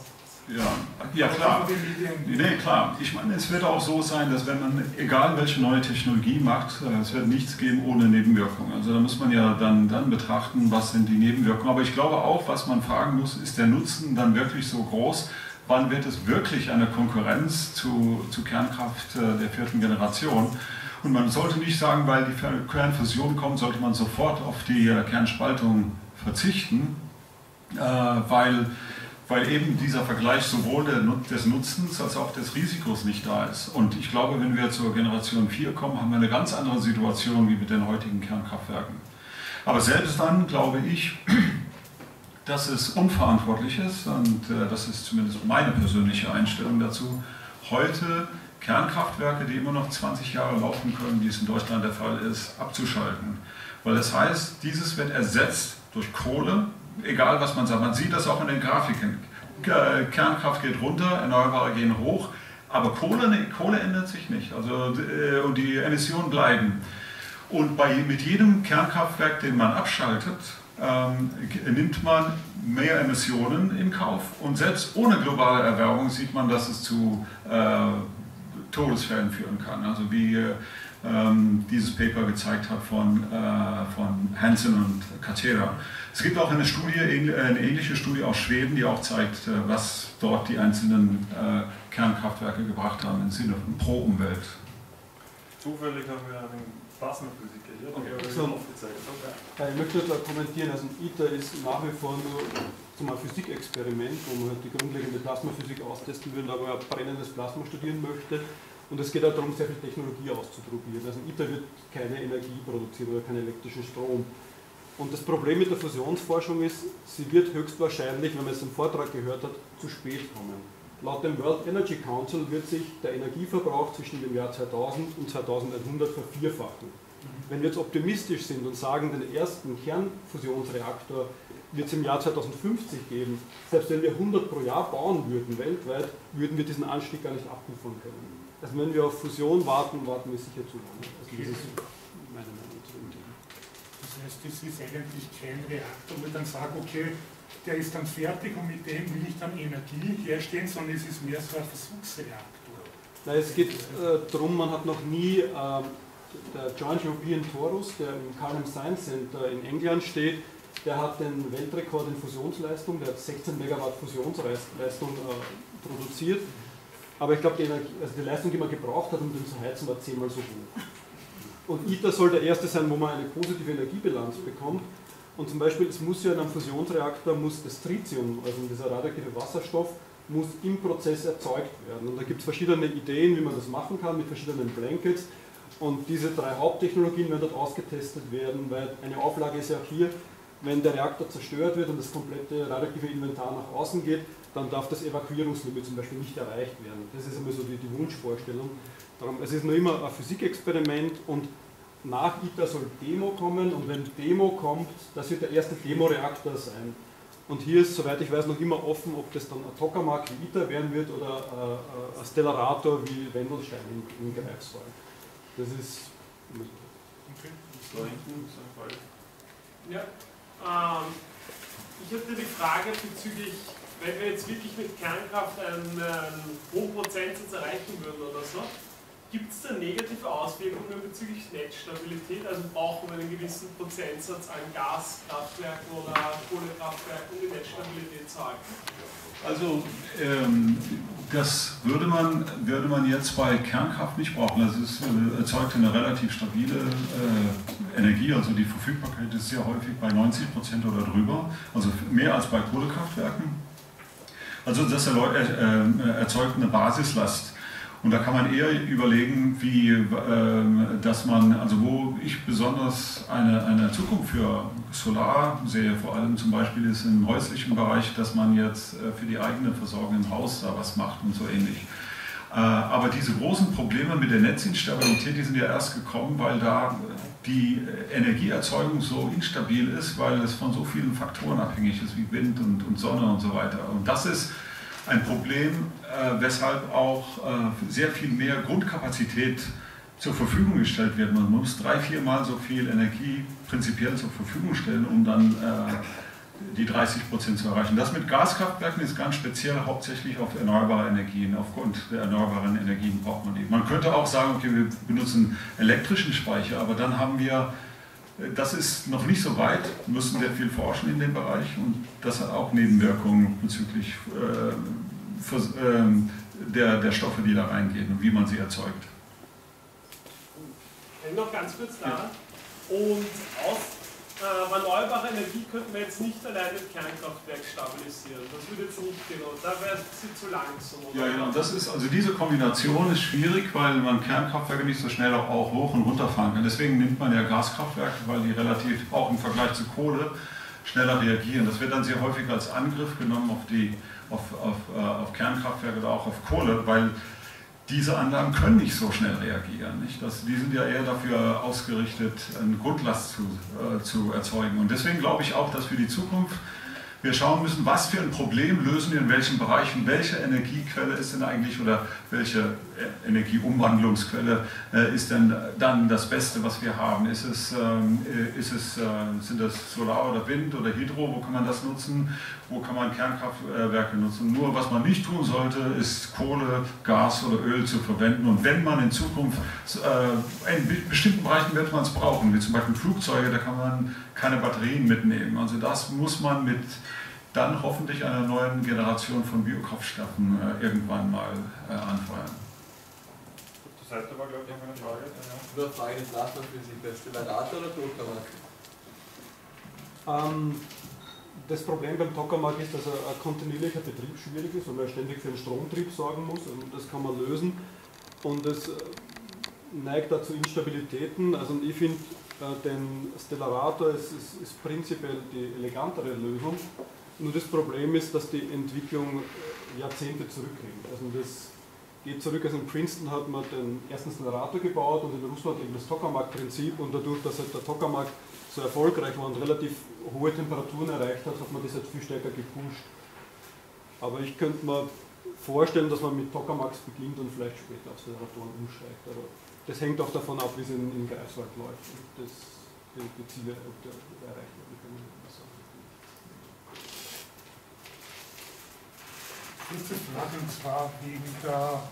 ja, ja klar. Nee, klar. Ich meine, es wird auch so sein, dass wenn man, egal welche neue Technologie macht, äh, es wird nichts geben ohne Nebenwirkungen. Also da muss man ja dann, dann betrachten, was sind die Nebenwirkungen. Aber ich glaube auch, was man fragen muss, ist der Nutzen dann wirklich so groß? Wann wird es wirklich eine Konkurrenz zu, zu Kernkraft äh, der vierten Generation? Und man sollte nicht sagen, weil die Kernfusion kommt, sollte man sofort auf die äh, Kernspaltung verzichten, weil weil eben dieser Vergleich sowohl des Nutzens als auch des Risikos nicht da ist. Und ich glaube, wenn wir zur Generation 4 kommen, haben wir eine ganz andere Situation wie mit den heutigen Kernkraftwerken. Aber selbst dann glaube ich, dass es unverantwortlich ist, und äh, das ist zumindest meine persönliche Einstellung dazu, heute Kernkraftwerke, die immer noch 20 Jahre laufen können, wie es in Deutschland der Fall ist, abzuschalten. Weil das heißt, dieses wird ersetzt durch Kohle, egal was man sagt. Man sieht das auch in den Grafiken. Kernkraft geht runter, Erneuerbare gehen hoch, aber Kohle, Kohle ändert sich nicht. Also, äh, und die Emissionen bleiben. Und bei, mit jedem Kernkraftwerk, den man abschaltet, ähm, nimmt man mehr Emissionen in Kauf. Und selbst ohne globale Erwärmung sieht man, dass es zu äh, Todesfällen führen kann. Also wie ähm, dieses Paper gezeigt hat von, äh, von Hansen und Katera. Es gibt auch eine Studie, eine ähnliche Studie aus Schweden, die auch zeigt, äh, was dort die einzelnen äh, Kernkraftwerke gebracht haben im Sinne von pro Umwelt. Zufällig haben wir einen Plasmaphysiker hier, der okay. so. aufgezeigt hat. Ich möchte da kommentieren, also ITER ist nach wie vor nur zum Physikexperiment, wo man halt die grundlegende Plasmaphysik austesten will, aber ein brennendes Plasma studieren möchte. Und es geht auch darum, sehr viel Technologie auszuprobieren. Also ITER wird keine Energie produzieren oder keinen elektrischen Strom. Und das Problem mit der Fusionsforschung ist, sie wird höchstwahrscheinlich, wenn man es im Vortrag gehört hat, zu spät kommen. Laut dem World Energy Council wird sich der Energieverbrauch zwischen dem Jahr 2000 und 2100 vervierfachen. Wenn wir jetzt optimistisch sind und sagen, den ersten Kernfusionsreaktor wird es im Jahr 2050 geben, selbst wenn wir 100 pro Jahr bauen würden weltweit, würden wir diesen Anstieg gar nicht abrufen können. Also wenn wir auf Fusion warten, warten wir sicher zu lange. Also das ist meine Meinung zu dem Thema. Das heißt, das ist eigentlich kein Reaktor, wo ich dann sage, okay, der ist dann fertig und mit dem will ich dann Energie herstellen, sondern es ist mehr so ein Versuchsreaktor. Nein, es geht äh, darum, man hat noch nie, äh, der Joint European Torus, der im Carlem Science Center in England steht, der hat den Weltrekord in Fusionsleistung, der hat 16 Megawatt Fusionsleistung äh, produziert. Aber ich glaube, die, also die Leistung, die man gebraucht hat, um den zu heizen, war zehnmal so hoch. Und ITER soll der erste sein, wo man eine positive Energiebilanz bekommt. Und zum Beispiel, es muss ja in einem Fusionsreaktor, muss das Tritium, also dieser radioaktive Wasserstoff, muss im Prozess erzeugt werden. Und da gibt es verschiedene Ideen, wie man das machen kann, mit verschiedenen Blankets. Und diese drei Haupttechnologien werden dort ausgetestet werden, weil eine Auflage ist ja auch hier, wenn der Reaktor zerstört wird und das komplette radioaktive Inventar nach außen geht, dann darf das Evakuierungslimit zum Beispiel nicht erreicht werden. Das ist einmal so die, die Wunschvorstellung. Darum, es ist nur immer ein Physikexperiment und nach ITER soll Demo kommen und wenn Demo kommt, das wird der erste Demoreaktor sein. Und hier ist, soweit ich weiß, noch immer offen, ob das dann ein Tokamak wie ITER werden wird oder äh, ein Stellarator wie Wendelstein in, in Greifswald. Das ist. Okay. Ja, ähm, ich hatte die Frage bezüglich wenn wir jetzt wirklich mit Kernkraft einen, einen hohen Prozentsatz erreichen würden oder so, gibt es da negative Auswirkungen bezüglich Netzstabilität? Also brauchen wir einen gewissen Prozentsatz an Gaskraftwerken oder Kohlekraftwerken, um die Netzstabilität zu halten? Also ähm, das würde man, würde man jetzt bei Kernkraft nicht brauchen. Das ist, äh, erzeugt eine relativ stabile äh, Energie, also die Verfügbarkeit ist sehr häufig bei 90 Prozent oder drüber, also mehr als bei Kohlekraftwerken. Also das äh, erzeugt eine Basislast. Und da kann man eher überlegen, wie, ähm, dass man, also wo ich besonders eine, eine Zukunft für Solar sehe, vor allem zum Beispiel ist im häuslichen Bereich, dass man jetzt äh, für die eigene Versorgung im Haus da was macht und so ähnlich. Äh, aber diese großen Probleme mit der Netzinstabilität, die sind ja erst gekommen, weil da die Energieerzeugung so instabil ist, weil es von so vielen Faktoren abhängig ist, wie Wind und, und Sonne und so weiter. Und das ist ein Problem, äh, weshalb auch äh, sehr viel mehr Grundkapazität zur Verfügung gestellt wird. Man muss drei, viermal so viel Energie prinzipiell zur Verfügung stellen, um dann äh, die 30 Prozent zu erreichen. Das mit Gaskraftwerken ist ganz speziell hauptsächlich auf erneuerbare Energien. Aufgrund der erneuerbaren Energien braucht man die. Man könnte auch sagen, okay, wir benutzen elektrischen Speicher, aber dann haben wir, das ist noch nicht so weit, müssen sehr viel forschen in dem Bereich und das hat auch Nebenwirkungen bezüglich äh, für, äh, der, der Stoffe, die da reingehen und wie man sie erzeugt. Noch ganz kurz da. Und aus äh, erneuerbare Energie könnten wir jetzt nicht allein mit Kernkraftwerk stabilisieren. Das würde jetzt nicht gehen. Da wäre es zu langsam. Oder? Ja, genau. Das ist, also diese Kombination ist schwierig, weil man Kernkraftwerke nicht so schnell auch, auch hoch und runter fahren kann. Deswegen nimmt man ja Gaskraftwerke, weil die relativ auch im Vergleich zu Kohle schneller reagieren. Das wird dann sehr häufig als Angriff genommen auf, die, auf, auf, äh, auf Kernkraftwerke oder auch auf Kohle, weil diese Anlagen können nicht so schnell reagieren. Nicht? Das, die sind ja eher dafür ausgerichtet, eine Grundlast zu, äh, zu erzeugen. Und deswegen glaube ich auch, dass für die Zukunft wir schauen müssen, was für ein Problem lösen wir in welchen Bereichen, welche Energiequelle ist denn eigentlich oder welche Energieumwandlungsquelle äh, ist denn dann das Beste, was wir haben? Ist es, ähm, äh, ist es, sind das Solar oder Wind oder Hydro? Wo kann man das nutzen? Wo kann man Kernkraftwerke nutzen? Nur was man nicht tun sollte, ist Kohle, Gas oder Öl zu verwenden. Und wenn man in Zukunft in bestimmten Bereichen wird man es brauchen, wie zum Beispiel Flugzeuge, da kann man keine Batterien mitnehmen. Also das muss man mit dann hoffentlich einer neuen Generation von Biokraftstoffen äh, irgendwann mal äh, anfeuern. Seite war, glaube ich, noch eine Frage. Ja. Nur Frage des Plasmaphysik, beste Radiator oder Tokamak? Ähm, das Problem beim Tokamak ist, dass ein kontinuierlicher Betrieb schwierig ist, weil man ständig für einen Stromtrieb sorgen muss und das kann man lösen. Und es äh, neigt da zu Instabilitäten. Also ich finde äh, den Stellarator ist, ist, ist, prinzipiell die elegantere Lösung. Nur das Problem ist, dass die Entwicklung äh, Jahrzehnte zurückliegt. Also das geht zurück, also in Princeton hat man den ersten Stellarator gebaut und in Russland eben das Tokamak-Prinzip und dadurch, dass halt der Tokamak so erfolgreich war und relativ hohe Temperaturen erreicht hat, hat man das halt viel stärker gepusht. Aber ich könnte mir vorstellen, dass man mit Tokamaks beginnt und vielleicht später auf Stellaratoren umsteigt. Aber das hängt auch davon ab, wie es in, in Greifswald läuft und das, die, die Ziele erreicht werden können. Kurze Frage und zwar wegen der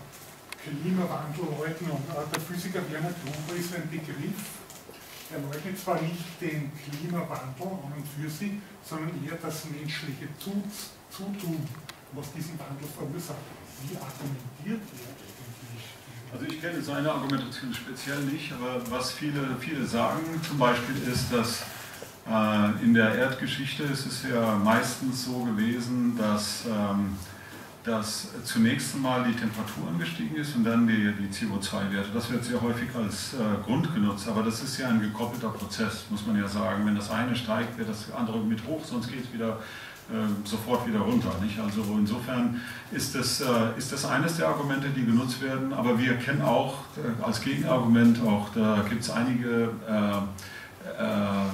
Klimawandelleugnung. Der Physiker Werner Gruber ist ein Begriff, er leugnet zwar nicht den Klimawandel an und für sich, sondern eher das menschliche Zutun, was diesen Wandel verursacht. Wie argumentiert er eigentlich? Also ich kenne seine Argumentation speziell nicht, aber was viele, viele sagen zum Beispiel ist, dass äh, in der Erdgeschichte ist es ja meistens so gewesen, dass ähm, dass zunächst einmal die Temperatur angestiegen ist und dann die, die CO2-Werte. Das wird sehr häufig als äh, Grund genutzt, aber das ist ja ein gekoppelter Prozess, muss man ja sagen. Wenn das eine steigt, wird das andere mit hoch, sonst geht es wieder äh, sofort wieder runter. Nicht? Also insofern ist das, äh, ist das eines der Argumente, die genutzt werden, aber wir kennen auch äh, als Gegenargument auch, da gibt es einige äh, äh,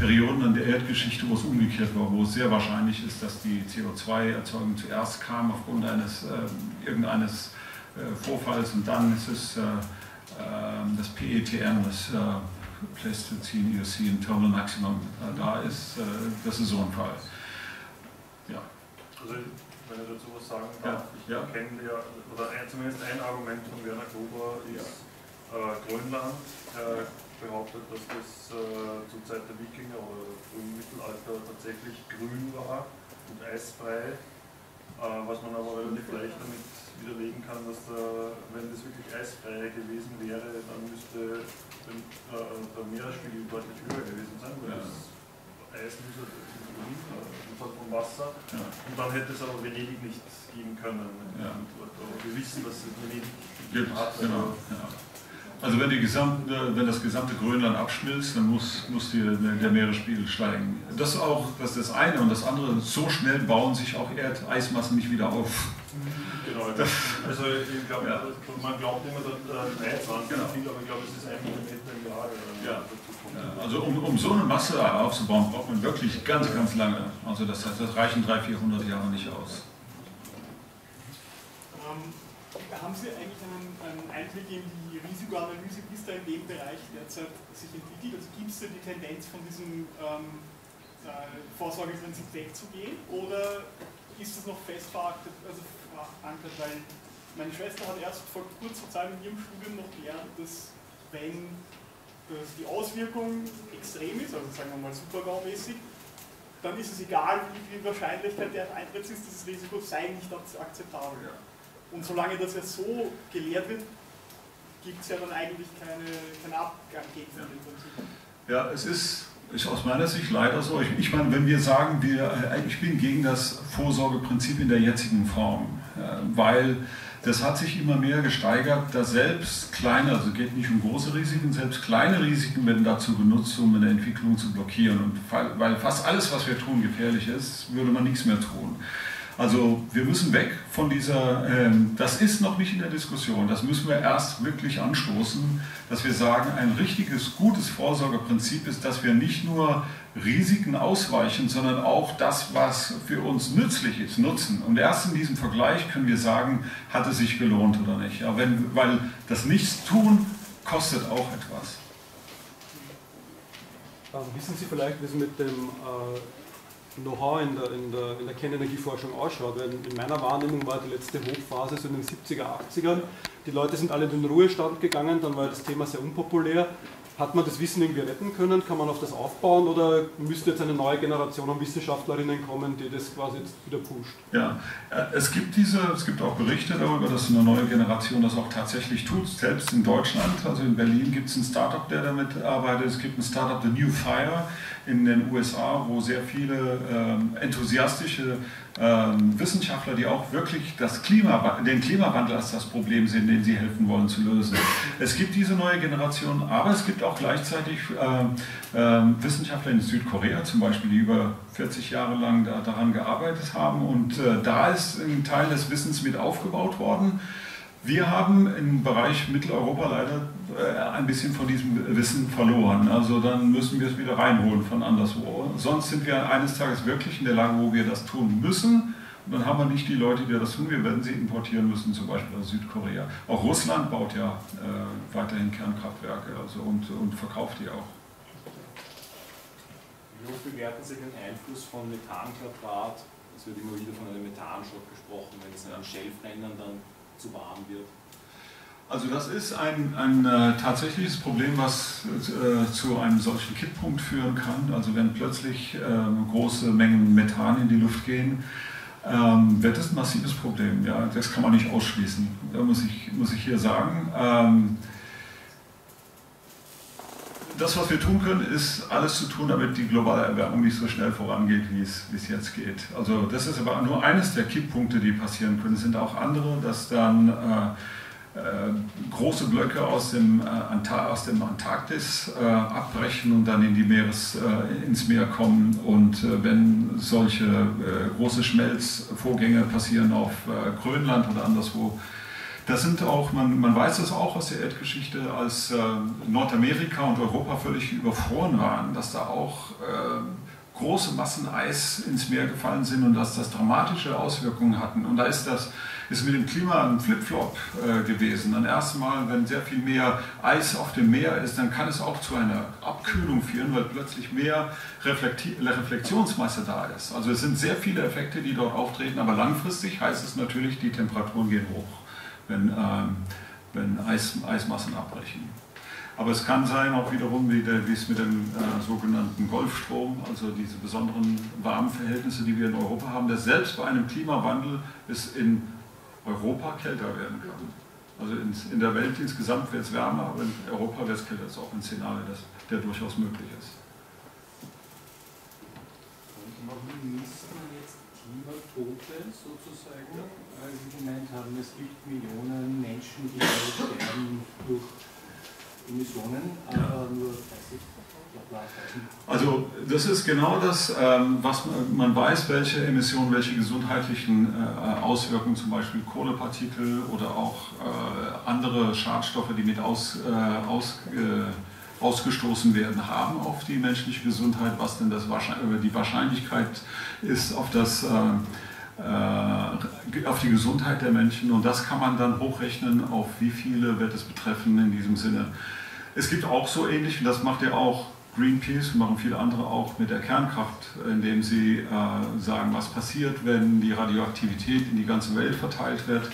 Perioden in der Erdgeschichte, wo es umgekehrt war, wo es sehr wahrscheinlich ist, dass die CO2-Erzeugung zuerst kam aufgrund eines äh, irgendeines äh, Vorfalls und dann ist es äh, ähm, das PETM, das äh, Pleistocene Eocene Terminal Maximum, äh, da ist, äh, das ist so ein Fall. Ja. Also wenn ich dazu was sagen darf, ja. ich ja. kenne ja, oder zumindest ein Argument von Werner Gruber ist ja. Grönland behauptet, dass das äh, zur Zeit der Wikinger oder frühen Mittelalter tatsächlich grün war und eisfrei, äh, was man aber relativ leicht damit widerlegen kann, dass da, wenn das wirklich eisfrei gewesen wäre, dann müsste den, äh, der Meeresspiegel deutlich höher gewesen sein, weil ja. das Eis muss äh, vom Wasser ja. und dann hätte es aber Venedig nicht geben können. Ja. wir wissen, dass es Venedig gegeben hat. Genau. Ja. Also wenn, die gesamte, wenn das gesamte Grönland abschmilzt, dann muss, muss die, der Meeresspiegel steigen. Das ist auch das, ist das eine und das andere, so schnell bauen sich auch Erdeismassen nicht wieder auf. Genau, also ich glaube, ja. man glaubt immer, dass 23 genau. viel, aber ich glaube, es ist ein Millimeter im Jahr. Ja. Ja, also um, um so eine Masse aufzubauen, braucht man wirklich ganz, ganz lange. Also das, das reichen 300, 400 Jahre nicht aus. Ähm, haben Sie eigentlich einen, einen Einblick in die Risikoanalyse, wie es da in dem Bereich derzeit sich entwickelt? Also gibt es da die Tendenz von diesem ähm, äh, Vorsorgeprinzip wegzugehen oder ist das noch fest verankert, also verankert? Weil meine Schwester hat erst vor kurzer Zeit in ihrem Studium noch gelernt, dass wenn dass die Auswirkung extrem ist, also sagen wir mal supergau-mäßig, dann ist es egal, wie die Wahrscheinlichkeit der Eintritts ist, dieses Risiko sei nicht akzeptabel. Ja. Und solange das ja so gelehrt wird, gibt es ja dann eigentlich keine, keinen Abgang gegen ja. Prinzip. Ja, es ist, ist aus meiner Sicht leider so. Ich, ich meine, wenn wir sagen, wir, äh, ich bin gegen das Vorsorgeprinzip in der jetzigen Form, weil das hat sich immer mehr gesteigert, dass selbst kleine, also geht nicht um große Risiken, selbst kleine Risiken werden dazu genutzt, um eine Entwicklung zu blockieren. Und weil fast alles, was wir tun, gefährlich ist, würde man nichts mehr tun. Also wir müssen weg von dieser, ähm, das ist noch nicht in der Diskussion, das müssen wir erst wirklich anstoßen, dass wir sagen, ein richtiges, gutes Vorsorgeprinzip ist, dass wir nicht nur Risiken ausweichen, sondern auch das, was für uns nützlich ist, nutzen. Und erst in diesem Vergleich können wir sagen, hat es sich gelohnt oder nicht. Ja, wenn, weil das Nichtstun kostet auch etwas. Also wissen Sie vielleicht, wie es mit dem äh Know-how in der, in, der, in der Kernenergieforschung ausschaut. Weil in meiner Wahrnehmung war die letzte Hochphase so in den 70er, 80ern. Die Leute sind alle in den Ruhestand gegangen, dann war das Thema sehr unpopulär. hat man das Wissen irgendwie retten können? Kann man auf das aufbauen oder müsste jetzt eine neue Generation an Wissenschaftlerinnen kommen, die das quasi jetzt wieder pusht? Ja, äh, es gibt diese, es gibt auch Berichte darüber, dass eine neue Generation das auch tatsächlich tut. Selbst in Deutschland, also in Berlin gibt es ein Startup, der damit arbeitet. Es gibt ein Startup, The New Fire in den USA, wo sehr viele ähm, enthusiastische ähm, Wissenschaftler, die auch wirklich das Klima, den Klimawandel als das Problem sehen, den sie helfen wollen zu lösen. Es gibt diese neue Generation, aber es gibt auch gleichzeitig äh, äh, Wissenschaftler in Südkorea zum Beispiel, die über 40 Jahre lang da, daran gearbeitet haben und äh, da ist ein Teil des Wissens mit aufgebaut worden. Wir haben im Bereich Mitteleuropa leider äh, ein bisschen von diesem Wissen verloren. Also dann müssen wir es wieder reinholen von anderswo. Sonst sind wir eines Tages wirklich in der Lage, wo wir das tun müssen. Und dann haben wir nicht die Leute, die das tun. Wir werden sie importieren müssen, zum Beispiel aus Südkorea. Auch Russland baut ja äh, weiterhin Kernkraftwerke also und, und verkauft die auch. Wie hoch bewerten Sie den Einfluss von Methanquadrat? Es wird immer wieder von einem Methanschock gesprochen, wenn es an Shellbrennern dann zu warm wird? Also das ist ein, ein äh, tatsächliches Problem, was äh, zu einem solchen Kipppunkt führen kann. Also wenn plötzlich äh, große Mengen Methan in die Luft gehen, ähm, wird das ein massives Problem. Ja, das kann man nicht ausschließen. Muss ich, muss ich hier sagen. Ähm, das, was wir tun können, ist alles zu tun, damit die globale Erwärmung nicht so schnell vorangeht, wie es, wie es jetzt geht. Also das ist aber nur eines der Kipppunkte, die passieren können. Es sind auch andere, dass dann äh, äh, große Blöcke aus dem, äh, aus dem Antarktis äh, abbrechen und dann in die Meeres, äh, ins Meer kommen. Und äh, wenn solche große Schmelzvorgänge passieren auf Grönland oder anderswo, das sind auch, man, man weiß es auch aus der Erdgeschichte, als äh, Nordamerika und Europa völlig überfroren waren, dass da auch äh, große Massen Eis ins Meer gefallen sind und dass das dramatische Auswirkungen hatten. Und da ist das ist mit dem Klima ein Flipflop äh, gewesen. Dann erstmal, wenn sehr viel mehr Eis auf dem Meer ist, dann kann es auch zu einer Abkühlung führen, weil plötzlich mehr Reflekti Reflexionsmasse da ist. Also es sind sehr viele Effekte, die dort auftreten, aber langfristig heißt es natürlich, die Temperaturen gehen hoch wenn, ähm, wenn Eis, Eismassen abbrechen. Aber es kann sein, auch wiederum, wie, der, wie es mit dem äh, sogenannten Golfstrom, also diese besonderen warmen Verhältnisse, die wir in Europa haben, dass selbst bei einem Klimawandel es in Europa kälter werden kann. Also in, in der Welt insgesamt wird es wärmer, aber in Europa wird es kälter. Das ist auch ein Szenario, das, der durchaus möglich ist. Und warum misst man jetzt Klimatote sozusagen? weil Sie gemeint haben, es gibt Millionen Menschen, die sterben durch Emissionen, aber nur 30 also das ist genau das, ähm, was man weiß, welche Emissionen, welche gesundheitlichen äh, Auswirkungen, zum Beispiel Kohlepartikel oder auch äh, andere Schadstoffe, die mit aus, äh, aus, ausgestoßen werden, haben auf die menschliche Gesundheit, was denn das, die Wahrscheinlichkeit ist auf das äh, auf die Gesundheit der Menschen und das kann man dann hochrechnen, auf wie viele wird es betreffen in diesem Sinne. Es gibt auch so ähnlich, und das macht ja auch Greenpeace und machen viele andere auch mit der Kernkraft, indem sie äh, sagen, was passiert, wenn die Radioaktivität in die ganze Welt verteilt wird.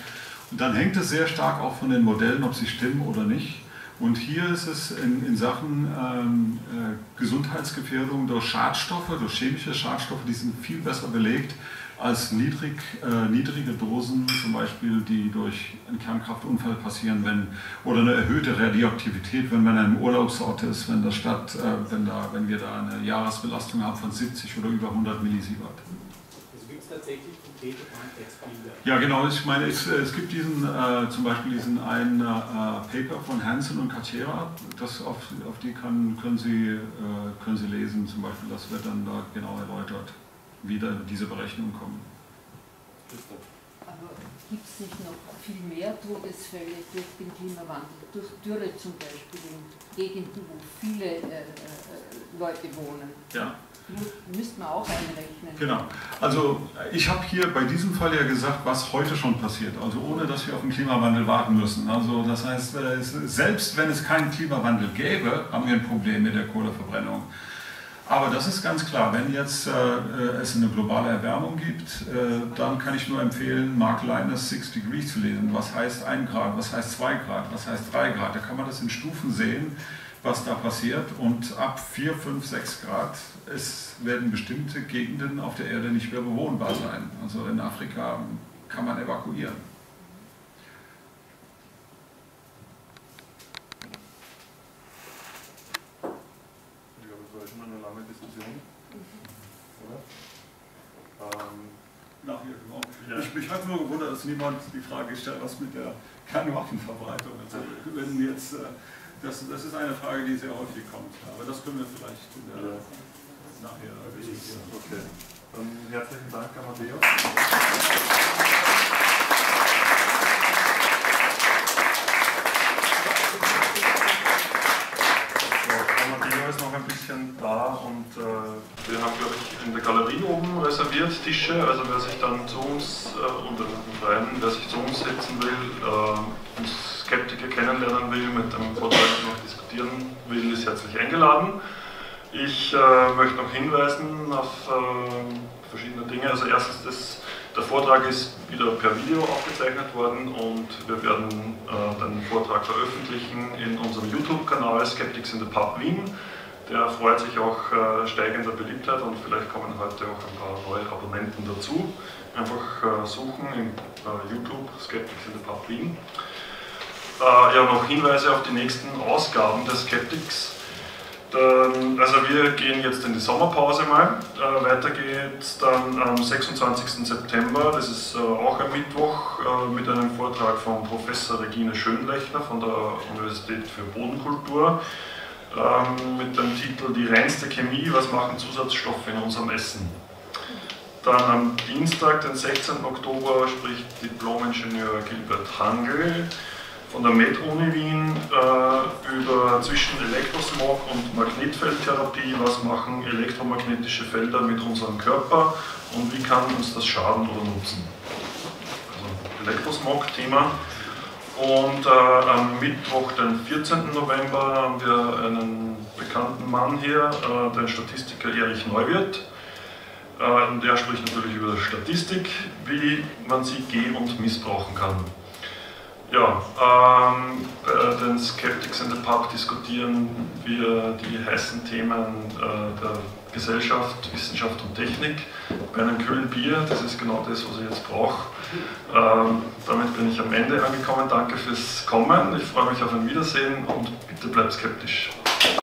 Und dann hängt es sehr stark auch von den Modellen, ob sie stimmen oder nicht. Und hier ist es in, in Sachen ähm, äh, Gesundheitsgefährdung durch Schadstoffe, durch chemische Schadstoffe, die sind viel besser belegt als niedrig, äh, niedrige Dosen, zum Beispiel, die durch einen Kernkraftunfall passieren, wenn, oder eine erhöhte Radioaktivität, wenn man in einem Urlaubsort ist, wenn, das Stadt, äh, wenn, da, wenn wir da eine Jahresbelastung haben von 70 oder über 100 Millisievert. Also gibt es tatsächlich konkrete Krankheitsbilder? Ja, genau. Ich meine, es, es gibt diesen, äh, zum Beispiel diesen einen äh, Paper von Hansen und Katera, das auf, auf die kann, können, Sie, äh, können Sie lesen, zum Beispiel, das wird dann da genau erläutert wieder diese Berechnung kommen. Aber gibt es nicht noch viel mehr Todesfälle durch den Klimawandel, durch Dürre zum Beispiel in Gegenden, wo viele äh, äh, Leute wohnen? Ja. Müsste man auch einrechnen. Genau. Also ich habe hier bei diesem Fall ja gesagt, was heute schon passiert, also ohne dass wir auf den Klimawandel warten müssen. Also das heißt, äh, selbst wenn es keinen Klimawandel gäbe, haben wir ein Problem mit der Kohleverbrennung. Aber das ist ganz klar, wenn jetzt äh, es eine globale Erwärmung gibt, äh, dann kann ich nur empfehlen, Mark Linus Six Degrees zu lesen. Was heißt 1 Grad, was heißt 2 Grad, was heißt 3 Grad? Da kann man das in Stufen sehen, was da passiert. Und ab 4, 5, 6 Grad es werden bestimmte Gegenden auf der Erde nicht mehr bewohnbar sein. Also in Afrika kann man evakuieren. Ich glaube, es war schon eine lange Diskussion. Oder? Ähm, Nach ihr, genau. Ja. Ich, mich hat nur gewundert, dass niemand die Frage stellt, was mit der Kernwaffenverbreitung. Also wenn jetzt, äh, das, das ist eine Frage, die sehr häufig kommt. Aber das können wir vielleicht der, ja. nachher diskutieren. Okay. Dann herzlichen Dank, Amadeus. Amadeus ist noch ein bisschen da und äh, wir haben, glaube ich, in der Galerie oben reserviert Tische. Also wer sich dann zu uns äh, unter dem Freien, wer sich zu uns setzen will, äh, uns Skeptiker kennenlernen will, mit dem Vortrag noch diskutieren will, ist herzlich eingeladen. Ich äh, möchte noch hinweisen auf äh, verschiedene Dinge. Also erstens, das, der Vortrag ist wieder per Video aufgezeichnet worden und wir werden äh, den Vortrag veröffentlichen in unserem YouTube-Kanal Skeptics in the Pub Wien. Der freut sich auch äh, steigender Beliebtheit und vielleicht kommen heute auch ein paar neue Abonnenten dazu. Einfach äh, suchen in äh, YouTube Skeptics in the Pub Wien. Äh, ja, noch Hinweise auf die nächsten Ausgaben der Skeptics. Ähm, also wir gehen jetzt in die Sommerpause mal. Äh, weiter geht es dann am 26. September, das ist äh, auch ein Mittwoch, mit einem Vortrag von Professor Regine Schönlechner von der Universität für Bodenkultur ähm, mit dem Titel Die reinste Chemie, was machen Zusatzstoffe in unserem Essen. Dann am Dienstag, den 16. Oktober, spricht Diplom-Ingenieur Gilbert Hangel von der Med-Uni Wien äh, über zwischen Elektrosmog und Magnetfeldtherapie, was machen elektromagnetische Felder mit unserem Körper und wie kann uns das schaden oder nutzen. Also Elektrosmog-Thema. Und äh, am Mittwoch, den 14. November, haben wir einen bekannten Mann hier, äh, den Statistiker Erich Neuwirth. Äh, und der spricht natürlich über Statistik, wie man sie ge- und missbrauchen kann. Ja, ähm, bei den Skeptics in the Pub diskutieren wir die heißen Themen äh, der Gesellschaft, Wissenschaft und Technik bei einem kühlen Bier. Das ist genau das, was ich jetzt brauche. Ähm, damit bin ich am Ende angekommen. Danke fürs Kommen. Ich freue mich auf ein Wiedersehen und bitte bleibt skeptisch.